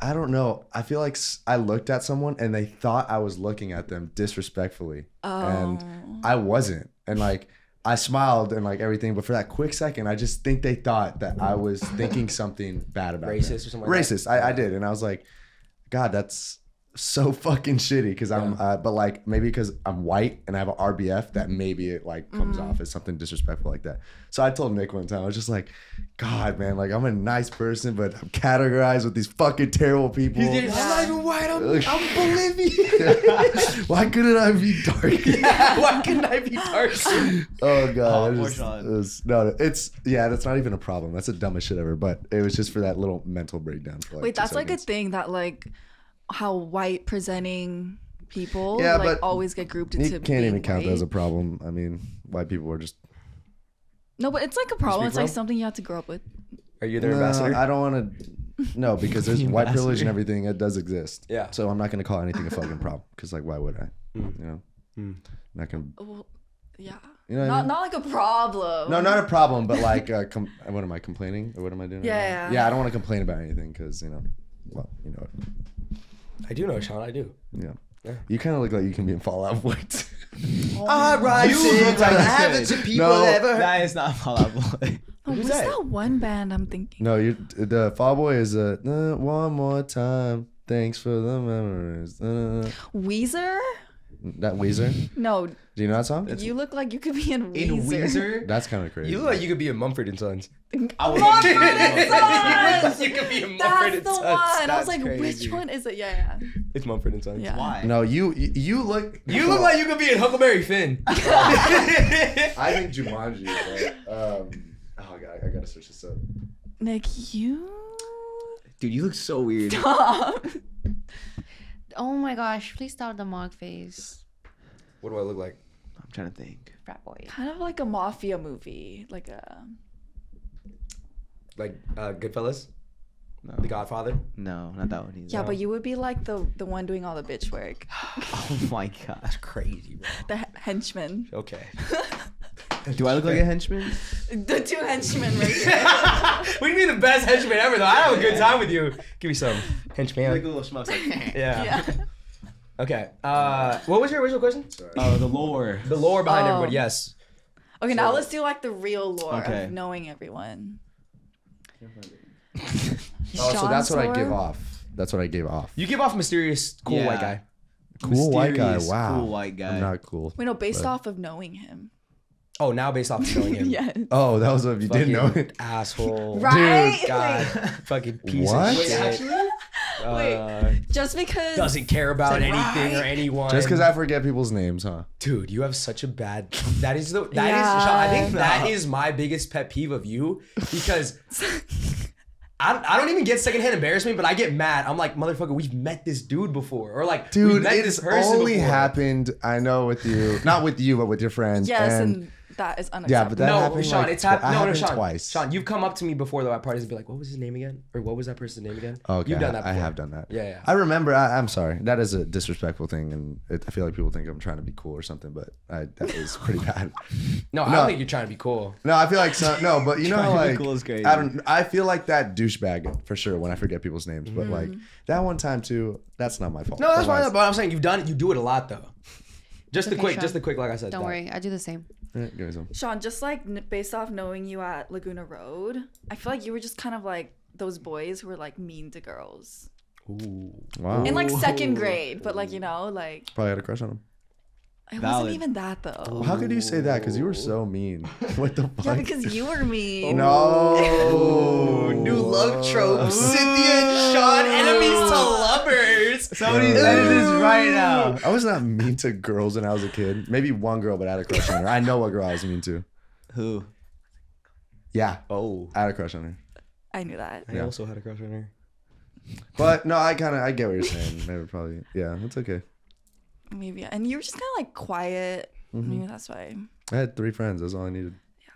I don't know. I feel like s- I looked at someone and they thought I was looking at them disrespectfully, and Oh. I wasn't. And like, I smiled and like everything, but for that quick second, I just think they thought that I was thinking something bad about them. Racist or something like that? Racist. I, I did, and I was like, God, that's so fucking shitty. Because I'm, uh, but like maybe because I'm white and I have an RBF, that maybe it like comes Mm. off as something disrespectful like that. So I told Nick one time, I was just like, God, man, like I'm a nice person, but I'm categorized with these fucking terrible people. I'm not even white. I'm, Ugh. I'm Bolivian. Why couldn't I be dark? Why couldn't I be dark? Oh god, Oh, it poor was- it was- no, it's yeah, that's not even a problem. That's the dumbest shit ever. But it was just for that little mental breakdown. For like Wait, two that's like a thing that like how white presenting people Yeah, like but always get grouped into. You can't even being count that as a problem. I mean, white people are just. No, but it's like a problem. It's like something you have to grow up with. Are you their No, ambassador? I don't want to. No, because there's white privilege and everything. It does exist. Yeah. So I'm not gonna call anything a fucking problem. Because like, why would I? Mm. You know. Mm. Not gonna. Well, yeah. You know. What I Not mean? not like a problem. No, not a problem, but like, uh, com- what am I complaining? Or what am I doing? Yeah, now? yeah. Yeah, I don't want to complain about anything because you know, well, you know, I do know, Sean. I do. yeah. Yeah. You kind of look like you can be in Fall Out Boy. All right, You look like haven't you people No. ever? That is not Fall Out Boy. Oh, what's that? that? one band I'm thinking? no, you. The Fall Boy is a uh, one more time. Thanks for the memories. Uh, Weezer? That Weezer. No, Do you know that song? you look like you could be in Weezer. In Weezer? That's kind of crazy. You look like you could be in Mumford and Sons. I would Mumford you, and Sons! you could be in Mumford That's and the Sons. one. I was That's like, crazy. which one is it? Yeah, yeah. It's Mumford and Sons. yeah. Yeah. Why? No, you you you look. You look like you could be in Huckleberry Finn. I think Jumanji. But, um, oh god, I gotta search this up. Nick, you. Dude, you look so weird. Stop. Oh my gosh! Please stop the mog face, what do I look like? I'm trying to think. frat boy. kind of like a mafia movie, like a. Like uh, Goodfellas, No, The Godfather. no, not that one either. Yeah, but you would be like the the one doing all the bitch work, Oh my god. that's Crazy, bro. the henchman, Okay. Do I look like a henchman? the two henchmen right here. We'd be the best henchman ever, though. I have a good time with you. Give me some henchman. Like a little schmuck. Like, yeah. yeah. Okay. Uh, what was your original question? Sorry. Oh, the lore. The lore behind Oh. everybody. Yes. Okay, now let's do like the real lore Okay. of knowing everyone. Oh, so that's what I give off. That's what I gave off. You give off mysterious, cool Yeah. white guy. Cool white guy. Wow. Cool white guy. I'm not cool. We know based But- off of knowing him. Oh, now based off of knowing him. yes. Oh, that was what you didn't know it. Asshole. Right? God. Fucking piece What? of Wait, shit. Uh, Just because. doesn't care about Said anything or anyone. Just because I forget people's names, huh? Dude, you have such a bad. That is the. That is. Yeah. Sean, I think that is my biggest pet peeve of you because. I don't, I don't even get secondhand embarrassment, but I get mad. I'm like, motherfucker, we've met this dude before, or like, we've Dude, met it's this person only before. happened. I know with you, not with you, but with your friends. Yes, and, and That is Yeah, unacceptable. but that no, happened Sean, like it's happened. No, no, happened Sean. twice. Sean, you've come up to me before though at parties and be like, "What was his name again?" Or "What was that person's name again?" Okay, you've done that. I have done that. Yeah, yeah. I remember. I, I'm sorry. That is a disrespectful thing, and it, I feel like people think I'm trying to be cool or something, but I, that is pretty bad. no, I No. don't think you're trying to be cool. No, I feel like some, no, but you know, Trying like cool is crazy. I don't. I feel like that douchebag for sure when I forget people's names. But like Mm-hmm. that one time too, that's not my fault. No, that's fine. But I'm saying you've done it. You do it a lot though. Just the quick, Sean. just the quick. Like I said. Don't that. worry, I do the same. Give me some. Sean, just like n- based off knowing you at Laguna Road, I feel like you were just kind of like those boys who were like mean to girls Wow. in like second grade, but like you know, like Probably had a crush on him. It Valid. wasn't even that though. How could you say that? Because you were so mean. What the fuck? Yeah, because you were mean. no. New love trope. Cynthia and Sean enemies to lovers. Somebody Bro. edit this right now. I was not mean to girls when I was a kid. Maybe one girl, but I had a crush on her. I know what girl I was mean to. Who? Yeah, Oh, I had a crush on her. I knew that. I Yeah. also had a crush on her. But no, I kind of I get what you're saying. Maybe probably yeah, it's okay. Maybe, and you were just kind of like quiet. Mm-hmm. Maybe that's why. I had three friends. That's all I needed. Yeah.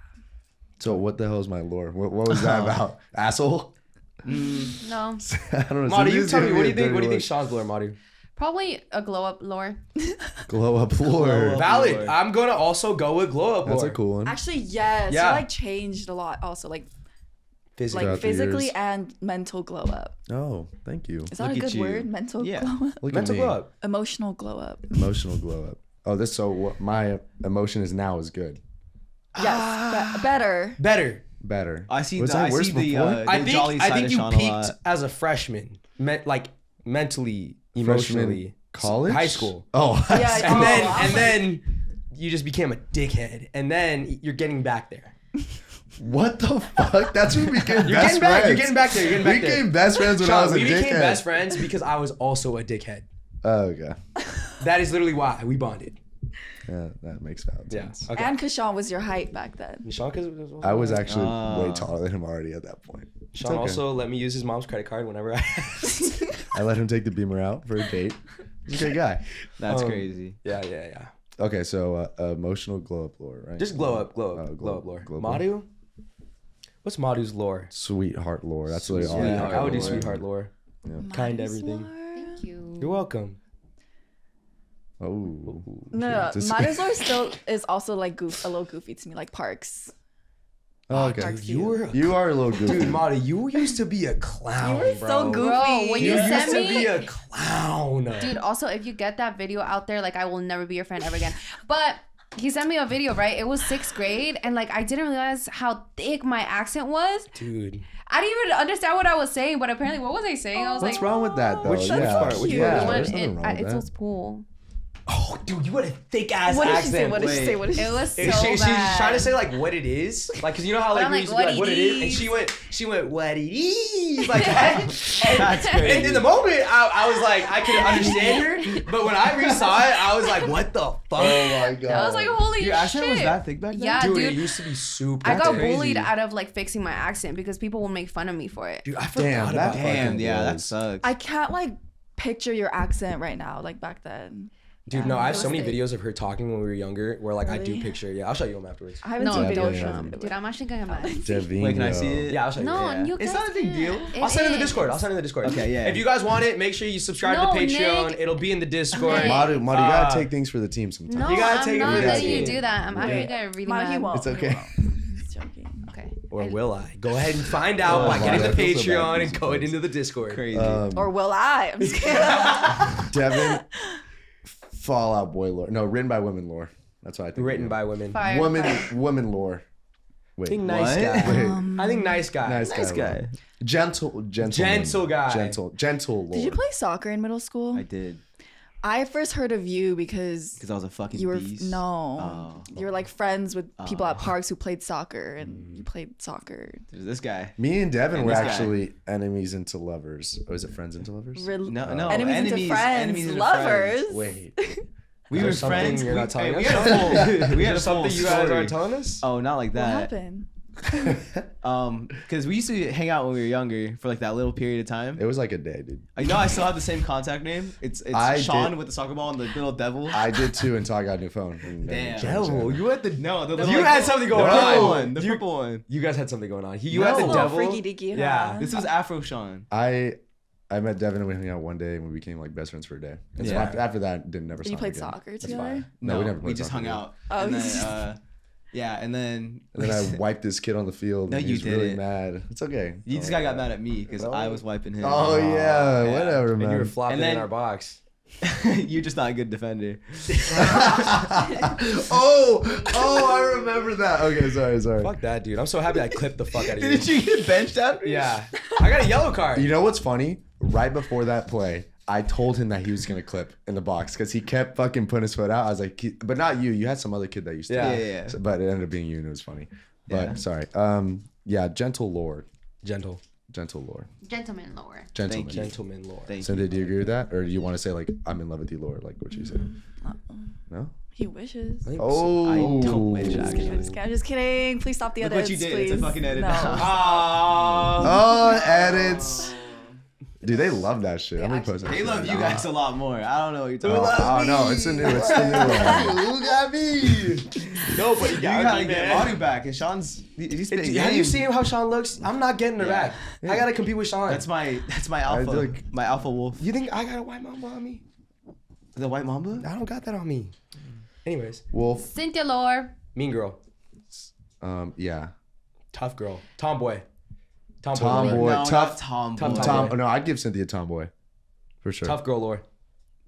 So what the hell is my lore? What, what was that about? Asshole? No, I don't know. Madi, you tell me. What do you think? What do you think. Sean's lore, Madi? probably a glow up lore. Glow up lore. up. Valid. lore. I'm gonna also go with glow up That's a cool one. Actually, yes, Yeah. you like changed a lot. Also, like Physical. like physically and mental glow up. Oh, thank you. Is that Look a good you. word? Mental Yeah. glow up. Look Mental me. glow up. Emotional glow up. Emotional glow up. Oh, this so what my emotion is now is good. Yes, be- better. Better. Better. I see Was the, that I worse see the, before? uh, I think. jolly I think you peaked as a freshman, me- like mentally, Freshman emotionally, college? high school. Oh, Yeah, and Oh, then wow. and then you just became a dickhead, and then you're getting back there. What the fuck? That's when we became You're best getting back. friends. You're getting back there. You're getting back we there. became best friends when I was a we became best friends because I was also a dickhead. Oh, okay. That is literally why we bonded. Yeah, that makes valid Yeah. sense. Okay. And because Sean was your height back then. Sean, 'cause- I was actually Ah. way taller than him already at that point. It's Sean okay. also let me use his mom's credit card whenever I. I let him take the beamer out for a date. He's a good guy. That's Um, crazy. yeah, yeah, yeah. Okay, so uh, emotional glow up lore, right? Just glow up, glow up, Oh, glow up lore. glow up. Madu? What's Madu's lore? Sweetheart lore. That's really all. I Yeah, got I would do sweetheart lore. Kind Mine's everything. lore? Thank you. You're welcome. Oh. No, no, Just- Mada's lore still is also like goof, a little goofy to me, like Parks. Oh, oh okay. Parks You were, You are a little goofy. dude, Madu. You used to be a clown, You were bro. so goofy. Bro, when You you used sent to be a clown, dude. Also, if you get that video out there, like I will never be your friend ever again. But he sent me a video, right? It was sixth grade, and like I didn't realize how thick my accent was. dude. I didn't even understand what I was saying, but apparently, what was I saying? I was like, What's like, wrong with that though? Which- yeah. which part? Which yeah, part? When there's it, nothing wrong I, it's was pool. Oh, dude, you had a thick ass What did she say? What did she say? What did she say? It was so She, she, she's trying to say like what it is, like because you know how like we like, used to be like what what it it is, and she went she went what it is like that. and, That's and crazy. in the moment I, I was like I could understand her, but when I re-saw it, I was like what the oh fuck, Oh my god. I was like, holy Your accent was that thick back then? Yeah, dude, dude. It used to be super. I got thick. bullied out of like fixing my accent because people will make fun of me for it. Dude, I forgot Damn, about that that. Damn, fucking yeah, that sucks. I can't like picture your accent right now, like back then. Dude, no, I have so many thick. videos of her talking when we were younger, where like I do picture. Yeah, I'll show you them afterwards. I haven't No, seen Yeah, videos yeah, from yeah. me. it. Dude, I'm actually gonna get mad. Davino. Wait, can I see it? Yeah, I'll show you. No, Yeah. you It's not a big deal. It I'll send it in the. Discord. I'll send it in the Discord. Okay, yeah. If you guys want it, make sure you subscribe No, to Patreon. Nick. It'll be in the Discord. Nick. Madu, Madu, you gotta Uh, take things for the team sometimes. No, You gotta I'm take it not for letting you do that. I'm actually gonna really Mine, he mad. won't. It's okay. won't. He's joking. Okay. Or will I? Go ahead and find out Oh, by getting the I feel so bad Patreon and going into the Discord. Crazy. Um, Or will I? I'm just kidding. Devin, Fall Out Boy lore. No, written by women lore. That's what I think. Written by women. Fire. woman. Woman lore. I Wait, think nice What? guy. Wait. Um, I think nice guy. nice, Nice guy. guy. Gentle, gentle, Gentle guy. Gentle, gentle lore. Did you play soccer in middle school? I did. I first heard of you because Because I was a fucking you were beast. no, Oh. you were like friends with oh. people at Oh. parks who played soccer, and you mm. played soccer. There's this guy. Me and Devin And were this guy. actually enemies into lovers. Or is it friends into lovers? Re- No, no. enemies, into enemies- friends, enemies into lovers. friends. Wait. We were there something friends. you're we, not telling hey, we had a full. we had a full something you guys story. aren't telling us? Oh, not like that. What happened? Um, because we used to hang out when we were younger for like that little period of time. It was like a day, dude. I know I still have the same contact name. It's it's I Sean did- with the soccer ball and the little devil. I did too until I got a new phone. and Damn. Devil, you had the no, the little, You little, had something going the on. purple one. The You- purple one. You guys had something going on. He, you had the Little devil. freaky deaky, Yeah. This was Afro Sean. I I met Devin and we hung out one day and we became like best friends for a day. And so Yeah. after, after that, didn't never. You saw him played again. soccer That's together? fine. No, No, we never. we played just soccer hung together. out. Oh, and then, just- uh, yeah, and then And then I wiped this kid on the field. No, and you he was really didn't. mad. It's okay. you just Oh, guy got mad at me because No. I was wiping him. Oh yeah, oh, Yeah. whatever, And you were flopping And then- in our box. You're just not a good defender. oh, oh, I remember that. Okay, sorry, sorry. Fuck that, dude. I'm so happy I clipped the fuck out of you. Did you get benched after? Yeah. I got a yellow card. You know what's funny? Right before that play, I told him that he was gonna clip in the box because he kept fucking putting his foot out. I was like, but not you. You had some other kid that used to. Yeah. Yeah, yeah, yeah. So- but it ended up being you, and it was funny. But Yeah. sorry. Um, yeah, gentle lord, Gentle. gentle lord, Gentleman lord. gentleman. Thank you. Gentleman lord. Thank Cynthia, do you agree with that, or do you want to say like I'm in love with you, Lord, like what you said? Uh-uh. No. He wishes. I think Oh, I don't wish, Just actually. kidding, just kidding. I'm just kidding. Please stop the Look edits. what you did. Please. It's a fucking edit No. now. Ah. Oh, edits. Dude, they love that shit. I'm gonna post that. They shit love you now. guys a lot more. I don't know what you're talking Oh, about. oh, no, it's the new, it's the new one. Look at me. No, but you gotta get Manu back. And Sean's he's It- been have you seen how Sean looks? I'm not getting her Yeah. back. I gotta compete with Sean. That's my that's my alpha. like- my alpha wolf. you think I got a white mamba on me? The white mamba? I don't got that on me. Anyways, Wolf. Cynthia lower. mean girl, Um, yeah. tough girl, tomboy, tomboy, Tomboy. lore. no, tough- not Tom. tough boy. Tom. Tom. No, I'd give Cynthia tomboy, for sure. tough girl lore.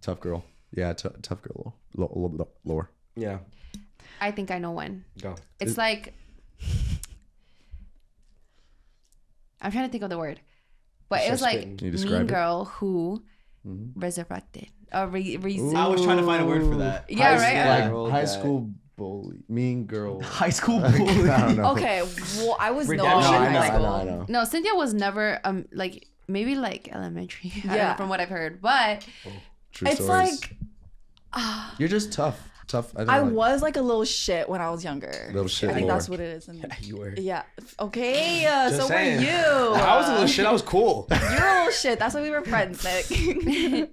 tough girl. Yeah, t- tough girl. Lo- lo- lo- lore. Yeah, I think I know one. go. It's Is- like I'm trying to think of the word, but it was like. Can you describe mean it? girl who Mhm. resurrected or re- re- I was trying to find a word for that. Yeah, High right? school- Yeah. Like high that- school bully. Mean girl. High school bully. I don't know. Okay, well, I was no Redemption. in No, I know, high I know, I know. No, Cynthia was never um like maybe like elementary. I don't know, Yeah. from what I've heard, but True It's stories. like ah, You're just tough. Tough. I, I like- was like a little shit when I was younger. Little shit I think lore. that's what it is. And You were. yeah. Okay. Uh, so saying. were you. I was a little shit. I was cool. You're a little shit. That's why we were friends, Nick.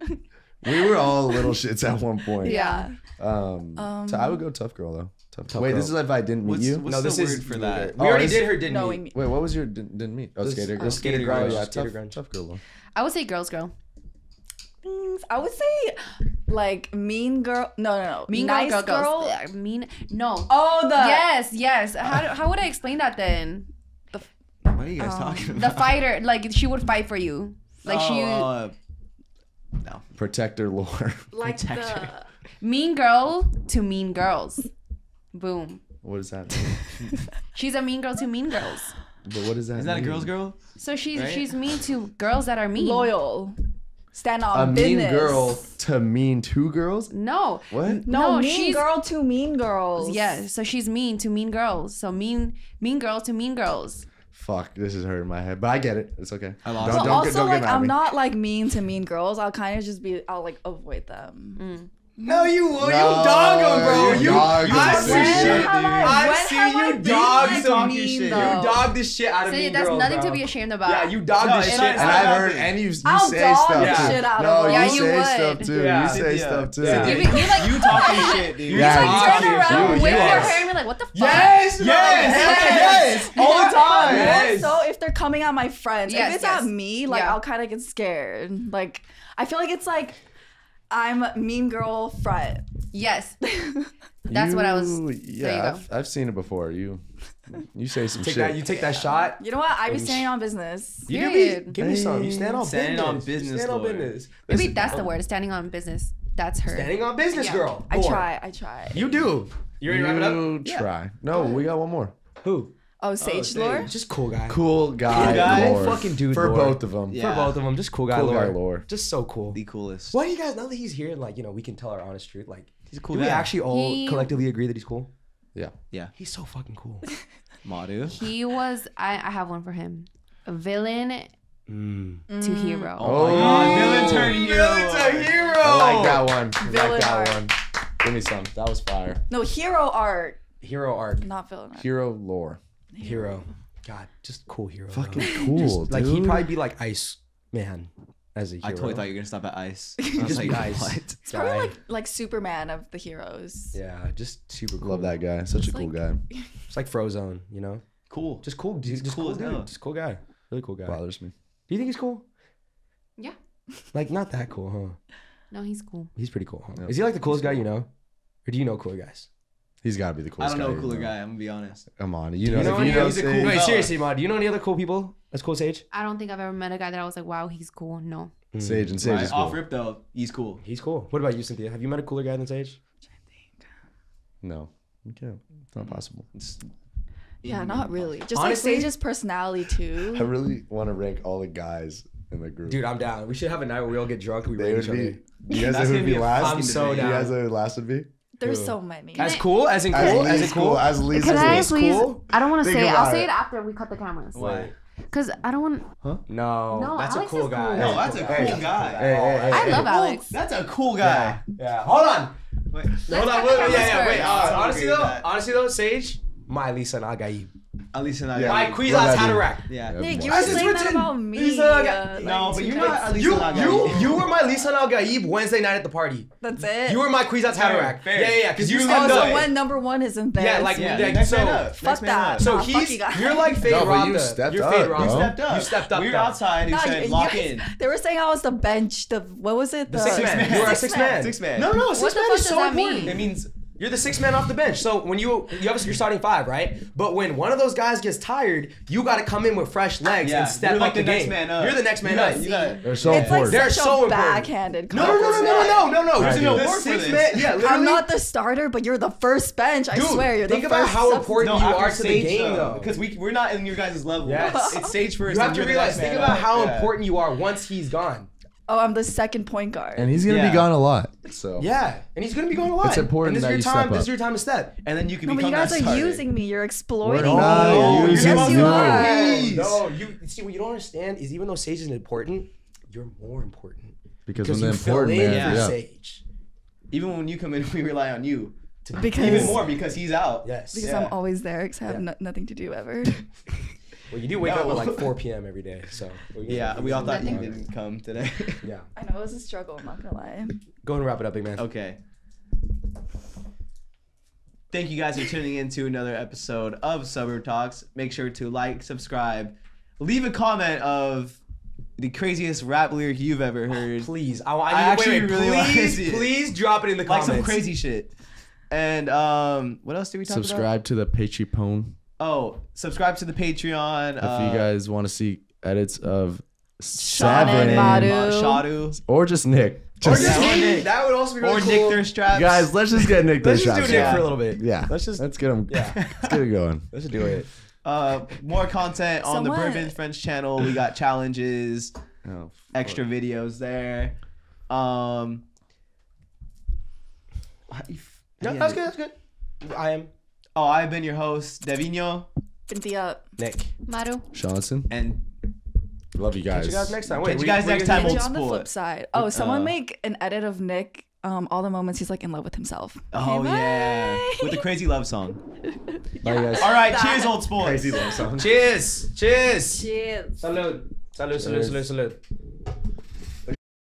We were all little shits at one point. yeah. Um, Um, so I would go tough girl though. Tough. Tough Wait, girl. this is if I didn't meet What's, you. what's no, the this word is for that? We Oh, already did her. Didn't Knowing we? me. Wait, what was your didn't, didn't meet? Oh, This- skater oh, girl. skater Skater girl, girl. yeah, Yeah, skater tough, girl. tough girl. though. I would say girls girl. Mm, I would say like mean girl. No, no, no. Mean nice girl, girl, girls. Yeah, mean no. Oh, the yes, yes. How, do- how would I explain that then? What are you guys Um, talking The fighter, like she would fight for you. Like she Oh, uh, no. Protector lore. like the protector. Mean girl to mean girls. Boom. what does that mean? She's a mean girl to mean girls. but what does that Is that a girl's girl? So she's Right? she's mean to girls that are mean. loyal. Stand on A mean girl to mean two girls? No. What? No, No, mean she's- girl to mean girls. Yeah, so she's mean to mean girls. So mean mean girl to mean girls. Fuck, this is hurting my head. But I get it. It's okay. I lost Don't, So it. don't, also get, don't like get mad I'm me. not like mean to mean girls. I'll kind of just be. I'll like avoid them. Mm. No, you will. No, you dog him, bro. you You, dog I this see shit, shit, dude. I when see have I you dog some mean, shit. You dog this shit out of So me, that's girls, nothing bro. to be ashamed about. Yeah, you dog No, this shit. not- And I've heard, and you, you I'll say dog stuff the too. shit out of no. Yeah, you you say stuff too. You say stuff too. You, be- you like You talking shit, dude. You Yeah, like you turn around, shit. wave You your are. hair, and be like, what the fuck? Yes, Yes, yes, yes, all the time. So if they're coming at my friends. If it's at me, like I'll kind of get scared. Like I feel like it's like I'm mean girl front. Yes. That's what I was. You- there you Yeah, go. I've, I've seen it before. You, you say some Take shit. that. You take that shot. You know what? I be standing on business. You do be. Period. Give me some. You stand on Standing business. on business, Stand on Lord. business. Maybe Listen, that's the word. Standing on business. That's her. Standing on business, Yeah. girl. I Go try. I try. You do. You ready to wrap it up? You try. No, we got one more. Who? Oh, Sage Sage. Lore. Just cool guy. Cool guy. Cool guy? lore. Fucking dude For lore. both of them. Yeah. For both of them, just cool guy Cool lore. guy lore. Just so cool. The coolest. Why do you guys now that he's here? Like you know, we can tell our honest truth. Like, He's a cool do we actually all He- collectively agree that he's cool? Yeah. Yeah. He's so fucking cool. Madu. He was. I, I have one for him. A villain mm. to hero. Oh, my god. Villain turn hero. hero. I like that one. I Villain like that arc. one. Give me some. That was fire. No hero art, Hero art. not villain art. Hero lore. Hero. God, just cool hero. though. Fucking cool, Just, like he'd probably be like Ice Man as a hero. I totally thought you were gonna stop at ice. I was just like, Ice. what? It's probably like like Superman of the heroes. Yeah, just super cool. Love that guy. Such a cool like- guy. It's like Frozone, you know? Cool. Just cool, dude. Just cool cool, as dude. hell. Just cool guy. Really cool guy. Bothers me. Do you think he's cool? Yeah. Like not that cool, huh? No, he's cool. He's pretty cool, huh? Yeah. Is he like the coolest guy you know? Or do you know cool guys? He's got to be the coolest. I don't know guy. a cooler guy. I'm gonna be honest. Come on, you know, you know you know he's a cool Wait, fella. seriously, Ma, do you know any other cool people? That's cool, Sage? I don't think I've ever met a guy that I was like, wow, he's cool. No. Mm. Sage and Sage Right, is Off rip though, he's cool. He's cool. What about you, Cynthia? Have you met a cooler guy than Sage? No, you can't. It's not possible. It's- Yeah, mm. not really. Just Honestly- like Sage's personality too. I really want to rank all the guys in the group. Dude, I'm down. We should have a night where we all get drunk and we they rate would each other. be. Do you guys That's know who would be be last? I'm so Do you down. guys know who last would be? There's Who? so many. As cool? As in cool? As As, in least cool? cool. As least Can I cool. please? cool? I don't want to say it. I'll about say it. it after we cut the cameras. Why? Cause I don't want. Huh? No, No, that's a cool guy. cool. No, that's a Hey, cool guy. Hey, hey, hey, I love Alex. That's a cool guy. Yeah, hold on. Wait, Hold on, wait, wait, yeah, yeah, wait. Uh, honestly though, honestly though, Sage, my Lisan al-Gaib. At least not. Yeah. My Run Kwisatz that Haderach. Yeah. Nick, you Why were is this saying that written? about me. Lisa uh, Ga- like, No, but you're nights- not at least You, not you, you were my Lisan al-Gaib Wednesday night at the party. That's it. You were my Kwisatz Haderach. fair. Yeah, yeah, yeah. Because you You Oh, stepped stepped so up. when number one isn't there. Yeah, like- me. Yeah, like, next so- up. Fuck Next that. up. So Nah, fuck he's you guys. you're like Feyd No, but you Rautha. stepped You're up, Fade bro. You stepped up. You stepped up. We were outside. Who Nah, said you- lock in? They were saying I was the bench. The what was it? The six man. man. You were a Six six man. man. Six man. No, no, six man is so that important. It means you're the six man off the bench. So when you you have your starting five, right? But when one of those guys gets tired, you got to come in with fresh legs Yeah, and step you're like up the, the next game. man up. You're the next man You up. you got- They're so It's like. They're such so a important. backhanded. No, no, no, no, no, no, no, no. Right, no dude. the Work for this. man. Yeah, literally. I'm not the starter, but you're the first bench. I Dude, swear, you're think the about how important No, you are to the game, though. Because we we're not in your guys' level. Yes. It's stage first. You have and to you're the realize. Think about how important you are once he's gone. Oh, I'm the second point guard. and he's gonna Yeah. be gone a lot. So Yeah, and he's gonna be going a lot. It's important and this that is you your time. step This up. is your time to step. And then you can no, but become you guys that are starter. using me. You're exploiting We're me. not No, using yes, you you. are. Please. No, you see what you don't understand is even though Sage is important, you're more important because because when you the fill important in man, for yeah. Sage. Even when you come in, we rely on you. Because Even more because he's out. Yes. because Yeah. I'm always there because I have Yeah. no- nothing to do ever. Well, you do wake No. up at like 4 p.m. every day, so Yeah, we all thought you didn't come today. Yeah. I know it was a struggle. I'm not gonna lie. Go and wrap it up, big man. Okay. Thank you guys for tuning in to another episode of Suburb Talks. Make sure to like, subscribe, leave a comment of the craziest rap lyric you've ever heard. Please, I, I, I actually wait, wait, really wanna please, it. please drop it in the like comments. Like some crazy shit. And um, what else did we talk about? Subscribe to the Patreon Oh, subscribe to the Patreon. if uh, you guys want to see edits of Seven. Shadu, or just Nick. Or Just, just Yeah, or me. Nick. That would also be really or cool. Nick Thirstraps. guys, let's just get Nick. Let's this just do shot. Nick for a little bit. Yeah, Let's just let's get him. Yeah. let's get it going. let's do it. uh, more content on the Someone- Burb N' Frendz channel. We got challenges, Oh, extra videos there. Um, how you f- how No, that's good. That's good. I am Oh, I've been your host, Devino, Binti up. Nick. Maru. Johnson, and love you guys. Catch you guys next time. Wait, Catch you we- guys we're next gonna- time. Catch you Old on the flip side. Oh, someone Uh, make an edit of Nick. Um, all the moments he's like in love with himself. oh Okay, yeah, with the crazy love song. Bye, guys. All right, That- cheers, old sports. Crazy love song. Cheers. Cheers. Cheers. Salud. Salud, salud, salud, salud.